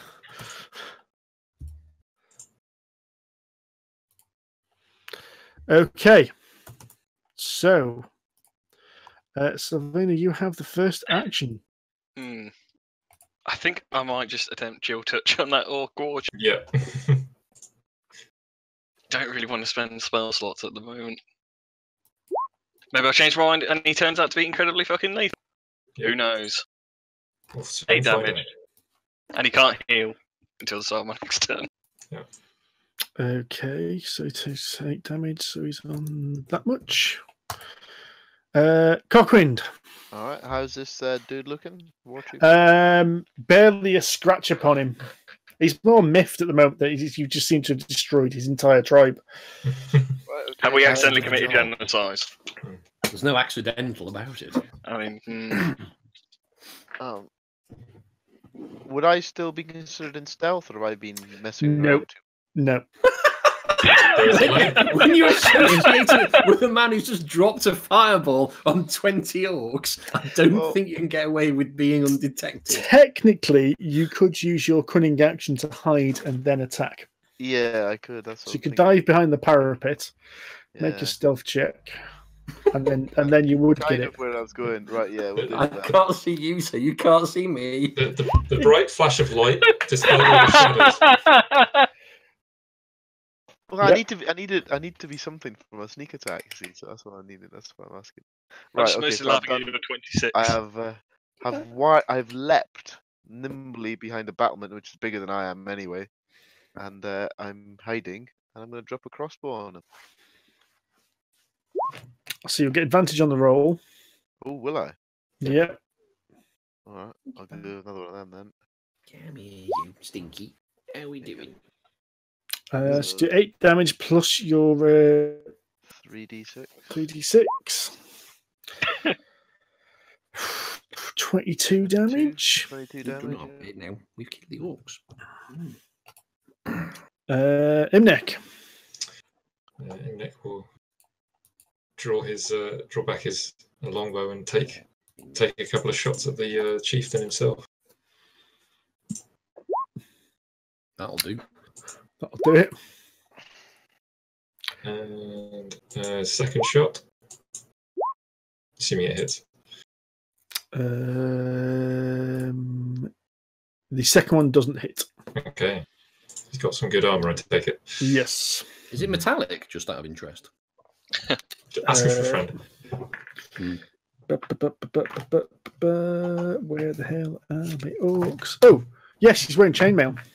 S3: okay. So, uh, Sylfina, you have the first action.
S5: Hmm. I think I might just attempt chill touch on that orc gorge.
S4: Yeah.
S5: Don't really want to spend spell slots at the moment. Maybe I'll change my mind and he turns out to be incredibly fucking lethal.
S4: Yeah.
S5: Who knows?
S4: We'll
S5: Eight damage. And he can't heal until the start of my next turn.
S3: Okay, so he takes eight damage, so he's on that much. Uh, Cockwind,
S6: All right, how's this uh, dude looking? War
S3: um, barely a scratch upon him. He's more miffed at the moment that he's, you just seem to have destroyed his entire tribe.
S5: Have we accidentally
S6: uh,
S5: committed
S6: John.
S5: genocide?
S1: There's no accidental about it.
S5: I mean.
S6: Um, would I still be considered in stealth, or have I been messing
S3: Nope.
S6: around? too-
S3: No.
S4: There's
S1: when you associate it with a man who's just dropped a fireball on 20 orcs, I don't
S6: Well-
S1: think you can get away with being undetected.
S3: Technically, you could use your cunning action to hide and then attack.
S6: Yeah, I could. That's
S3: So you could dive behind the parapet, make
S6: Yeah.
S3: a stealth check, and then and then you would get it.
S6: where I was going. Right, yeah. We'll
S1: I
S6: that.
S1: can't see you, so you can't see me.
S4: The, the, the bright flash of light dispelled all the shadows.
S6: Well, I
S3: Yep.
S6: need to. Be, I need it. I need to be something from a sneak attack. you See, so that's what I needed. That's what I'm asking.
S5: I'm
S6: Right. Okay.
S5: mostly
S6: So I've
S5: laughing
S6: done,
S5: 26.
S6: I have. Uh, have wi- I've leapt nimbly behind a battlement, which is bigger than I am anyway, and uh, I'm hiding, and I'm going to drop a crossbow on him.
S3: So you'll get advantage on the roll.
S6: Oh, will I?
S3: Yep.
S6: All right. I'll do another one of them then.
S1: Come here, you stinky. How we doing?
S3: Uh, so do eight damage plus your uh,
S6: Three d six.
S3: 3d6. 22 damage.
S6: Twenty-two
S1: You've
S6: damage. yeah.
S1: now. We've killed the orcs.
S3: Uh, Imnek.
S4: Uh, Imnek will draw his uh, draw back his longbow and take take a couple of shots at the uh, chieftain himself.
S1: That'll do.
S3: That'll do it.
S4: And uh, second shot. Assuming it hits.
S3: Um, the second one doesn't hit.
S4: Okay. He's got some good armor, I take it.
S3: Yes.
S1: Is it metallic, just out of interest?
S4: Ask for a friend.
S3: Uh, Where the hell are the orcs? Oh, yes, he's wearing chainmail.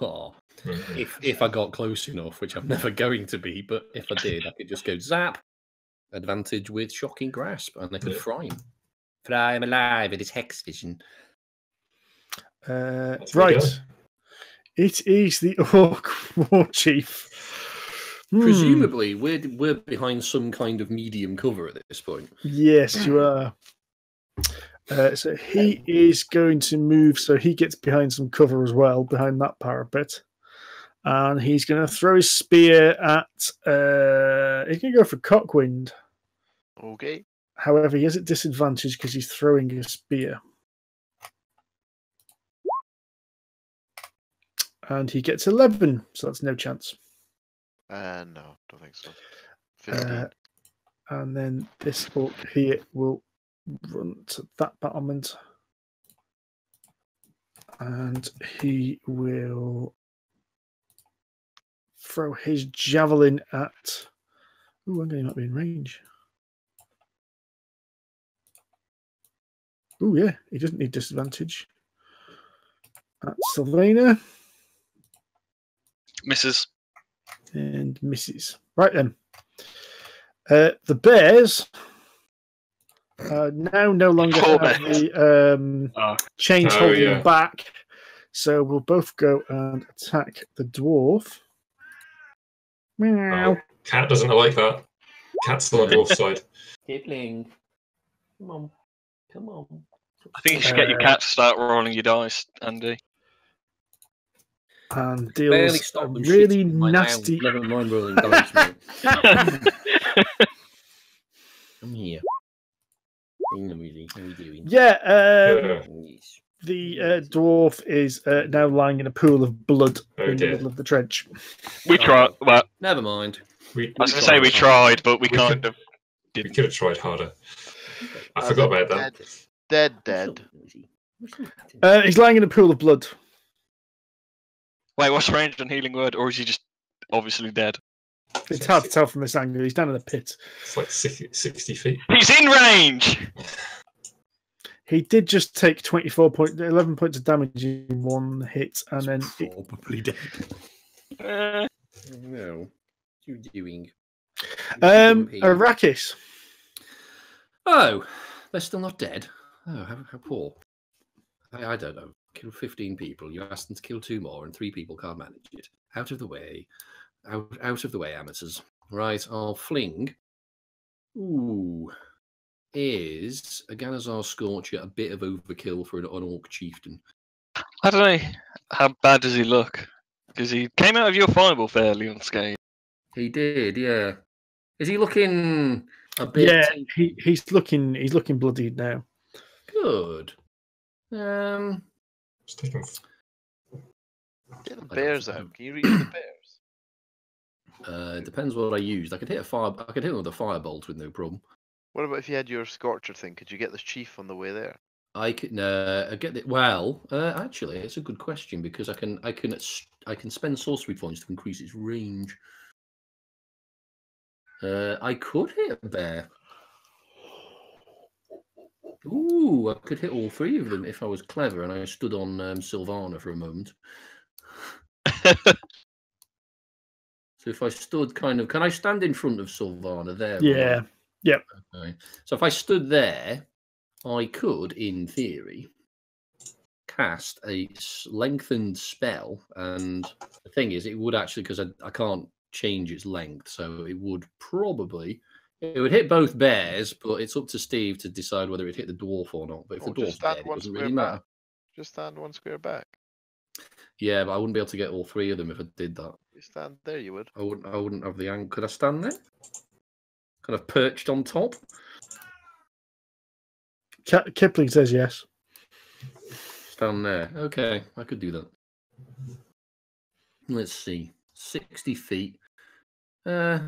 S4: Oh, Mhm.
S1: if if I got close enough, which I'm never going to be, but if I did, I could just go zap. Advantage with shocking grasp, and I could
S4: Yeah.
S1: fry him. Fry him alive with his hex vision.
S3: Uh, right. It is the Orc War Chief. Hmm,
S1: Presumably, we're we're behind some kind of medium cover at this point.
S3: Yes, you are. Uh, so he is going to move, so he gets behind some cover as well, behind that parapet. And he's going to throw his spear at. Uh, he's going to go for Cockwind.
S6: Okay.
S3: However, he is at disadvantage because he's throwing a spear. And he gets 11, so that's no chance.
S6: Uh, no, don't think so. 15.
S3: Uh, and then this orc here will run to that battlement. And he will throw his javelin at. Ooh, I'm going to not be in range. Ooh, yeah, he doesn't need disadvantage. At Sylfina
S5: Misses.
S3: and misses. Right then. Uh, the Bears uh, now no longer
S5: Poor
S3: have
S5: Bears.
S3: the um,
S5: Oh.
S3: chains
S4: Oh,
S3: holding
S4: yeah.
S3: back. So we'll both go and attack the dwarf. Meow.
S4: Oh, cat doesn't like that. Cat's on the dwarf side.
S1: Kipling, come on, come on.
S5: I think you should get your
S3: Uh,
S5: cat to start rolling your dice, Andy.
S3: And deals a
S1: stop them.
S3: really nasty.
S1: Never mind rolling dice. mate. Come here. Hello, Willie. How are you doing?
S3: Yeah, um,
S4: Yeah.
S1: Yes.
S3: the uh, dwarf is uh, now lying in a pool of blood
S4: Oh,
S3: in the middle of the trench.
S5: we tried. Well,
S1: Never mind.
S4: We,
S5: I was going to say we tried, but we
S4: We
S5: kind
S4: could-
S5: of
S4: we
S5: didn't.
S4: could have tried harder. I
S6: As
S4: forgot
S6: in
S4: about that.
S6: Dead, dead, dead.
S3: Uh, he's lying in a pool of blood.
S5: Wait, what's ranged on healing word, or is he just obviously dead?
S3: It's hard to tell from this angle. He's down in a pit.
S4: It's like 60, 60 feet.
S5: He's in range.
S3: He did just take 24 point, 11 points of damage in one hit, and then it-
S1: probably dead.
S5: Uh,
S1: No. What you doing?
S3: um,
S1: Jumping.
S3: Arrakis.
S1: Oh, they're still not dead. Oh, how, how poor. I, I don't know. Kill 15 people. You asked them to kill two more, and three people can't manage it. Out of the way. Out, out of the way, amateurs. Right, I'll fling. Ooh. Is a Aganazzar's Scorcher a bit of overkill for an, an Orc chieftain?
S5: I don't know. How bad does he look? Because he came out of your fireball fairly unscathed.
S1: He did, yeah. Is he looking a bit
S3: Yeah, he, he's looking he's looking bloodied now.
S1: good? Um,
S4: Just take.
S6: Get the bears out. Can you reach the bears?
S1: uh, it depends what I used. I could hit a fire. I could hit him with a firebolt with no problem.
S6: What about if you had your scorcher thing? Could you get the chief on the way there?
S1: I can uh, I get it. Well, uh, actually, it's a good question because I can I can I can spend sorcery points to increase its range. Uh, I could hit a bear. Ooh, I could hit all three of them if I was clever and I stood on um, Sylfina for a moment. So if I stood kind of, can I stand in front of Sylfina there? Yeah. I?
S3: Yeah.
S1: Okay. So if I stood there, I could, in theory, cast a lengthened spell. And the thing is, it would actually, because I, I can't change its length, so it would probably. It would hit both bears, but it's up to Steve to decide whether it hit the dwarf or not. But if
S6: Oh,
S1: the
S6: just
S1: dwarf's
S6: stand
S1: dead, it
S6: one
S1: doesn't
S6: square
S1: really
S6: back.
S1: matter.
S6: Just stand one square back.
S1: Yeah, but I wouldn't be able to get all three of them if I did that.
S6: You stand there, you would.
S1: I wouldn't. I wouldn't have the angle. Could I stand there? Kind of perched on top.
S3: Ki- Kipling says yes.
S1: Down there. Okay, I could do that. Let's see. 60 feet. Uh,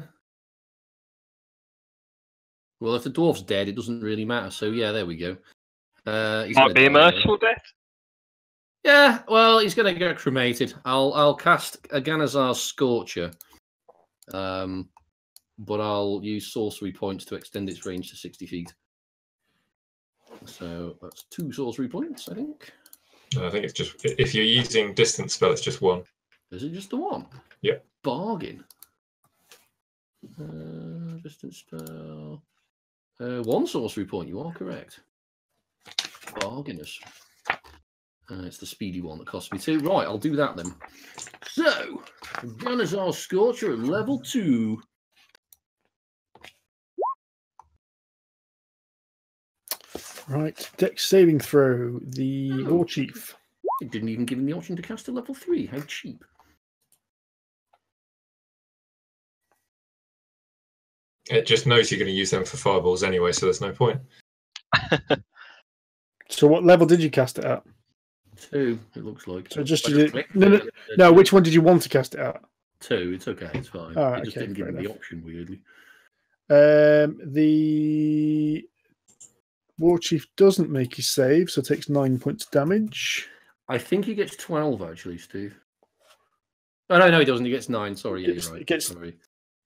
S1: well, if the dwarf's dead, it doesn't really matter. So, yeah, there we go. Uh, he's
S5: Might be a merciful death.
S1: Yeah, well, he's going to get cremated. I'll I'll cast a Aganazzar's Scorcher, um, but I'll use sorcery points to extend its range to 60 feet. So that's two sorcery points, I think.
S4: I think it's just if you're using distance spell, it's just one.
S1: Is it just the one?
S4: Yep.
S1: Bargain. Uh, distance spell. Uh, one sorcery point. You are correct. Bargainers. Uh, it's the speedy one that cost me two. Right, I'll do that then. So, Aganazzar's Scorcher at level two.
S3: Right, Dex saving throw. The
S1: Oh.
S3: war chief.
S1: It didn't even give him the option to cast a level three. How cheap.
S4: It just knows you're going to use them for fireballs anyway, so there's no point.
S3: So, what level did you cast it at?
S1: Two, it looks like.
S3: So just
S1: I
S3: to do- no, no, No, which one did you want to cast it at?
S1: Two, it's okay, it's fine.
S3: Oh,
S1: it just
S3: okay,
S1: didn't give
S3: fair
S1: him the option, weirdly.
S3: Um, the war chief doesn't make his save, so takes nine points of damage.
S1: I think he gets 12, actually, Steve. Oh, no, no, he doesn't. He gets nine. Sorry, yeah, you're right.
S3: gets-
S1: Sorry.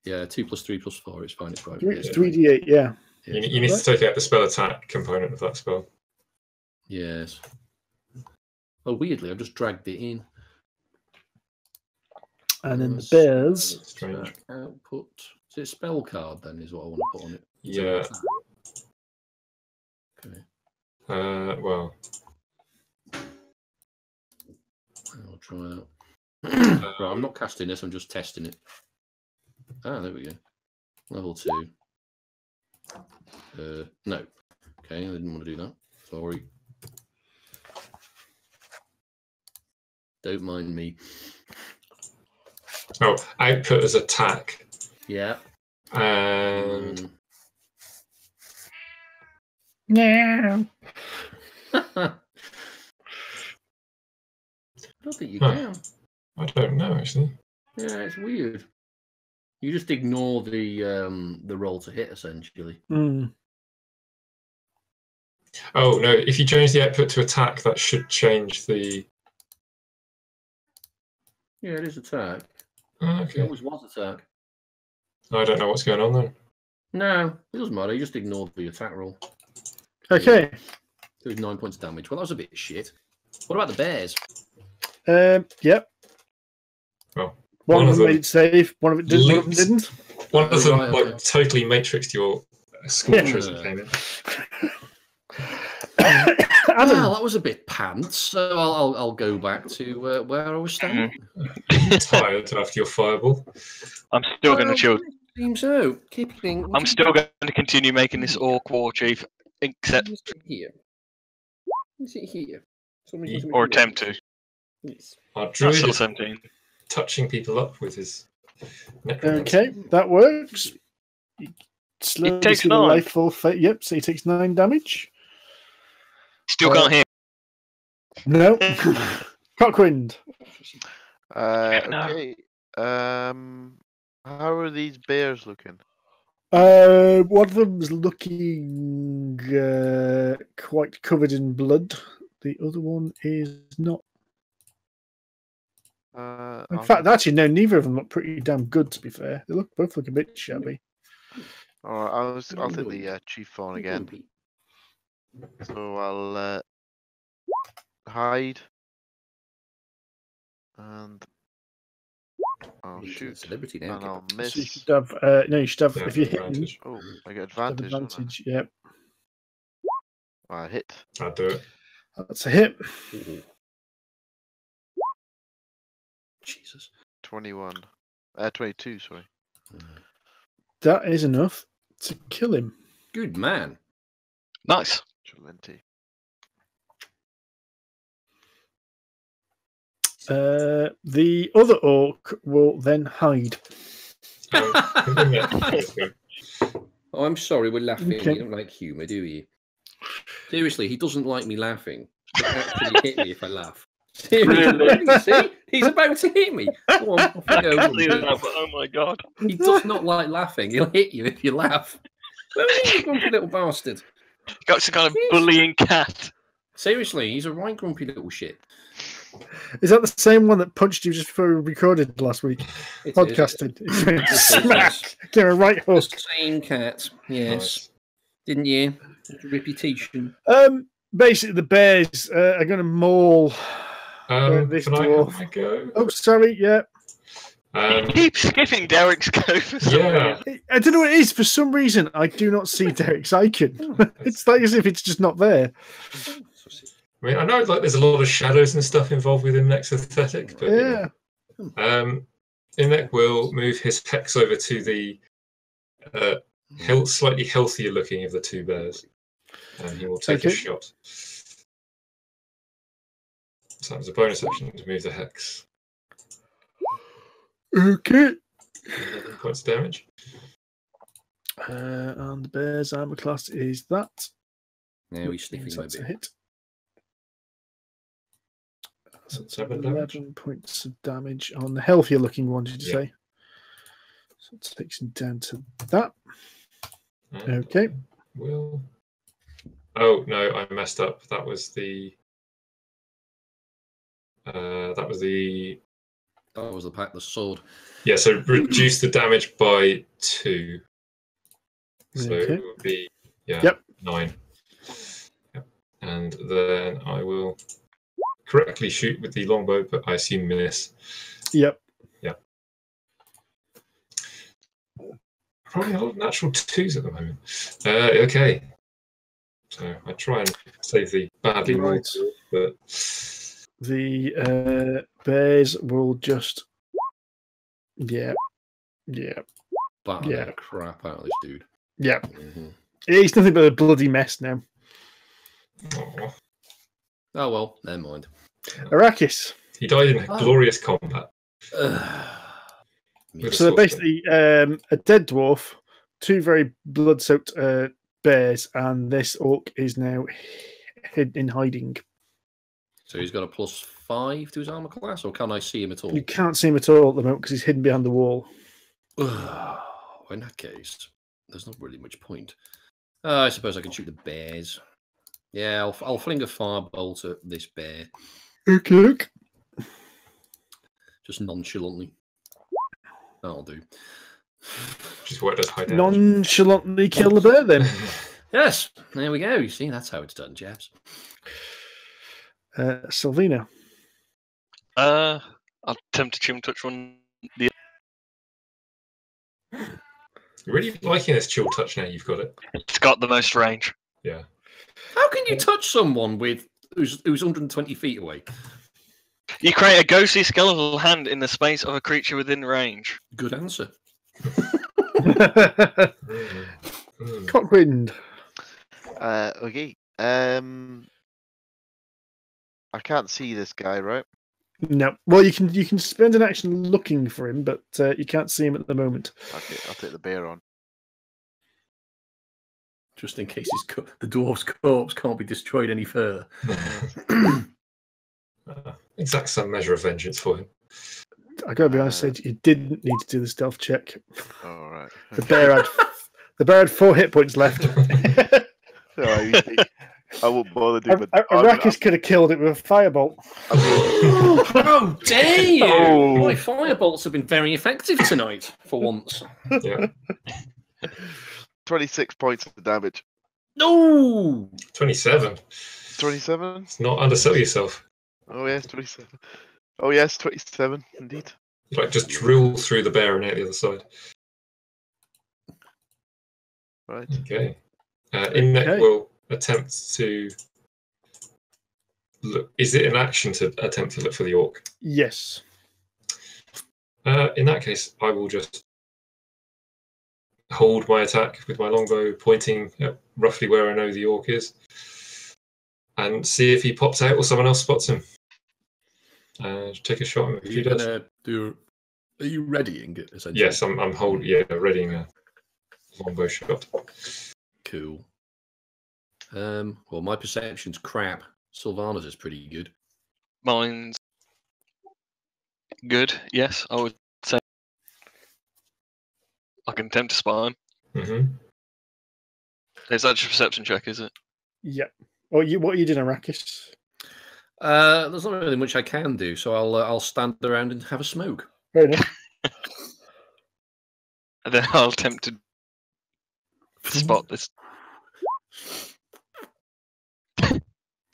S1: Yeah, two plus three plus four. It's fine. It's fine.
S3: Three,
S1: yeah,
S3: three d eight. Yeah.
S1: yeah,
S4: You, you need
S3: Right.
S4: to take out the spell attack component of that spell.
S1: Yes. Well, weirdly, I've just dragged it in.
S3: And then the bears.
S4: Strange.
S1: Output. Is it a spell card then? Is what I want to put on it.
S4: Yeah. Uh, well,
S1: I'll try out. right, I'm not casting this. I'm just testing it. Ah, there we go. Level two. Uh, no. Okay, I didn't want to do that. Sorry. Don't mind me.
S4: oh, output as attack,
S1: Yeah.
S4: and
S1: Mm.
S3: Yeah.
S1: I don't think you
S4: Huh.
S1: can.
S4: I don't know actually.
S1: Yeah, it's weird. You just ignore the um the roll to hit essentially.
S3: Mm.
S4: Oh no! If you change the output to attack, that should change the.
S1: Yeah, it is attack.
S4: Oh,
S1: It always was attack.
S4: I don't know what's going on then.
S1: No, it doesn't matter. You just ignore the attack roll.
S3: Okay.
S1: Doing nine points of damage. Well, that was a bit shit. What about the bears?
S3: Um. Yep.
S4: Well,
S3: One,
S4: one
S3: of
S4: of
S3: them
S4: them
S3: made save. One of it didn't. One of them didn't.
S4: One of them like
S1: okay.
S4: totally matrixed your scorcher as it came in.
S3: Adam.
S1: Well, that was a bit pants. So I'll I'll, I'll go back to uh, where I was standing.
S4: Tired after your fireball.
S5: I'm still going to chill.
S1: Seems so. Keeping.
S5: I'm still going to continue making this orc war chief, except
S1: Is it here? Is it here? Somebody
S4: Ye-
S1: doesn't
S5: or attempt to.
S1: Yes.
S4: Our druid
S5: still
S4: is
S5: 17.
S4: touching people up with his necromancy.
S3: Okay, that works. You slowly
S5: takes nine.
S3: life fall fa- Yep, so he takes nine damage.
S5: Still
S3: Uh,
S5: can't hear.
S3: No. Cockwind.
S6: Uh, okay. Um, how are these bears looking?
S3: Uh, one of them's looking uh, quite covered in blood. The other one is not.
S6: Uh,
S3: In
S6: I'll-
S3: fact, actually, no. Neither of them look pretty damn good. To be fair, they look both look a bit shabby.
S6: all right, I'll, s- I'll take the uh, chief
S1: phone
S6: again. So I'll uh, hide and I'll
S1: He's a
S6: shoot
S1: Celebrity now.
S6: and I'll
S1: Kipper.
S3: So you should have. Uh, no, you should have.
S4: Yeah,
S3: if you hit
S4: advantage.
S6: Oh, I get
S3: have
S6: advantage. don't I?
S3: advantage. Yep,
S6: I hit
S4: I'll do it.
S3: that's a hit.
S1: Ooh. Jesus.
S6: twenty-one, uh, twenty-two. Sorry.
S3: That is enough to kill him.
S1: Good man.
S5: Nice.
S6: Excelente.
S3: Uh, the other orc will then hide.
S4: Let's go.
S1: Oh, I'm sorry, we're laughing.
S3: Okay.
S1: You don't like humour, do you? Seriously, he doesn't like me laughing. He'll actually hit me if I laugh. Seriously, see? He's about to hit me. Go on, off you
S5: I
S1: go.
S5: that, oh my god.
S1: He does not like laughing. He'll hit you if you laugh. Where are you, grumpy little bastard?
S5: Got some kind of bullying cat.
S1: Seriously, he's a right grumpy little shit.
S3: Is that the same one that punched you just before we recorded last week?
S1: It is.
S3: Podcasted. It
S1: It is,
S3: Smack!
S1: yes.
S3: Give a right
S1: The
S3: hook.
S1: same cat. Yes. didn't you? Reputation.
S3: Um, basically, the bears uh, are going to maul.
S4: Um,
S3: this
S4: can I
S3: dwarf.
S4: have go?
S3: Oh, sorry. Yeah,
S4: Um,
S5: Keep skipping Derek's go for some
S4: Yeah.
S5: reason.
S3: I don't know what it is. For some reason, I do not see Derek's icon. it's like as if it's just not there.
S4: I mean, I know like there's a lot of shadows and stuff involved with Imnek's aesthetic, but you know.
S3: Yeah.
S4: Um, Imnek will move his hex over to the uh, health, slightly healthier looking of the two bears, and he will take a shot. So that was a bonus action to move the hex.
S3: Okay.
S4: 11 points of damage.
S3: Uh, and the bear's armor class is that.
S1: Now we
S3: which
S1: sniffing
S3: means
S1: a
S3: that's a hit. So it's
S4: Seven damage.
S3: 11 points of damage on the healthier looking one, did you
S4: Yeah.
S3: say? So it takes him down to that.
S4: And
S3: Okay.
S4: I Will. Oh no, I messed up. That was the. Uh, that was the
S1: That was the pack, the sword.
S4: yeah. So reduce the damage by two. So
S3: Okay.
S4: it would be yeah
S3: Yep.
S4: nine. Yep. And then I will correctly shoot with the longbow, but I assume miss.
S3: Yep. Yeah.
S4: Probably a lot of natural twos at the moment. Uh, okay. So I try and save the badly rolled,
S3: Right.
S4: but
S3: The uh, bears will just. Yeah. Yeah.
S1: Batter
S3: Yeah.
S1: the crap out of this dude.
S3: Yeah.
S1: Mhm.
S3: He's nothing but a bloody mess now.
S4: aw,
S1: Oh well, never mind.
S3: Arrakis.
S4: he died in
S1: Oh.
S4: glorious combat.
S3: So they're basically um, a dead dwarf, two very blood soaked uh, bears, and this orc is now hid in hiding.
S1: So he's got a plus five to his armor class, or can I see him at all?
S3: You can't see him at all at the moment because he's hidden behind the wall.
S1: In that case, there's not really much point. Uh, I suppose I can shoot the bears. Yeah, I'll, I'll fling a firebolt at this bear,
S3: Okay,
S1: just nonchalantly. That'll do.
S4: Just is what it does high damage.
S3: Nonchalantly kill the bear then.
S1: Yes, there we go. You see, that's how it's done, chaps.
S3: Uh, Sylfina.
S5: Uh, I'll attempt to chill touch one. The
S4: You're really liking this chill touch now. You've got it.
S5: it's got the most range.
S4: Yeah.
S1: How can you touch someone with who's who's 120 feet away?
S5: You create a ghostly skeletal hand in the space of a creature within range.
S1: Good answer.
S3: Cockwind.
S6: Uh, okay. Um, I can't see this guy, right?
S3: No. Well, you can you can spend an action looking for him, but uh, you can't see him at the moment.
S6: Okay, I'll take the bear on.
S1: Just in case his co- the dwarf's corpse can't be destroyed any further.
S4: Uh, exact some measure of vengeance for him.
S3: I gotta be honest,
S6: Uh,
S3: you didn't need to do the stealth check.
S6: All right.
S3: The bear had the bear had four hit points left.
S6: No, I, I won't bother doing
S3: Ar-
S6: it.
S3: Ar- Arrakis could have killed it with a firebolt.
S1: oh, dare you!
S6: Oh.
S1: My firebolts have been very effective tonight, for once.
S4: Yeah.
S6: 26 points of damage.
S1: No!
S4: 27.
S6: 27?
S4: Not undersell yourself.
S6: Oh, yes, 27. Oh, yes, 27, indeed.
S4: You like just drill through the bear and out the other side.
S6: Right.
S4: Okay. Uh, Imnek
S3: Okay.
S4: will attempt to look. Is it an action to attempt to look for the orc?
S3: Yes.
S4: Uh, in that case, I will just hold my attack with my longbow, pointing at roughly where I know the orc is, and see if he pops out or someone else spots him. And take a shot.
S1: Are
S4: If
S1: you
S4: he does,
S1: gonna do? Are you readying it? Essentially.
S4: yes, I'm. I'm hold. Yeah, readying a longbow shot.
S1: Cool. Um. Well, my perception's crap. Sylfina's is pretty good.
S5: Mine's good. Yes, I would say. I can attempt to spy him.
S4: hmm
S5: Is that just a perception check? Is it?
S3: Yep. Oh, you what are you doing, Arrakis?
S1: Uh, there's not really much I can do, so I'll uh, I'll stand around and have a smoke.
S3: Fair enough.
S5: And then I'll attempt to spot this.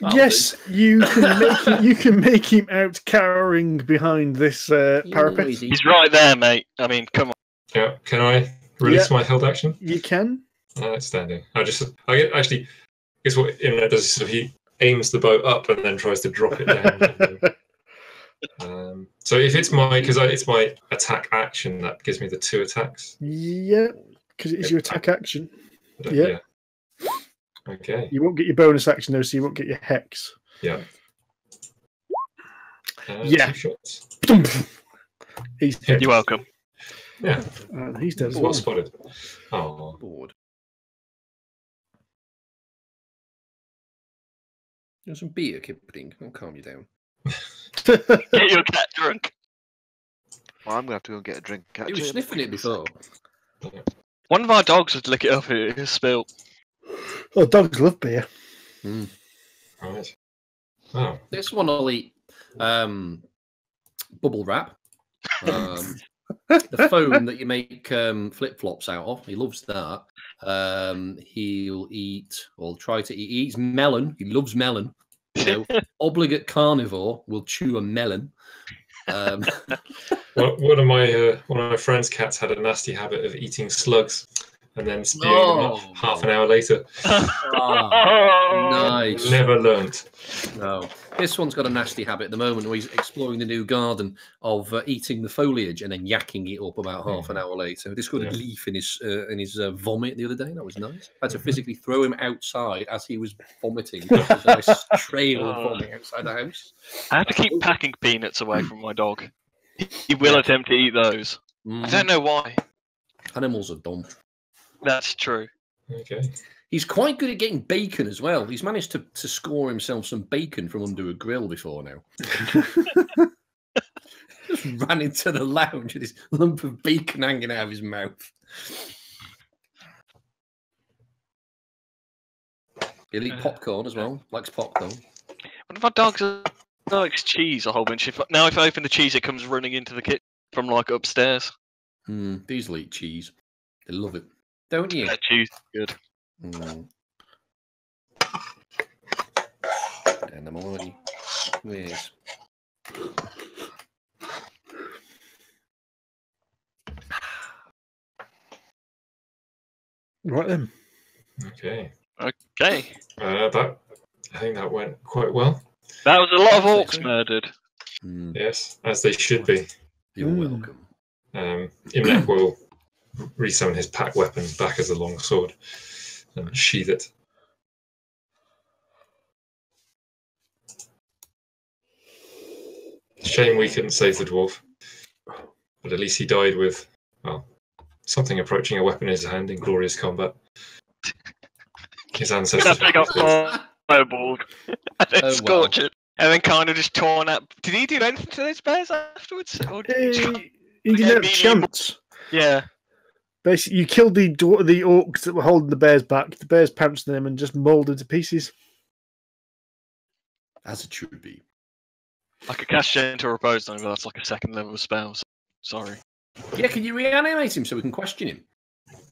S1: That'll
S3: yes, you can make him, you can make him out cowering behind this uh, parapet.
S5: He's right there, mate. I mean, come on.
S4: Yeah. Can I release my held action?
S3: You can.
S4: Outstanding. I just, I get actually, guess what Imnek does is sort of he aims the bow up and then tries to drop it down. um, so if it's my, because it's my attack action, that gives me the two attacks.
S3: Yeah, because it's your attack action.
S4: I don't-
S3: Yeah.
S4: Okay.
S3: You won't get your bonus action though, so you won't get your hex.
S4: Yeah. Uh,
S3: Yeah.
S4: Two shots.
S5: You're welcome.
S4: Yeah.
S3: And he's dead as
S4: Well
S3: well.
S4: spotted. Oh.
S1: bored. There's some beer, Kipling. I'll calm you down.
S5: Get your cat drunk.
S6: Well, I'm gonna have to go and get a drink.
S1: He was
S6: actually.
S1: sniffing it before.
S5: One of our dogs would lick it up if it was spilled.
S3: oh, dogs love beer.
S4: Right. Wow.
S1: This one I'll eat um, bubble wrap. Um, the foam that you make um, flip flops out of. He loves that. Um, he'll eat, or try to eat. He eats melon. He loves melon. You know, obligate carnivore will chew a melon. Um,
S4: One, one of my uh, one of my friend's cats had a nasty habit of eating slugs and then spewing
S1: Oh,
S4: up half an hour later.
S1: ah, nice.
S4: Never learnt.
S1: No, this one's got a nasty habit at the moment where he's exploring the new garden of uh, eating the foliage and then yakking it up about half an hour later. This got
S4: Yeah.
S1: a leaf in his uh, in his uh, vomit the other day. That was nice. I had to physically throw him outside as he was vomiting. There was a nice trail of vomit outside the house.
S5: I have to keep packing peanuts away from my dog. He will attempt to eat those. I
S1: Mm,
S5: don't know why.
S1: Animals are dumb.
S5: That's true.
S4: Okay.
S1: He's quite good at getting bacon as well. He's managed to, to score himself some bacon from under a grill before now. Just ran into the lounge with this lump of bacon hanging out of his mouth. He'll eat popcorn as well. Likes popcorn.
S5: One of our dogs uh, likes cheese a whole bunch. If, now, if I open the cheese, it comes running into the kitchen from like upstairs.
S1: Mm, these will eat cheese. They love it. Don't you?
S5: Yeah, cheese is good.
S1: Mm. In the morning. Where's
S3: Right then.
S4: Okay.
S5: Okay,
S4: Uh, that I think that went quite well.
S5: that was a lot of
S1: I'd
S5: orcs murdered.
S1: Mm,
S4: Yes, as they should be.
S1: You're
S3: Mm.
S1: welcome.
S4: Um, Imnek will resummon his pact weapon back as a long sword and sheathe it. Shame we couldn't save the dwarf, but at least he died with well something approaching a weapon in his hand in glorious combat. His ancestors.
S5: They got fireballed and then
S1: Oh, wow.
S5: scorched, and then kind of just torn up. Did he do anything to those bears afterwards? Or did he
S3: He, he didn't have a chance.
S5: Yeah,
S3: Basically, you killed the the orcs that were holding the bears back. The bears pounced on them and just mauled them to pieces.
S1: As it should be.
S5: I could cast gentle repose on him, but that's like a second level spell. So sorry.
S1: Yeah, can you reanimate him so we can question him?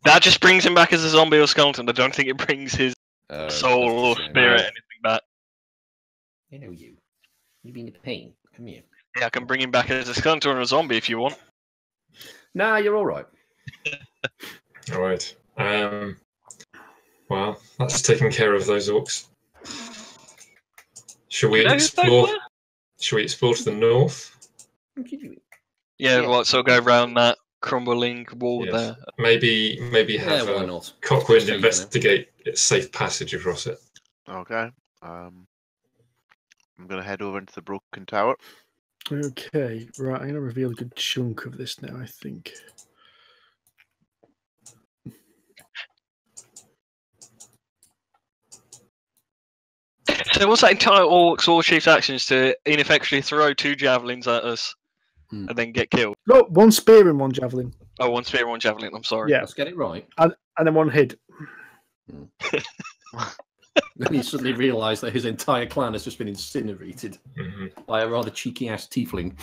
S5: That just brings him back as a zombie or skeleton. I don't think it brings his
S1: Uh,
S5: soul or
S1: that's a
S5: spirit anything back.
S1: I know you. You being a pain. Come here.
S5: Yeah, I can bring him back as a skeleton or a zombie if you want.
S1: Nah, you're all right.
S4: All right. Um, well, that's taking care of those orcs. Shall we
S5: You know who's those
S4: explore?
S5: were?
S4: Shall we explore to the north?
S1: What you doing?
S5: Yeah,
S1: Yeah.
S5: well, so go around that crumbling wall
S4: Yes.
S5: there.
S4: Maybe, maybe have
S1: why
S4: uh,
S1: not?
S4: Cockwind
S1: Safe, innit?
S4: investigate its safe passage across it.
S6: Okay. Um, I'm gonna head over into the broken tower.
S3: Okay, right. I'm gonna reveal a good chunk of this now. I think.
S5: So what's that entire Orcs War Chief's actions to ineffectually throw two javelins at us
S1: Hmm.
S5: and then get killed?
S3: No, one spear and one javelin,
S5: Oh, one spear, and one javelin. I'm sorry.
S3: Yeah.
S1: Let's get it right.
S3: and and then one hit.
S1: Then he suddenly realised that his entire clan has just been incinerated
S4: hmm
S1: by a rather cheeky ass tiefling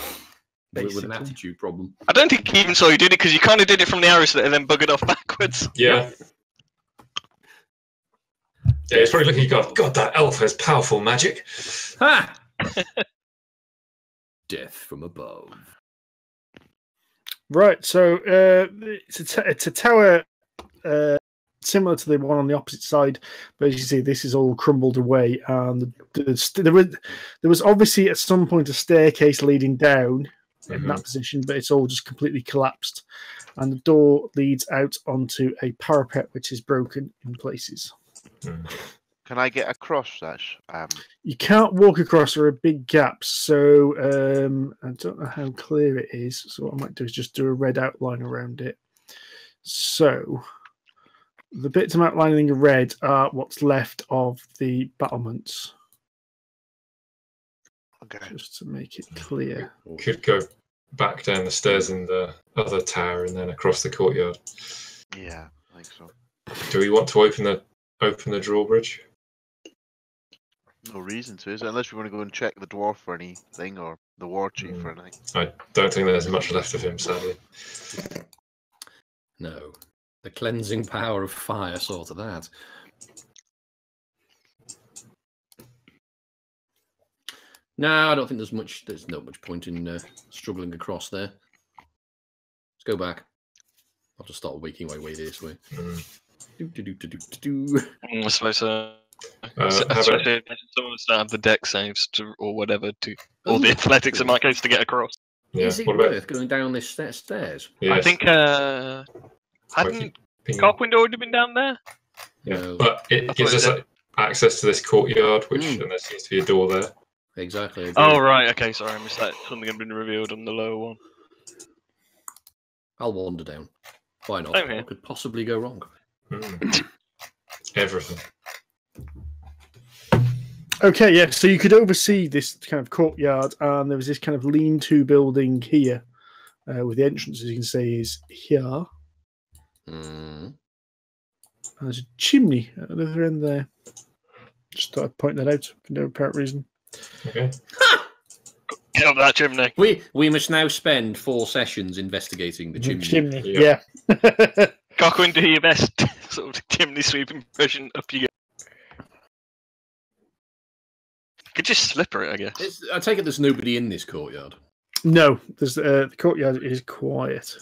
S1: with, with an attitude problem.
S5: I don't think he even saw you did it because you kind of did it from the arrow slit and then buggered off backwards.
S4: Yeah. Yeah, he's probably looking. at God, God, that elf has powerful magic.
S1: Ha! Death from above.
S3: Right, so uh, it's, a t- it's a tower uh, similar to the one on the opposite side, but as you see, this is all crumbled away, and the, the, st- there, was, there was obviously at some point a staircase leading down in that position, but it's all just completely collapsed, and the door leads out onto a parapet which is broken in places.
S6: Can I get across that? Um,
S3: You can't walk across; there are big gaps. So um, I don't know how clear it is. So what I might do is just do a red outline around it. So the bits I'm outlining in red are what's left of the battlements,
S6: okay.
S3: just to make it clear.
S4: Could go back down the stairs in the other tower and then across the courtyard.
S6: Yeah, I think so.
S4: Do we want to open the open the drawbridge?
S6: No reason to, is it? Unless we want to go and check the dwarf for anything or the war chief for anything.
S4: I don't think there's much left of him, sadly.
S1: No. The cleansing power of fire saw to that. No, I don't think there's much. There's not much point in uh, struggling across there. Let's go back. I'll just start waking my way this way.
S4: Mm.
S1: Do, do, do, do, do, do, do.
S5: I suppose so.
S4: Uh,
S5: So-
S4: how about-
S5: especially someone was to have the Dex saves to, or whatever to, or the athletics in my case to get across.
S4: yeah,
S1: Is it
S4: what about
S1: worth going down this sta- stairs?
S4: yes,
S5: I think uh, hadn't
S4: ping-
S5: Cockwind already been down there?
S4: yeah.
S1: No.
S4: But it
S5: thought
S4: gives
S5: it
S4: us
S5: did.
S4: a- access to this courtyard, which
S1: Mm.
S4: and there seems to be a door there.
S1: Exactly. Agree.
S5: Oh right, okay, sorry, I missed that. Something had been revealed on the lower one.
S1: I'll wander down. Why not?
S5: Okay.
S1: What could possibly go wrong?
S4: Mm. Everything.
S3: Okay, yeah. So you could oversee this kind of courtyard, and there was this kind of lean-to building here, uh, with the entrance, as you can see, is here.
S1: Mm.
S3: And there's a chimney at the other end there. Just thought I'd point that out for no apparent reason.
S4: Okay.
S5: Get up that chimney.
S1: We we must now spend four sessions investigating the chimney.
S4: Yeah.
S3: yeah.
S5: Cockwind, do your best sort of chimney sweep impression. Up you go. Could just slipper it, I guess.
S1: It's, I take it there's nobody in this courtyard.
S3: no, there's uh, the courtyard is quiet.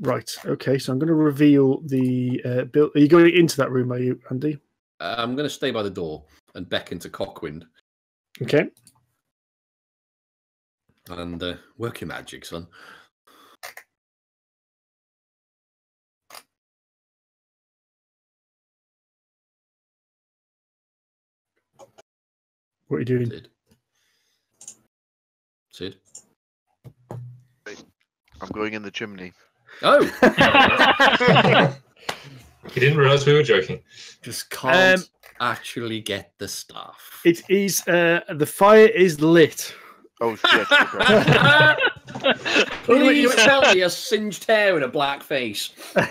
S3: Right. Okay. So I'm going to reveal the uh, build. Are you going into that room? Are you, Andy?
S1: Uh, I'm going to stay by the door and beckon to Cockwind
S3: Okay.
S1: and uh, work your magic, son.
S3: What are you doing?
S1: Sid. Sid.
S6: I'm going in the chimney.
S1: Oh,
S4: he didn't realise we were joking.
S1: just can't
S3: Um,
S1: actually get the stuff.
S3: It is. Uh, the fire is lit.
S6: Oh shit! okay.
S1: Please tell me a singed hair and a black face.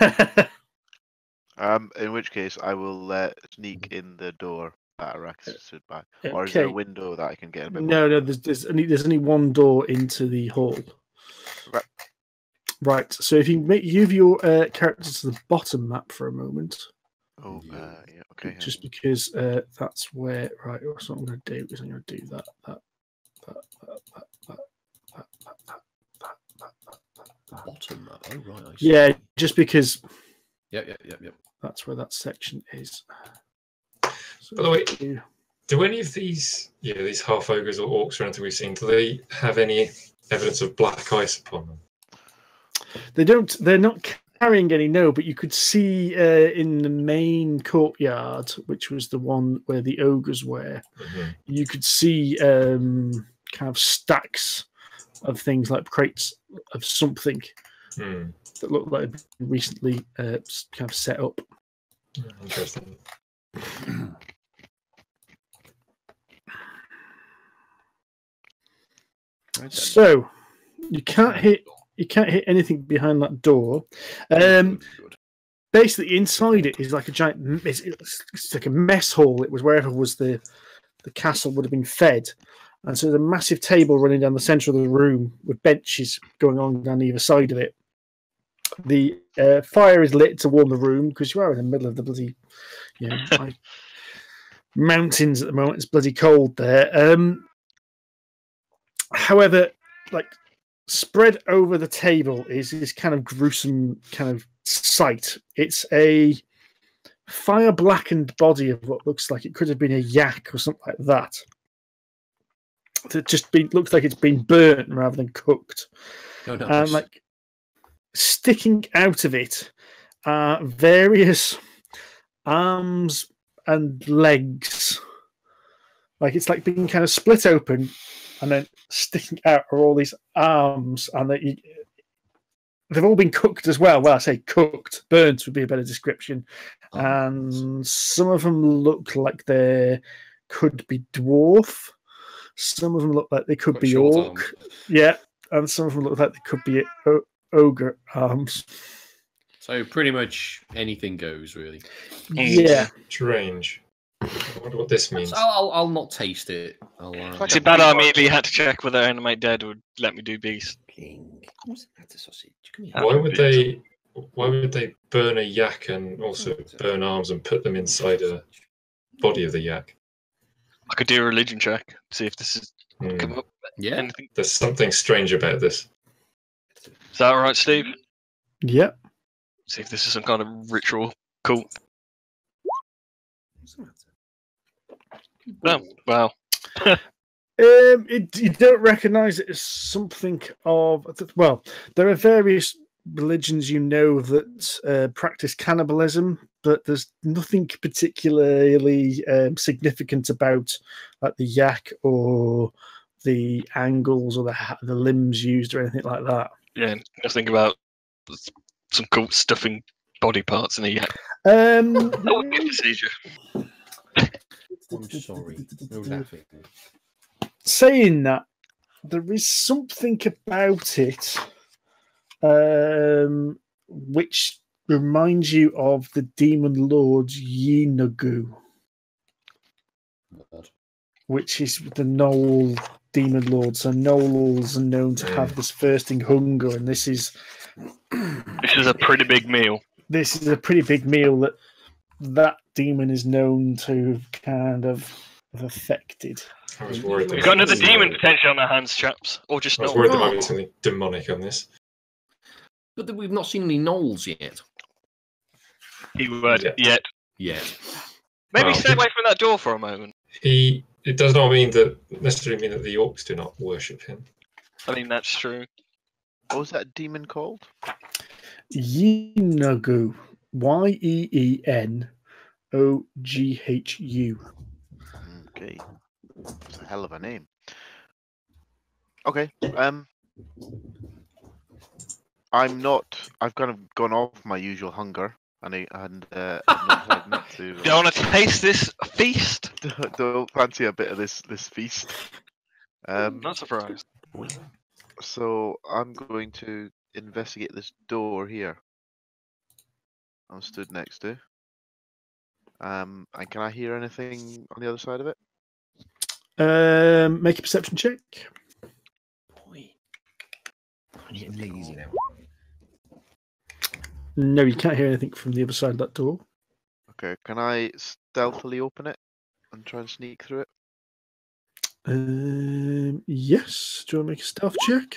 S6: um, in which case I will uh, sneak in the door Batterax is stood by, or is there a window that I can get? A bit
S3: no, more? no. There's, there's only there's only one door into the hall.
S6: Right.
S3: Right. So if you make move your uh, character to the bottom map for a moment.
S6: Oh,
S1: yeah.
S6: Uh, yeah okay.
S3: Just yeah. because uh, that's where right. So what I'm going to do is I'm going to do that. That. That. That. That. That. That. That. that.
S1: Bottom map. Oh right.
S3: Yeah, just because.
S1: Yeah, yeah, yeah, yeah.
S3: That's where that section is. So
S4: By the way-
S3: you-
S4: Do any of these, yeah, these half ogres or orcs or anything we've seen, do they have any evidence of black ice upon them?
S3: They don't. They're not carrying any. No, but you could see uh, in the main courtyard, which was the one where the ogres were.
S4: Mhm.
S3: You could see um, kind of stacks of things like crates of something
S4: Hmm,
S3: that looked like had recently uh, kind of set up.
S4: Interesting.
S3: So you can't hit. You can't hit anything behind that door. Um, basically inside it is like a giant it's, it's, like a mess hall it was wherever was the the castle would have been fed and so there's a massive table running down the center of the room with benches going on down either side of it the uh, fire is lit to warm the room because you are in the middle of the bloody, you know, mountains at the moment. It's bloody cold there. Um, however, like spread over the table is this kind of gruesome kind of sight. It's a fire blackened body of what looks like it could have been a yak or something like that. That just been looks like it's been burnt rather than cooked.
S1: Oh, no,
S3: And like sticking out of it are various arms and legs. Like it's like being kind of split open and then sticking out are all these arms and that they've all been cooked as well. Well, I say cooked, burnt would be a better description. Oh, and some of them look like they could be dwarf. Some of them look like they could
S1: Got
S3: be orc.
S1: arms.
S3: Yeah, and some of them look like they could be o- ogre arms.
S1: So pretty much anything goes, really.
S3: Yeah,
S4: Strange. I wonder what this means.
S1: I'll, I'll, I'll not taste it. I'll, uh,
S5: It's a bad I immediately had to check whether Animate Dead would let me do beast.
S1: King. What's that sausage?
S4: Why would they? Why would they burn a yak and also burn arms and put them inside a body of the yak?
S5: I could do a religion check, see if this is
S4: Hmm.
S5: come up.
S1: Yeah.
S5: Anything?
S4: There's something strange about this.
S5: Is that all right, Steve?
S3: yeah.
S5: See if this is some kind of ritual. Cool. No. Wow.
S3: Um, it, you don't recognise it as something of well. There are various religions you know that uh, practice cannibalism, but there's nothing particularly um, significant about like the yak or the angles or the the limbs used or anything like that.
S5: Yeah. Nothing about some cool stuffing body parts in a yak.
S3: Um,
S5: That would be a procedure.
S1: I'm sorry. No laughing.
S3: saying that, there is something about it um, which reminds you of the demon lord
S1: Yeenoghu,
S3: which is the Gnoll demon lord. So Gnolls are known to have this thirsting hunger, and this is
S5: This is a pretty big meal.
S3: this is a pretty big meal that that demon is known to have kind of have affected.
S4: I was worried.
S5: We've got another demon
S4: something-
S5: potentially on our hands, chaps. Or just
S4: I was
S5: not.
S4: worried there might oh. be something demonic on this.
S1: But then we've not seen any gnolls yet.
S5: Keyword
S4: Yeah.
S5: yet.
S1: Yet.
S5: Maybe
S4: Wow.
S5: stay away from that door for a moment.
S4: He. It does not mean that necessarily mean that the orcs do not worship him.
S5: I mean, that's true.
S6: What was that demon called?
S3: Yeenoghu. Y E E N O G H U.
S6: Okay, it's a hell of a name. Okay, um, I'm not. I've kind of gone off my usual hunger, and I and uh, I've not had meat to.
S5: Do you want to taste this feast?
S6: don't, don't fancy a bit of this this feast. Um,
S5: Not surprised.
S6: so I'm going to investigate this door here. I'm stood next to. Um, and can I hear anything on the other side of it?
S3: Um, make a perception check.
S1: Boy. I'm getting lazy now.
S3: No, you can't hear anything from the other side of that door.
S6: Okay, can I stealthily open it and try and sneak through it?
S3: Um, yes. Do you want to make a stealth check?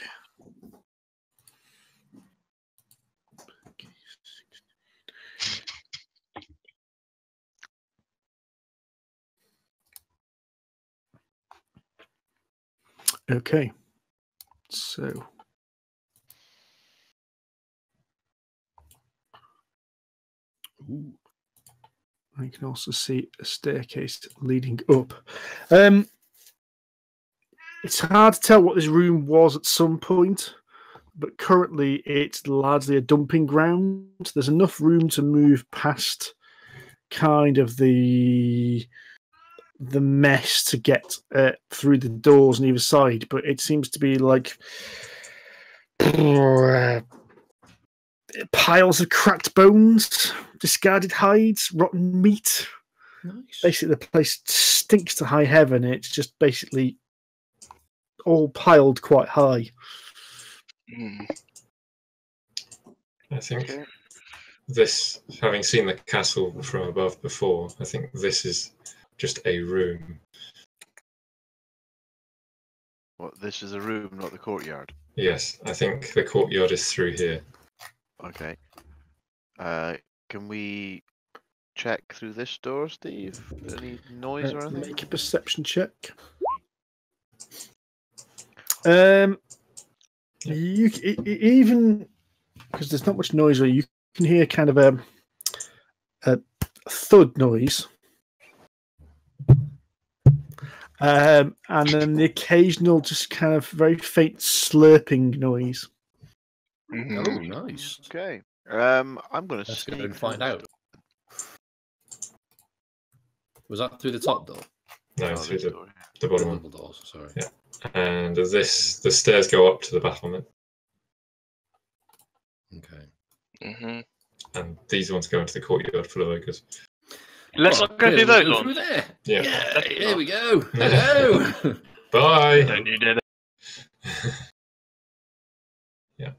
S3: Okay. So. Ooh. I can also see a staircase leading up. Um, it's hard to tell what this room was at some point, but currently it's largely a dumping ground. There's enough room to move past kind of the the mess to get uh, through the doors on either side, but it seems to be like piles of cracked bones, discarded hides, rotten meat.
S1: Nice.
S3: Basically, the place stinks to high heaven. It's just basically all piled quite high.
S5: Hmm.
S4: I think
S6: Okay.
S4: this, having seen the castle from above before, I think this is just a room.
S6: What? This is a room, not the courtyard.
S4: Yes, I think the courtyard is through here.
S6: Okay. Uh, can we check through this door, Steve? Any noise or
S3: Uh,
S6: anything?
S3: make a perception check. Um, you c- even because there's not much noise, or you can hear kind of a a thud noise, um, and then the occasional, just kind of very faint slurping noise.
S1: Oh, nice.
S6: Okay. Um, I'm gonna
S1: Let's go
S6: sneak
S1: and find out. Was that through the top door?
S4: No,
S6: Oh,
S4: through the,
S6: door, yeah.
S4: the bottom one.
S1: Double doors. Sorry.
S4: Yeah. And this, the stairs go up to the battlement,
S1: Okay.
S5: Mhm.
S4: and these ones go into the courtyard full of ogres.
S5: Let's
S1: Well,
S5: not go
S1: clearly
S5: through those
S1: through
S5: ones.
S1: there.
S4: Yeah.
S1: Yeah. Here
S5: not.
S1: we go. Hello.
S4: Bye.
S5: Don't you dare.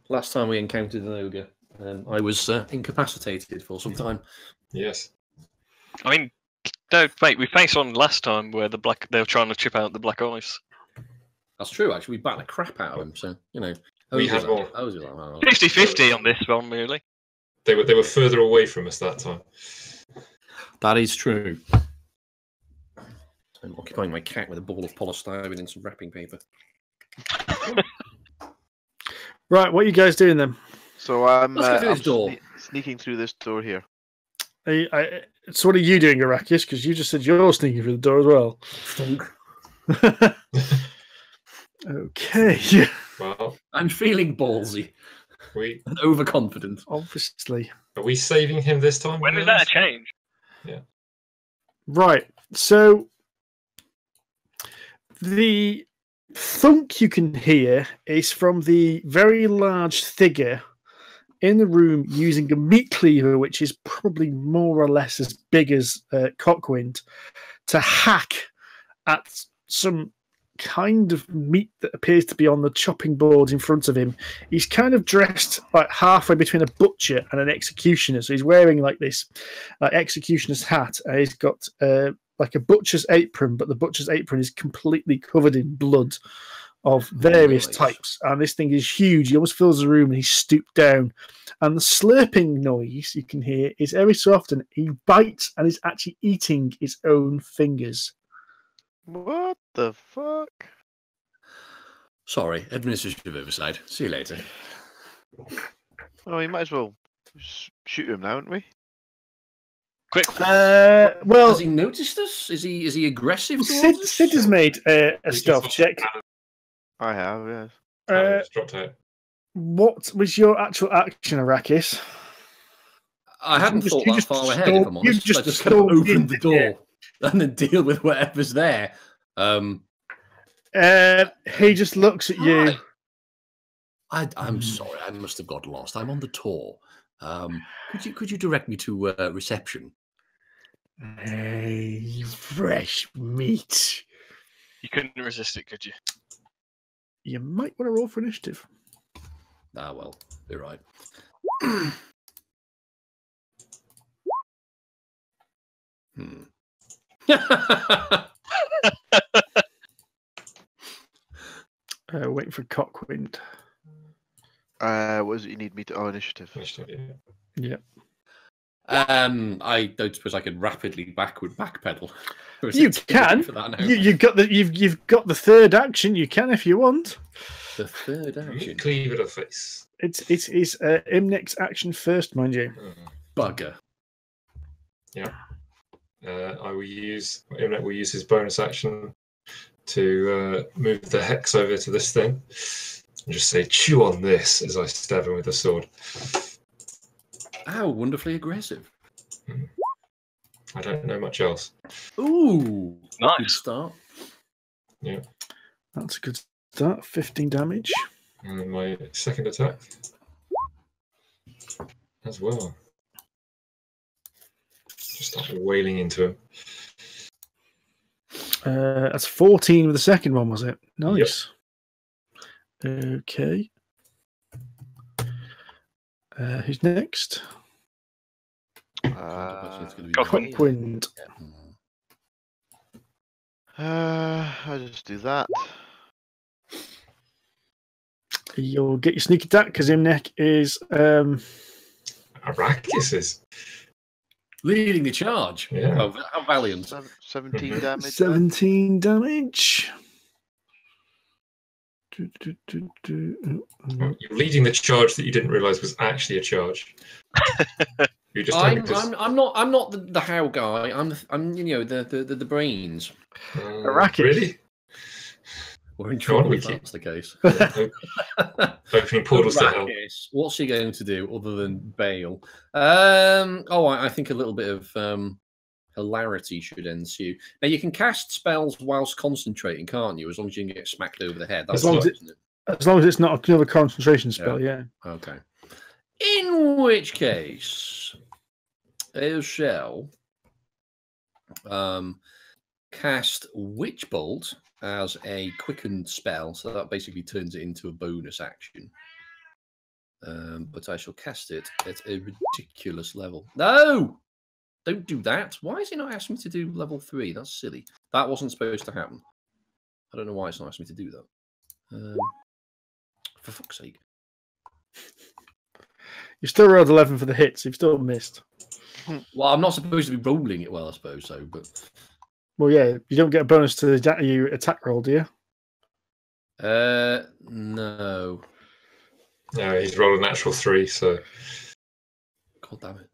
S1: Last time we encountered an ogre, um, I was uh, incapacitated for some time.
S4: yes.
S5: I mean, don't mate. We faced one last time where the black they were trying to chip out the black ice.
S1: That's true. Actually, we batted the crap out of him. So you know,
S4: We had
S1: are-
S4: more.
S1: like, oh,
S5: 50-50 on this one, really.
S4: They were they were further away from us that time.
S1: That is true. I'm occupying my cat with a ball of polystyrene and some wrapping paper.
S3: Right, what are you guys doing then?
S6: So I'm,
S1: Let's
S6: uh,
S1: through
S6: I'm
S1: this door.
S6: sne- sneaking through this door here.
S3: Are you- I, so what are you doing, Arrakis? Because you just said you're sneaking through the door as well. okay,
S4: Well,
S1: I'm feeling ballsy
S4: we
S1: and overconfident.
S3: obviously.
S4: are we saving him this time?
S5: When is did
S4: guys?
S5: that change?
S3: Right. So the thunk you can hear is from the very large figure in the room using a meat cleaver, which is probably more or less as big as uh, Cockwind, to hack at some kind of meat that appears to be on the chopping board in front of him. He's kind of dressed like halfway between a butcher and an executioner. So he's wearing like this uh, executioner's hat. And he's got uh, like a butcher's apron, but the butcher's apron is completely covered in blood of various
S1: Nice.
S3: types. And this thing is huge. He almost fills the room and he's stooped down. And the slurping noise you can hear is every so often he bites and is actually eating his own fingers.
S6: What the fuck?
S1: Sorry, administrative oversight. See you later.
S6: Oh, we might as well shoot him now, haven't we?
S5: Quick,
S3: Uh, well,
S1: Has he noticed us? Is he is he aggressive?
S3: Sid,
S1: us?
S3: Sid has made uh, a
S4: He
S3: stealth check.
S6: I have, yes.
S3: Uh,
S4: just dropped out.
S3: what was your actual action, Arrakis?
S1: I hadn't
S3: just-
S1: thought
S3: you
S1: that far ahead.
S3: stole-
S1: if I'm
S3: you
S1: honest,
S3: just
S1: I just kind of opened the
S3: in, yeah.
S1: door and then deal with whatever's there. Um,
S3: Uh, he just looks at you.
S1: Hi. I, I'm
S3: Hmm.
S1: sorry, I must have got lost. I'm on the tour. Um, could you could you direct me to uh, reception?
S3: Hey, fresh meat.
S5: you couldn't resist it, could you?
S3: You might want to roll for initiative.
S1: Ah, well, you're right. hmm.
S3: Uh, waiting for Cockwind.
S6: Uh, what is it you need me to? Oh, initiative.
S4: Initiative, yeah.
S3: Yeah.
S1: um, I don't suppose I could rapidly backward backpedal.
S3: You
S1: it too late
S3: can.
S1: for that now.
S3: You, you've got the you've you've got the third action. You can if you want.
S1: The third action.
S4: Meat cleaver to the face.
S3: It's it's is uh, Imnek's action first, mind you.
S4: Mm.
S1: Bugger.
S4: Uh, I will use Imnek will use his bonus action to uh, move the hex over to this thing and just say chew on this as I stab him with the sword.
S1: How wonderfully aggressive.
S4: I don't know much else.
S1: Ooh, good
S5: Nice.
S1: start.
S3: That's a good start. Fifteen damage.
S4: And then my second attack as well. Just start wailing into him.
S3: Uh, that's fourteen with the second one, was it? Nice. Okay. Uh, who's next?
S6: Uh,
S1: It's gonna be
S5: Go for
S1: me.
S3: Cockwind.
S6: uh, I'll just do that.
S3: You'll get your sneaky attack because Imnek is um,
S4: Arrakis is.
S1: Leading the charge.
S4: Yeah.
S1: Oh, how valiant.
S6: Seven- 17 damage. then.
S3: 17 damage. Do, do, do, do.
S4: You're leading the charge that you didn't realise was actually a charge. You just
S1: I'm, I'm, I'm not. I'm not the, the how guy. I'm. I'm. You know the the, the, the brains.
S4: uh,
S3: Arrakis.
S4: Really?
S1: We're in
S4: Go on,
S1: trouble if that's the case.
S4: Opening portals to hell.
S1: What's he going to do other than bail? Um. Oh, I, I think a little bit of um, hilarity should ensue. Now you can cast spells whilst concentrating, can't you? As long as you can get smacked over the head. That's
S3: As long as
S1: right,
S3: it-
S1: isn't it?
S3: As long as it's not another concentration spell, yeah.
S1: Okay. In which case, it shall um, cast Witch Bolt as a quickened spell, so that basically turns it into a bonus action. Um, but I shall cast it at a ridiculous level. No! Don't do that. Why is it not asking me to do level three? That's silly. That wasn't supposed to happen. I don't know why it's not asking me to do that. Um, for fuck's sake.
S3: You still rolled 11 for the hits. You've still missed.
S1: Well, I'm not supposed to be rolling it well, I suppose so, but
S3: Well, yeah, you don't get a bonus to the you attack roll, do you?
S1: uh no.
S4: No, he's rolled a natural three, so
S1: God damn it.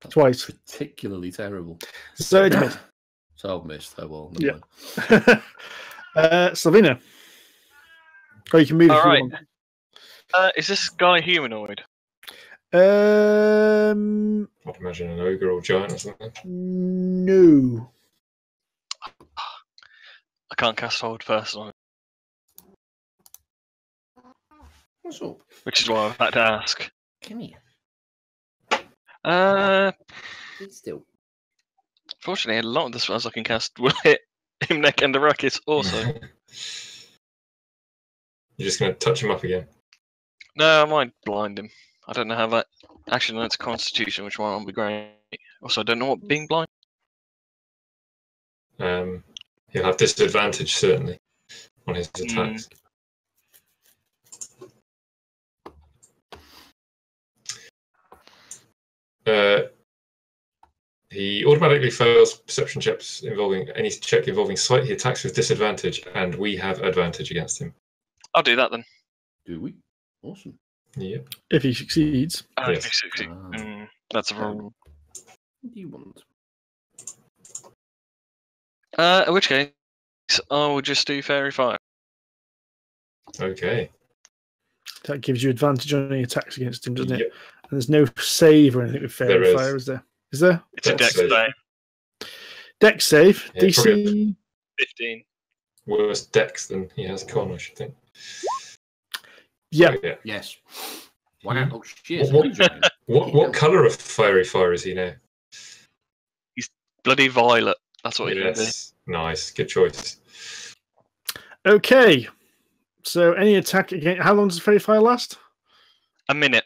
S1: That's
S3: Twice.
S1: particularly terrible.
S3: So it's missed.
S1: So I've missed. Oh well.
S3: Yeah. uh, Sylfina. Oh, you can move if
S5: All
S3: you
S5: right. Uh, is this guy humanoid?
S3: Um,
S4: I'd imagine an ogre or giant or something.
S3: no.
S5: I can't cast hold person on it,
S1: What's up?
S5: which is why I've had to ask.
S1: Come here.
S5: Uh,
S1: Sit still.
S5: fortunately, a lot of the spells I can cast will hit Imnek and Arrakis also.
S4: You're just going to touch him up again.
S5: no, I might blind him. I don't know how that. Actually, no, it's Constitution, which might not be great. Also, I don't know what being blind.
S4: Um, he'll have disadvantage certainly on his
S5: Hmm.
S4: attacks. Uh, he automatically fails perception checks involving any check involving sight. He attacks with disadvantage, and we have advantage against him.
S5: I'll do that then.
S1: Do we? Awesome.
S4: Yep.
S3: If he succeeds.
S5: Uh,
S4: Yes.
S5: 60.
S1: Ah.
S5: Mm, that's a wrong.
S1: What do you want?
S5: Uh, in which case, I will just do Faerie Fire.
S4: Okay.
S3: That gives you advantage on any attacks against him, doesn't it? And there's no save or anything with
S4: There
S3: Fairy
S4: is.
S3: Fire, is there? Is there?
S5: It's a
S4: Dex
S5: dex
S4: save.
S5: save.
S3: Dex save,
S4: Yeah,
S3: DC.
S5: 15.
S4: Worse dex than he has con, I should think.
S3: Yeah,
S4: So, yeah.
S1: Yes. Wow. Oh shit.
S4: What-
S1: it's amazing.
S4: What what colour of faerie fire is he now?
S5: He's bloody Violet. That's what he's going to be.
S4: Yes. Nice. Good choice.
S3: Okay. So any attack again? How long does the Faerie Fire last?
S5: A minute.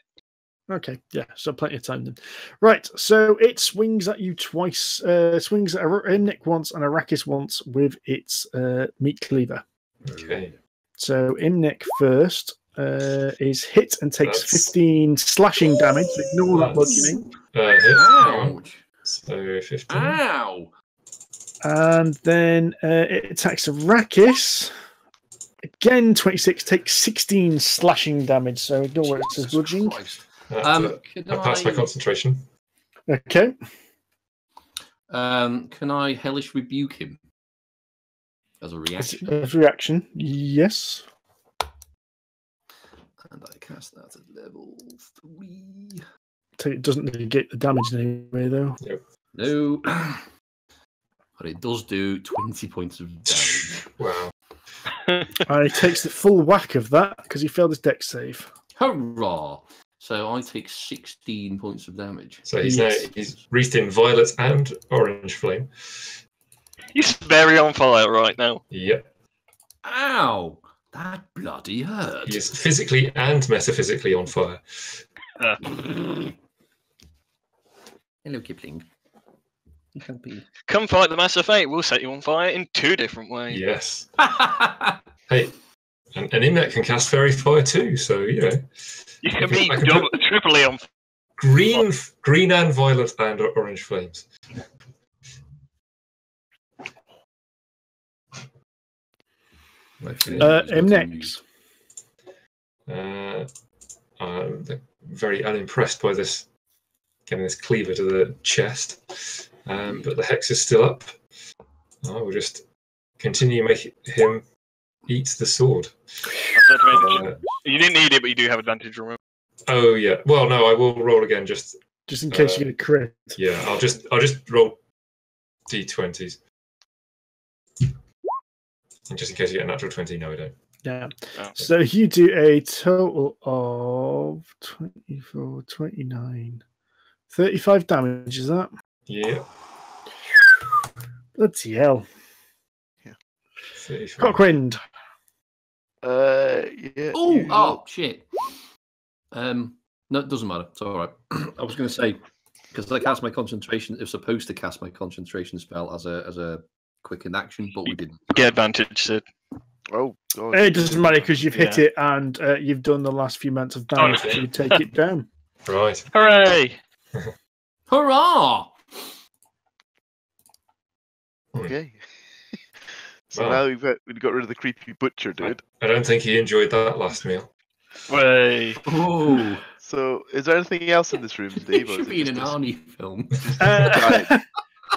S3: Okay, yeah, so plenty of time then. Right, so it swings at you twice. Uh, swings at Ar- Imnek once and Arrakis once with its uh, meat cleaver.
S4: Okay.
S3: So Imnek first uh, is hit and takes
S4: That's-
S3: 15 slashing damage. Ignore that bludgeoning.
S4: Uh, hit. Hang on.
S1: Ouch.
S4: So 15.
S1: Ow.
S3: And then uh, it attacks Arrakis. Again, 26 takes 16 slashing damage. So ignore where it says
S1: Jesus
S3: bludgeoning.
S1: Um,
S4: it.
S1: can
S4: I passed my concentration.
S3: Okay.
S1: um, can I hellish rebuke him as a reaction?
S3: As a reaction, yes.
S1: And I cast that at level three.
S3: So It doesn't negate the damage in any way, though.
S1: No. but it does do 20 points of damage.
S4: Wow.
S3: And he takes the full whack of that because he failed his Dex save.
S1: Hurrah! So I take 16 points of damage.
S4: So he's
S3: Yes.
S4: now he's wreathed in violet and orange flame.
S5: He's very on fire right now.
S4: Yep.
S1: Ow! That bloody hurt.
S4: He is physically and metaphysically on fire.
S5: Uh,
S1: Hello, Kipling.
S5: Come fight the Masters of Fate. We'll set you on fire in two different ways.
S4: Yes. Hey, and, and Imnek can cast Faerie Fire too, so you know.
S5: You can
S4: can-
S5: be
S4: I can
S5: triply on.
S4: Green, green and violet and orange flames.
S3: Uh, M next.
S4: Uh, I'm very unimpressed by this, getting this cleaver to the chest. Um, but the hex is still up. I will just continue making him eat the sword. Uh,
S5: You didn't need it, but you do have advantage. Remember.
S4: oh yeah. Well, no, I will roll again. Just
S3: Just in case
S4: Uh,
S3: you get a crit.
S4: yeah. I'll just I'll just roll d20s. And just in case you get a natural twenty, no, I don't.
S3: Yeah.
S5: Oh.
S3: So you do a total of 24, 29, 35 damage, is that?
S4: Yeah.
S3: Bloody hell.
S4: 35.
S3: Cockwind.
S6: Uh, yeah.
S1: Oh,
S6: you-
S1: oh, shit. Um, no, it doesn't matter. It's all right. I was going to say because I cast my concentration. It was supposed to cast my concentration spell as a as a quick in action, but we didn't.
S5: Get advantage, Sid.
S6: Oh, God.
S3: It doesn't matter because you've hit
S5: Yeah.
S3: it and uh, you've done the last few months of damage
S4: Okay.
S3: to take it down.
S4: Right.
S5: Hooray!
S1: Hurrah!
S6: Okay. so
S4: Wow.
S6: now we've got, we've got rid of the creepy butcher dude.
S4: I don't think he enjoyed that last meal.
S5: Way.
S1: Oh,
S6: So, is there anything else in this room,
S1: it
S6: Steve? or is
S1: should
S6: it
S1: be in an
S6: this
S1: Arnie film.
S3: Uh,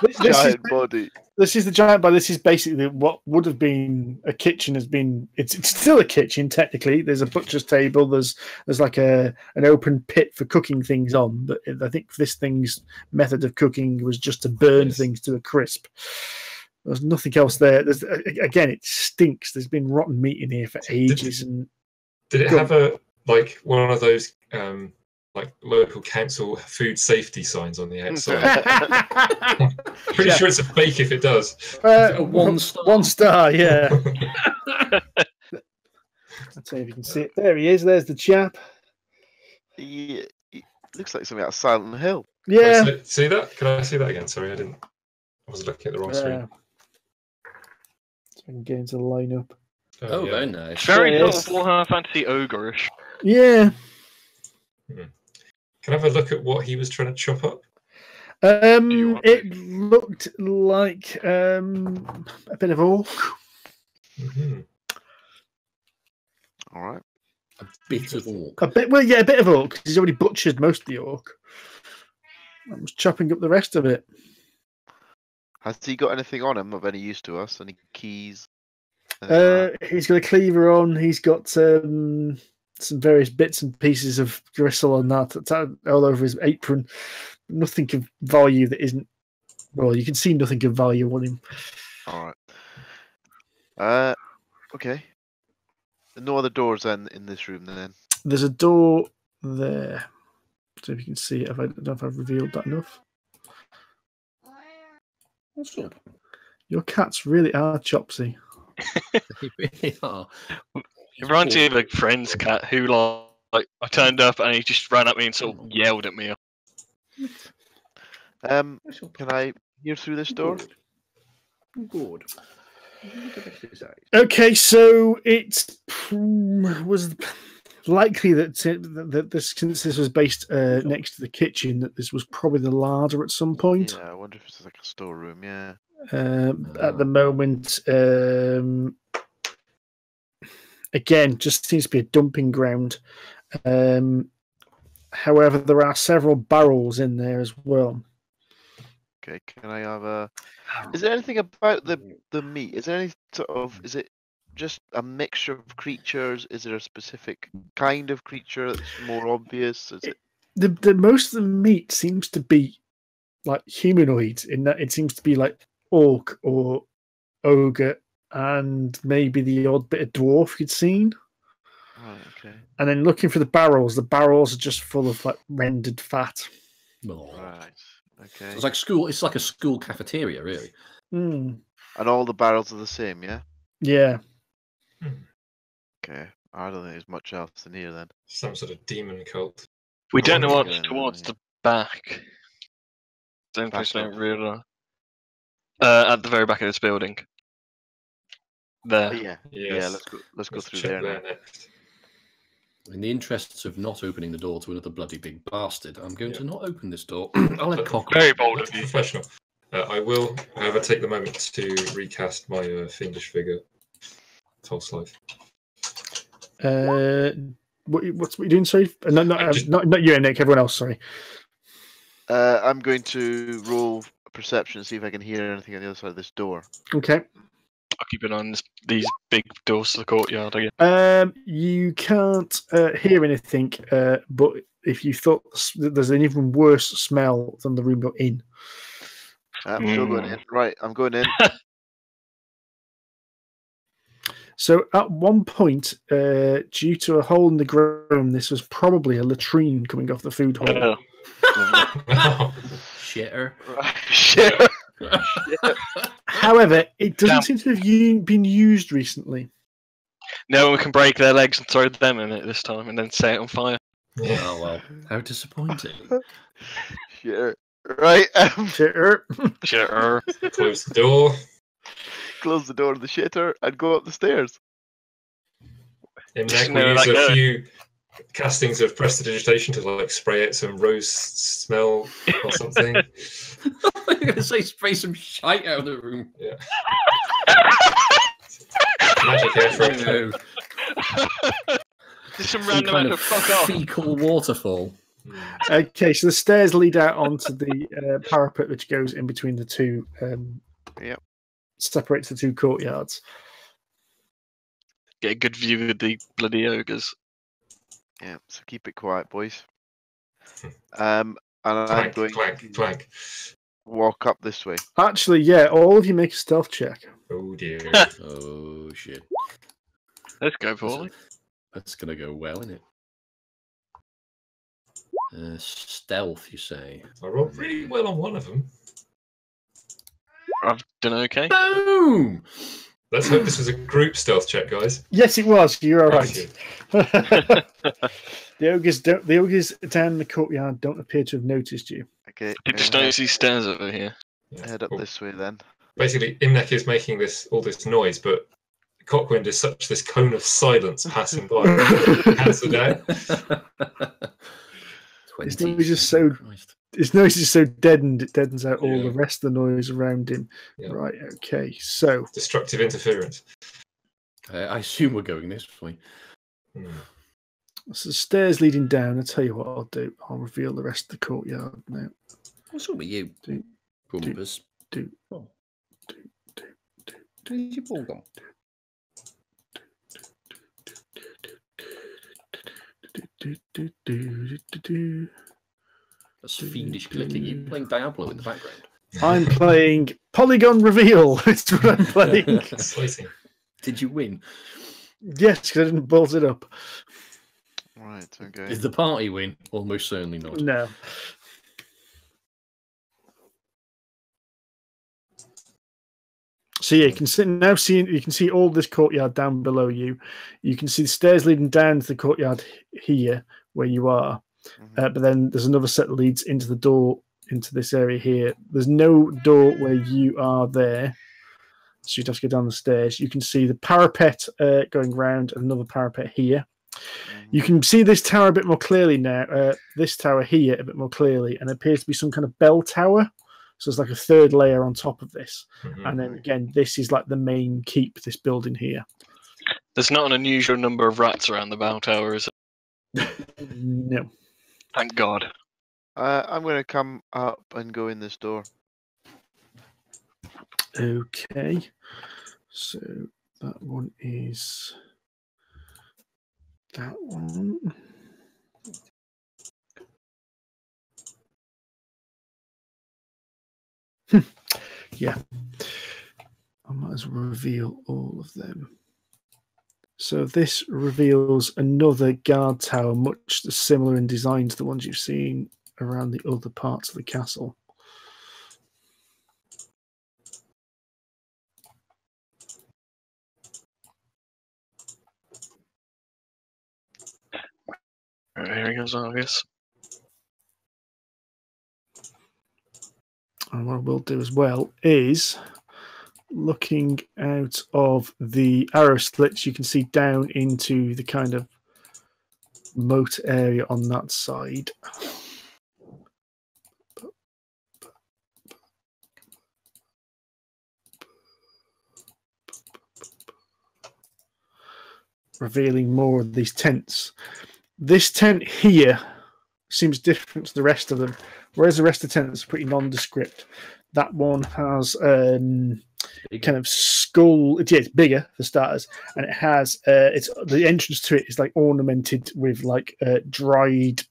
S3: this, this is,
S6: giant body?
S3: This is the giant bar. This is basically what would have been a kitchen has been. It's, it's still a kitchen technically. There's a butcher's table. There's there's like a an open pit for cooking things on. But I think this thing's method of cooking was just to burn
S4: Yes.
S3: things to a crisp. There's nothing else there. There's again, it stinks. There's been rotten meat in here for ages, and
S4: Did it have a like one of those um like local council food safety signs on the outside? Pretty
S3: Yeah.
S4: sure it's a fake if it does.
S3: Uh,
S1: a one star?
S3: One star, yeah. I'll tell you if you can see it. There he is. There's the chap.
S6: He, he looks like something out of Silent Hill.
S4: Can I
S3: Yeah.
S4: see, see that? Can I see that again? Sorry, I didn't. I was looking at the wrong
S3: Uh,
S4: screen.
S3: so I can get into the lineup.
S1: Oh,
S4: yeah.
S1: very nice.
S5: Very
S3: Yes.
S5: sort of Warhammer Fantasy ogreish.
S3: Yeah.
S4: Can I have a look at what he was trying to chop up?
S3: Um,
S5: want
S3: it looked like um a bit of orc.
S4: hmm
S6: All right.
S1: A bit of orc.
S3: A bit, well, yeah, a bit of orc. 'cause He's already butchered most of the orc. I was chopping up the rest of it.
S6: Has he got anything on him of any use to us? Any keys? Anything like
S3: Uh, he's got a cleaver on. He's got um, some various bits and pieces of gristle on that. It's all over his apron. Nothing of value that isn't. Well, you can see nothing of value on him.
S6: All right. Uh, okay. No other doors then in this room then.
S3: There's a door there. So if you can see it, if I don't know if I've revealed that enough.
S1: What's up?
S3: Your cats really are chopsy.
S1: They really are.
S5: It reminds me of a friend's cat who like, like I turned up and he just ran at me and sort of yelled at me.
S6: Um, can I hear through this door?
S1: Good. Look at this side.
S3: Okay, so it was likely that, that this, since this was based uh, next to the kitchen, that this was probably the larder at some point.
S6: Yeah, I wonder if it's like a storeroom. Yeah.
S3: Um, at the moment, um, again, just seems to be a dumping ground. Um, however, there are several barrels in there as well.
S6: Okay. Can I have a? Is there anything about the the meat? Is there any sort of? Is it just a mixture of creatures? Is there a specific kind of creature that's more obvious? Is it?
S3: The, the most of the meat seems to be like humanoid in that it seems to be like orc or ogre and maybe the odd bit of dwarf you'd seen.
S6: Right. Okay.
S3: And then looking for the barrels, the barrels are just full of like rendered fat.
S1: No.
S6: Right. Okay.
S1: It's like school. It's like a school cafeteria, really.
S3: Mm,
S6: And all the barrels are the same, yeah.
S3: yeah.
S6: Okay. I don't think there's much else in here then.
S4: Some sort of demon cult.
S5: We don't know what's towards the back. Same place
S6: Back
S5: I don't realise. Uh, at the very back of this building. There.
S6: Yeah, yeah. Let's go. Let's go
S4: Let's
S6: through there.
S4: there next.
S1: In the interests of not opening the door to another bloody big bastard, I'm going
S4: Yeah.
S1: to not open this door. I'll let
S4: But-
S1: Cock.
S5: Very bold
S4: That's
S5: of you.
S4: Professional. Uh, I will, however, take the moment to recast my uh, fiendish vigor. false life.
S3: Uh, what, you- what's what you doing? Sorry, uh, no, not,
S4: I'm
S3: uh,
S4: just-
S3: not not you, Nick. Everyone else. Sorry.
S6: Uh, I'm going to roll perception and see if I can hear anything on the other side of this door.
S3: Okay.
S5: I'll keep an eye on this, these big doors to the courtyard again.
S3: Um, you can't uh, hear anything, uh, but if you thought there's an even worse smell than the room you're in,
S6: I'm still going
S5: Mm.
S6: in. Right, I'm going in.
S3: So at one point, uh, due to a hole in the ground, this was probably a latrine coming off the food hall.
S5: Uh,
S1: Shitter.
S6: Right, shit.
S3: However, it doesn't
S5: Damn.
S3: seem to have u- been used recently.
S5: no one can break their legs and throw them in it this time and then set it on fire.
S4: Yeah.
S1: Oh well, how disappointing.
S6: Shit. Right, um,
S3: Sure.
S5: Sure.
S4: Close the door.
S6: close the door to the shitter and go up the stairs.
S4: In
S5: Just
S4: neck,
S5: know
S4: we use
S5: that
S4: a few castings of prestidigitation to like spray it some rose smell or something.
S1: I'm going to say spray some shite out of the room.
S4: Magic air
S1: I
S4: effect.
S1: know,
S5: Just some
S1: some
S5: random
S1: kind
S5: kind
S1: of
S5: fuck off.
S1: fecal waterfall.
S3: Okay, so the stairs lead out onto the uh, parapet, which goes in between the two. Um,
S6: Yep.
S3: Separates the two courtyards.
S5: Get a good view of the bloody ogres.
S6: Yeah, so keep it quiet, boys. Um, and I'm
S4: Clank,
S6: going
S4: clank,
S6: to
S4: clank.
S6: walk up this way.
S3: Actually, yeah, all of you make a stealth check.
S4: Oh dear.
S1: Oh shit.
S5: Let's go, Paulie.
S1: That's going to go well, isn't it? Uh, stealth, you say?
S4: I rolled really well on one of them.
S5: I've done okay.
S1: Boom!
S4: Let's hope this was a group stealth check, guys.
S3: Yes, it was. You're all
S4: Thank
S3: right.
S4: you.
S3: the ogres don't. The ogres down in the courtyard don't appear to have noticed you.
S6: Okay,
S5: You
S6: I'm
S5: just
S6: gonna
S5: notice these stairs over here.
S4: Yeah,
S6: head up
S4: cool.
S6: this way then.
S4: Basically, Imnek is making this all this noise, but Cockwind is such this cone of silence passing by. Cancelled out.
S3: His
S1: 20.
S3: so-
S1: Christ.
S3: His noise is so deadened it deadens out all
S4: Yeah.
S3: the rest of the noise around him.
S4: Yeah.
S3: Right. Okay. So
S4: Destructive interference.
S1: Uh, I assume we're going this way.
S4: Hmm.
S3: So the stairs leading down. I'll tell you what I'll do. I'll reveal the rest of the courtyard now.
S1: What's up with you?
S3: Do-
S1: Grumpus.
S3: do-
S1: Oh.
S3: do- do- do-
S1: Where's your ball gone?
S3: Do, do, do, do, do, do.
S1: That's fiendish clicking. You're playing Diablo in the background.
S3: I'm playing Polygon Reveal. It's what I'm playing.
S1: Did you win?
S3: yes, because I didn't bolt it up.
S6: Right, okay.
S1: Did the party win? Almost certainly not.
S3: No. So yeah, you can see now see you can see all this courtyard down below you. You can see the stairs leading down to the courtyard here where you are.
S6: Mhm.
S3: Uh, but then there's another set that leads into the door into this area here. There's no door where you are there. So you'd have to go down the stairs. You can see the parapet uh, going round and another parapet here.
S6: Mhm.
S3: You can see this tower a bit more clearly now. Uh, this tower here a bit more clearly, and it appears to be some kind of bell tower. So it's like a third layer on top of this.
S4: Mhm.
S3: And then again, this is like the main keep. This building here.
S5: There's not an unusual number of rats around the bell tower, is it?
S3: No.
S5: Thank God.
S6: Uh, I'm going to come up and go in this door.
S3: Okay. So that one is that one. Hmm. yeah. I might as well reveal all of them. So this reveals another guard tower, much similar in design to the ones you've seen around the other parts of the castle.
S5: Right, here he goes, August.
S3: And what we'll do as well is looking out of the arrow slits, you can see down into the kind of moat area on that side. Revealing more of these tents. This tent here seems different to the rest of them, whereas the rest of the tents are pretty nondescript. That one has um, kind of skull. Yeah, it's bigger for starters, and it has uh, it's the entrance to it is like ornamented with like uh, dried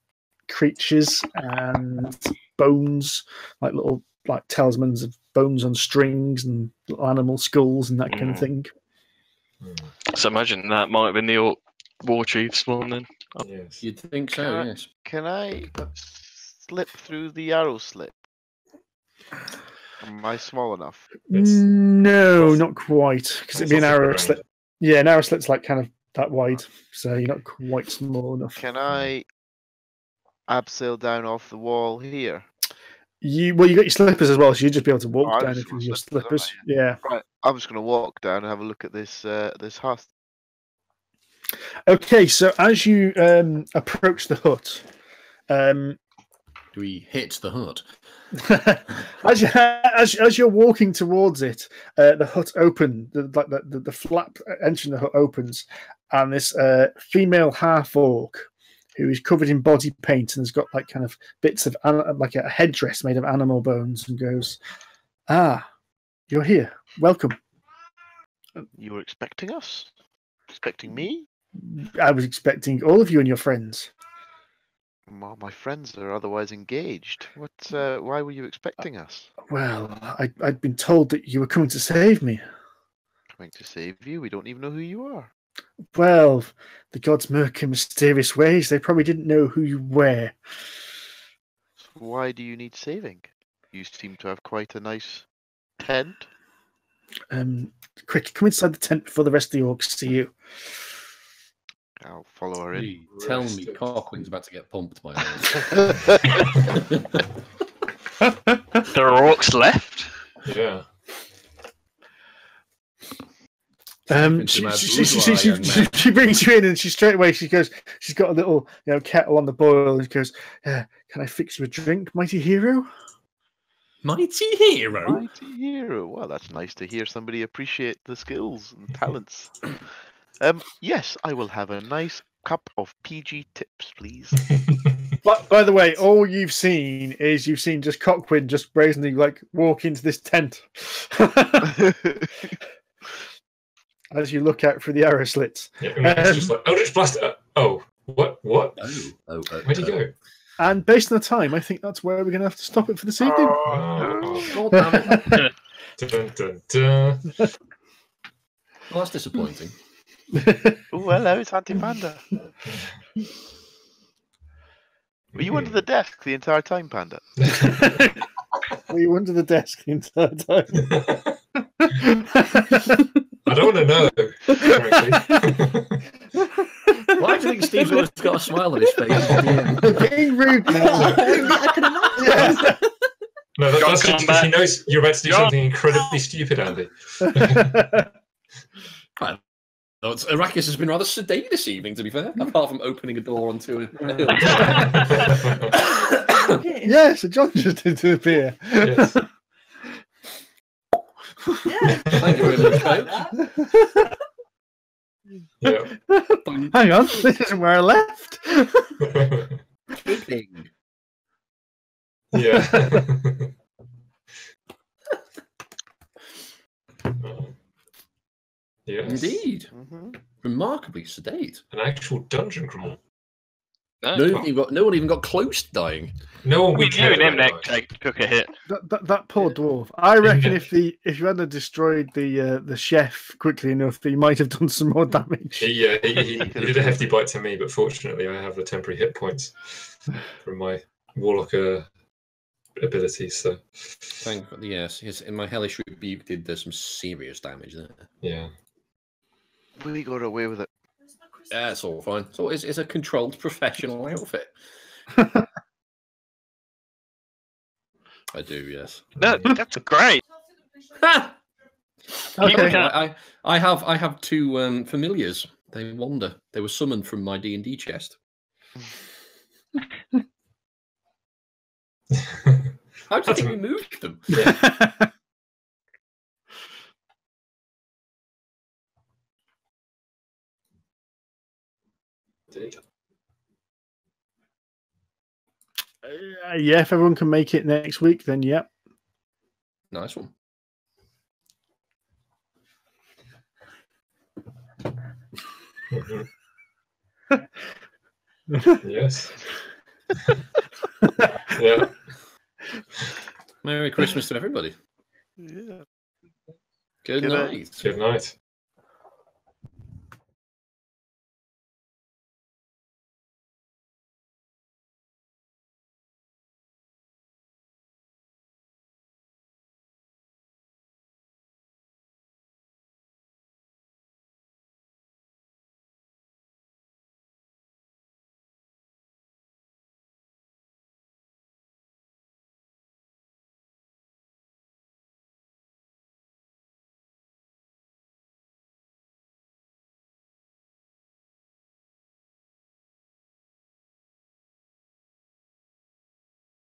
S3: creatures and bones, like little like talismans of bones on strings and little animal skulls and that kind of
S5: Mm.
S3: thing.
S5: So imagine that might have been the Orc war chief's one then.
S4: yes.
S1: You'd think so,
S6: Can I-
S1: yes.
S6: Can I slip through the arrow slit? Am I small enough?
S4: It's-
S3: No,
S4: Well,
S3: not quite, because it'd be an arrow
S4: ground.
S3: slit. Yeah, an arrow slit's like kind of that wide, so you're not quite small enough.
S6: Can I abseil down off the wall here?
S3: You well, you got your slippers as well, so you'd just be able to walk
S6: Oh,
S3: down if
S6: got
S3: you your
S6: slippers,
S3: slippers. Yeah.
S6: Right, I'm just going to walk down and have a look at this uh, this hut.
S3: Okay, so as you um, approach the hut, um,
S1: Do we hit the hut?
S3: as, you, as as you're walking towards it, uh, the hut opens, the, like the, the, the flap entering the hut opens, and this uh, female half orc who is covered in body paint and has got like kind of bits of like a headdress made of animal bones, and goes, "Ah, you're here. Welcome."
S6: You were expecting us? Expecting me?
S3: I was expecting all of you and your friends.
S6: Well, my friends are otherwise engaged. What? Uh, why were you expecting us?
S3: Well, I, I'd been told that you were coming to save me.
S6: Coming to save you? We don't even know who you are.
S3: Well, the gods' murk in mysterious ways. They probably didn't know who you were.
S6: So why do you need saving? You seem to have quite a nice tent.
S3: Um, quick, come inside the tent before the rest of the orcs see you.
S6: I'll follow her in.
S1: You tell me
S4: Roasted.
S1: Cockwind's about to get pumped by all.
S5: There are orcs left.
S4: Yeah.
S3: Um, she, she, she, she, she, she, she brings you in, and she straight away she goes. She's got a little, you know, kettle on the boil, and she goes, uh, "Can I fix you a drink, mighty hero?"
S1: Mighty hero.
S6: Mighty hero. Well, that's nice to hear somebody appreciate the skills and talents. Um, yes, I will have a nice cup of PG tips, please.
S3: But by the way, all you've seen is you've seen just Cockwind just brazenly like walk into this tent as you look out through the arrow slits.
S4: yeah and it's
S3: Um,
S4: just like Eldritch Blast. Uh, oh, what? What?
S1: Oh, oh, oh,
S4: Where'd you
S1: oh.
S4: go?
S3: And based on the time, I think that's where we're going to have to stop it for this evening.
S4: Oh,
S1: God damn it.
S4: dun, dun, dun.
S1: Well, that's disappointing.
S6: Oh, hello, it's Auntie Panda. Were you under the desk the entire time, Panda?
S3: Were you under the desk the entire time?
S4: I don't want to know.
S1: Why do you think Steve's always got a smile on his face? Yeah.
S3: Being rude now.
S1: I can imagine.
S4: no, that, that's just because he knows you're about to do
S5: John.
S4: something incredibly stupid, Andy.
S1: Though it's- Arrakis has been rather sedate this evening, to be fair, apart from opening a door onto a
S3: yes, so John just did to appear.
S4: yes.
S7: Yeah.
S1: Thank you very much, folks.
S4: Yeah.
S3: Hang on, this isn't where I left.
S4: Yeah. Yes.
S1: Indeed.
S6: hmm
S1: Remarkably sedate.
S4: An actual dungeon crawl.
S5: No,
S1: No, one even got, no one even got close to dying.
S4: No one we
S5: we
S4: care
S5: and him
S4: about.
S5: neck take, took a hit.
S3: That, that, that poor dwarf. I reckon if the if you hadn't destroyed the uh, the chef quickly enough, he might have done some more damage.
S4: He, uh, he, he, he did a hefty bite to me, but fortunately, I have the temporary hit points from my warlock uh, abilities. So,
S1: Thank yes, his, in my hellish rebuke did uh, some serious damage there.
S4: yeah.
S6: We got away with it.
S1: Yeah, it's all fine. So it's, it's a controlled professional outfit. I do, yes.
S5: No, that's great.
S3: Okay.
S1: I, I, I have I have two um, familiars. They wander. They were summoned from my D and D chest. How do you think we moved
S3: Uh, yeah, if everyone can make it next week, then yeah.
S1: Nice one.
S4: Yes. yeah.
S1: Merry Christmas to everybody.
S6: Yeah.
S1: Good
S6: Good night.
S1: night.
S4: Good night.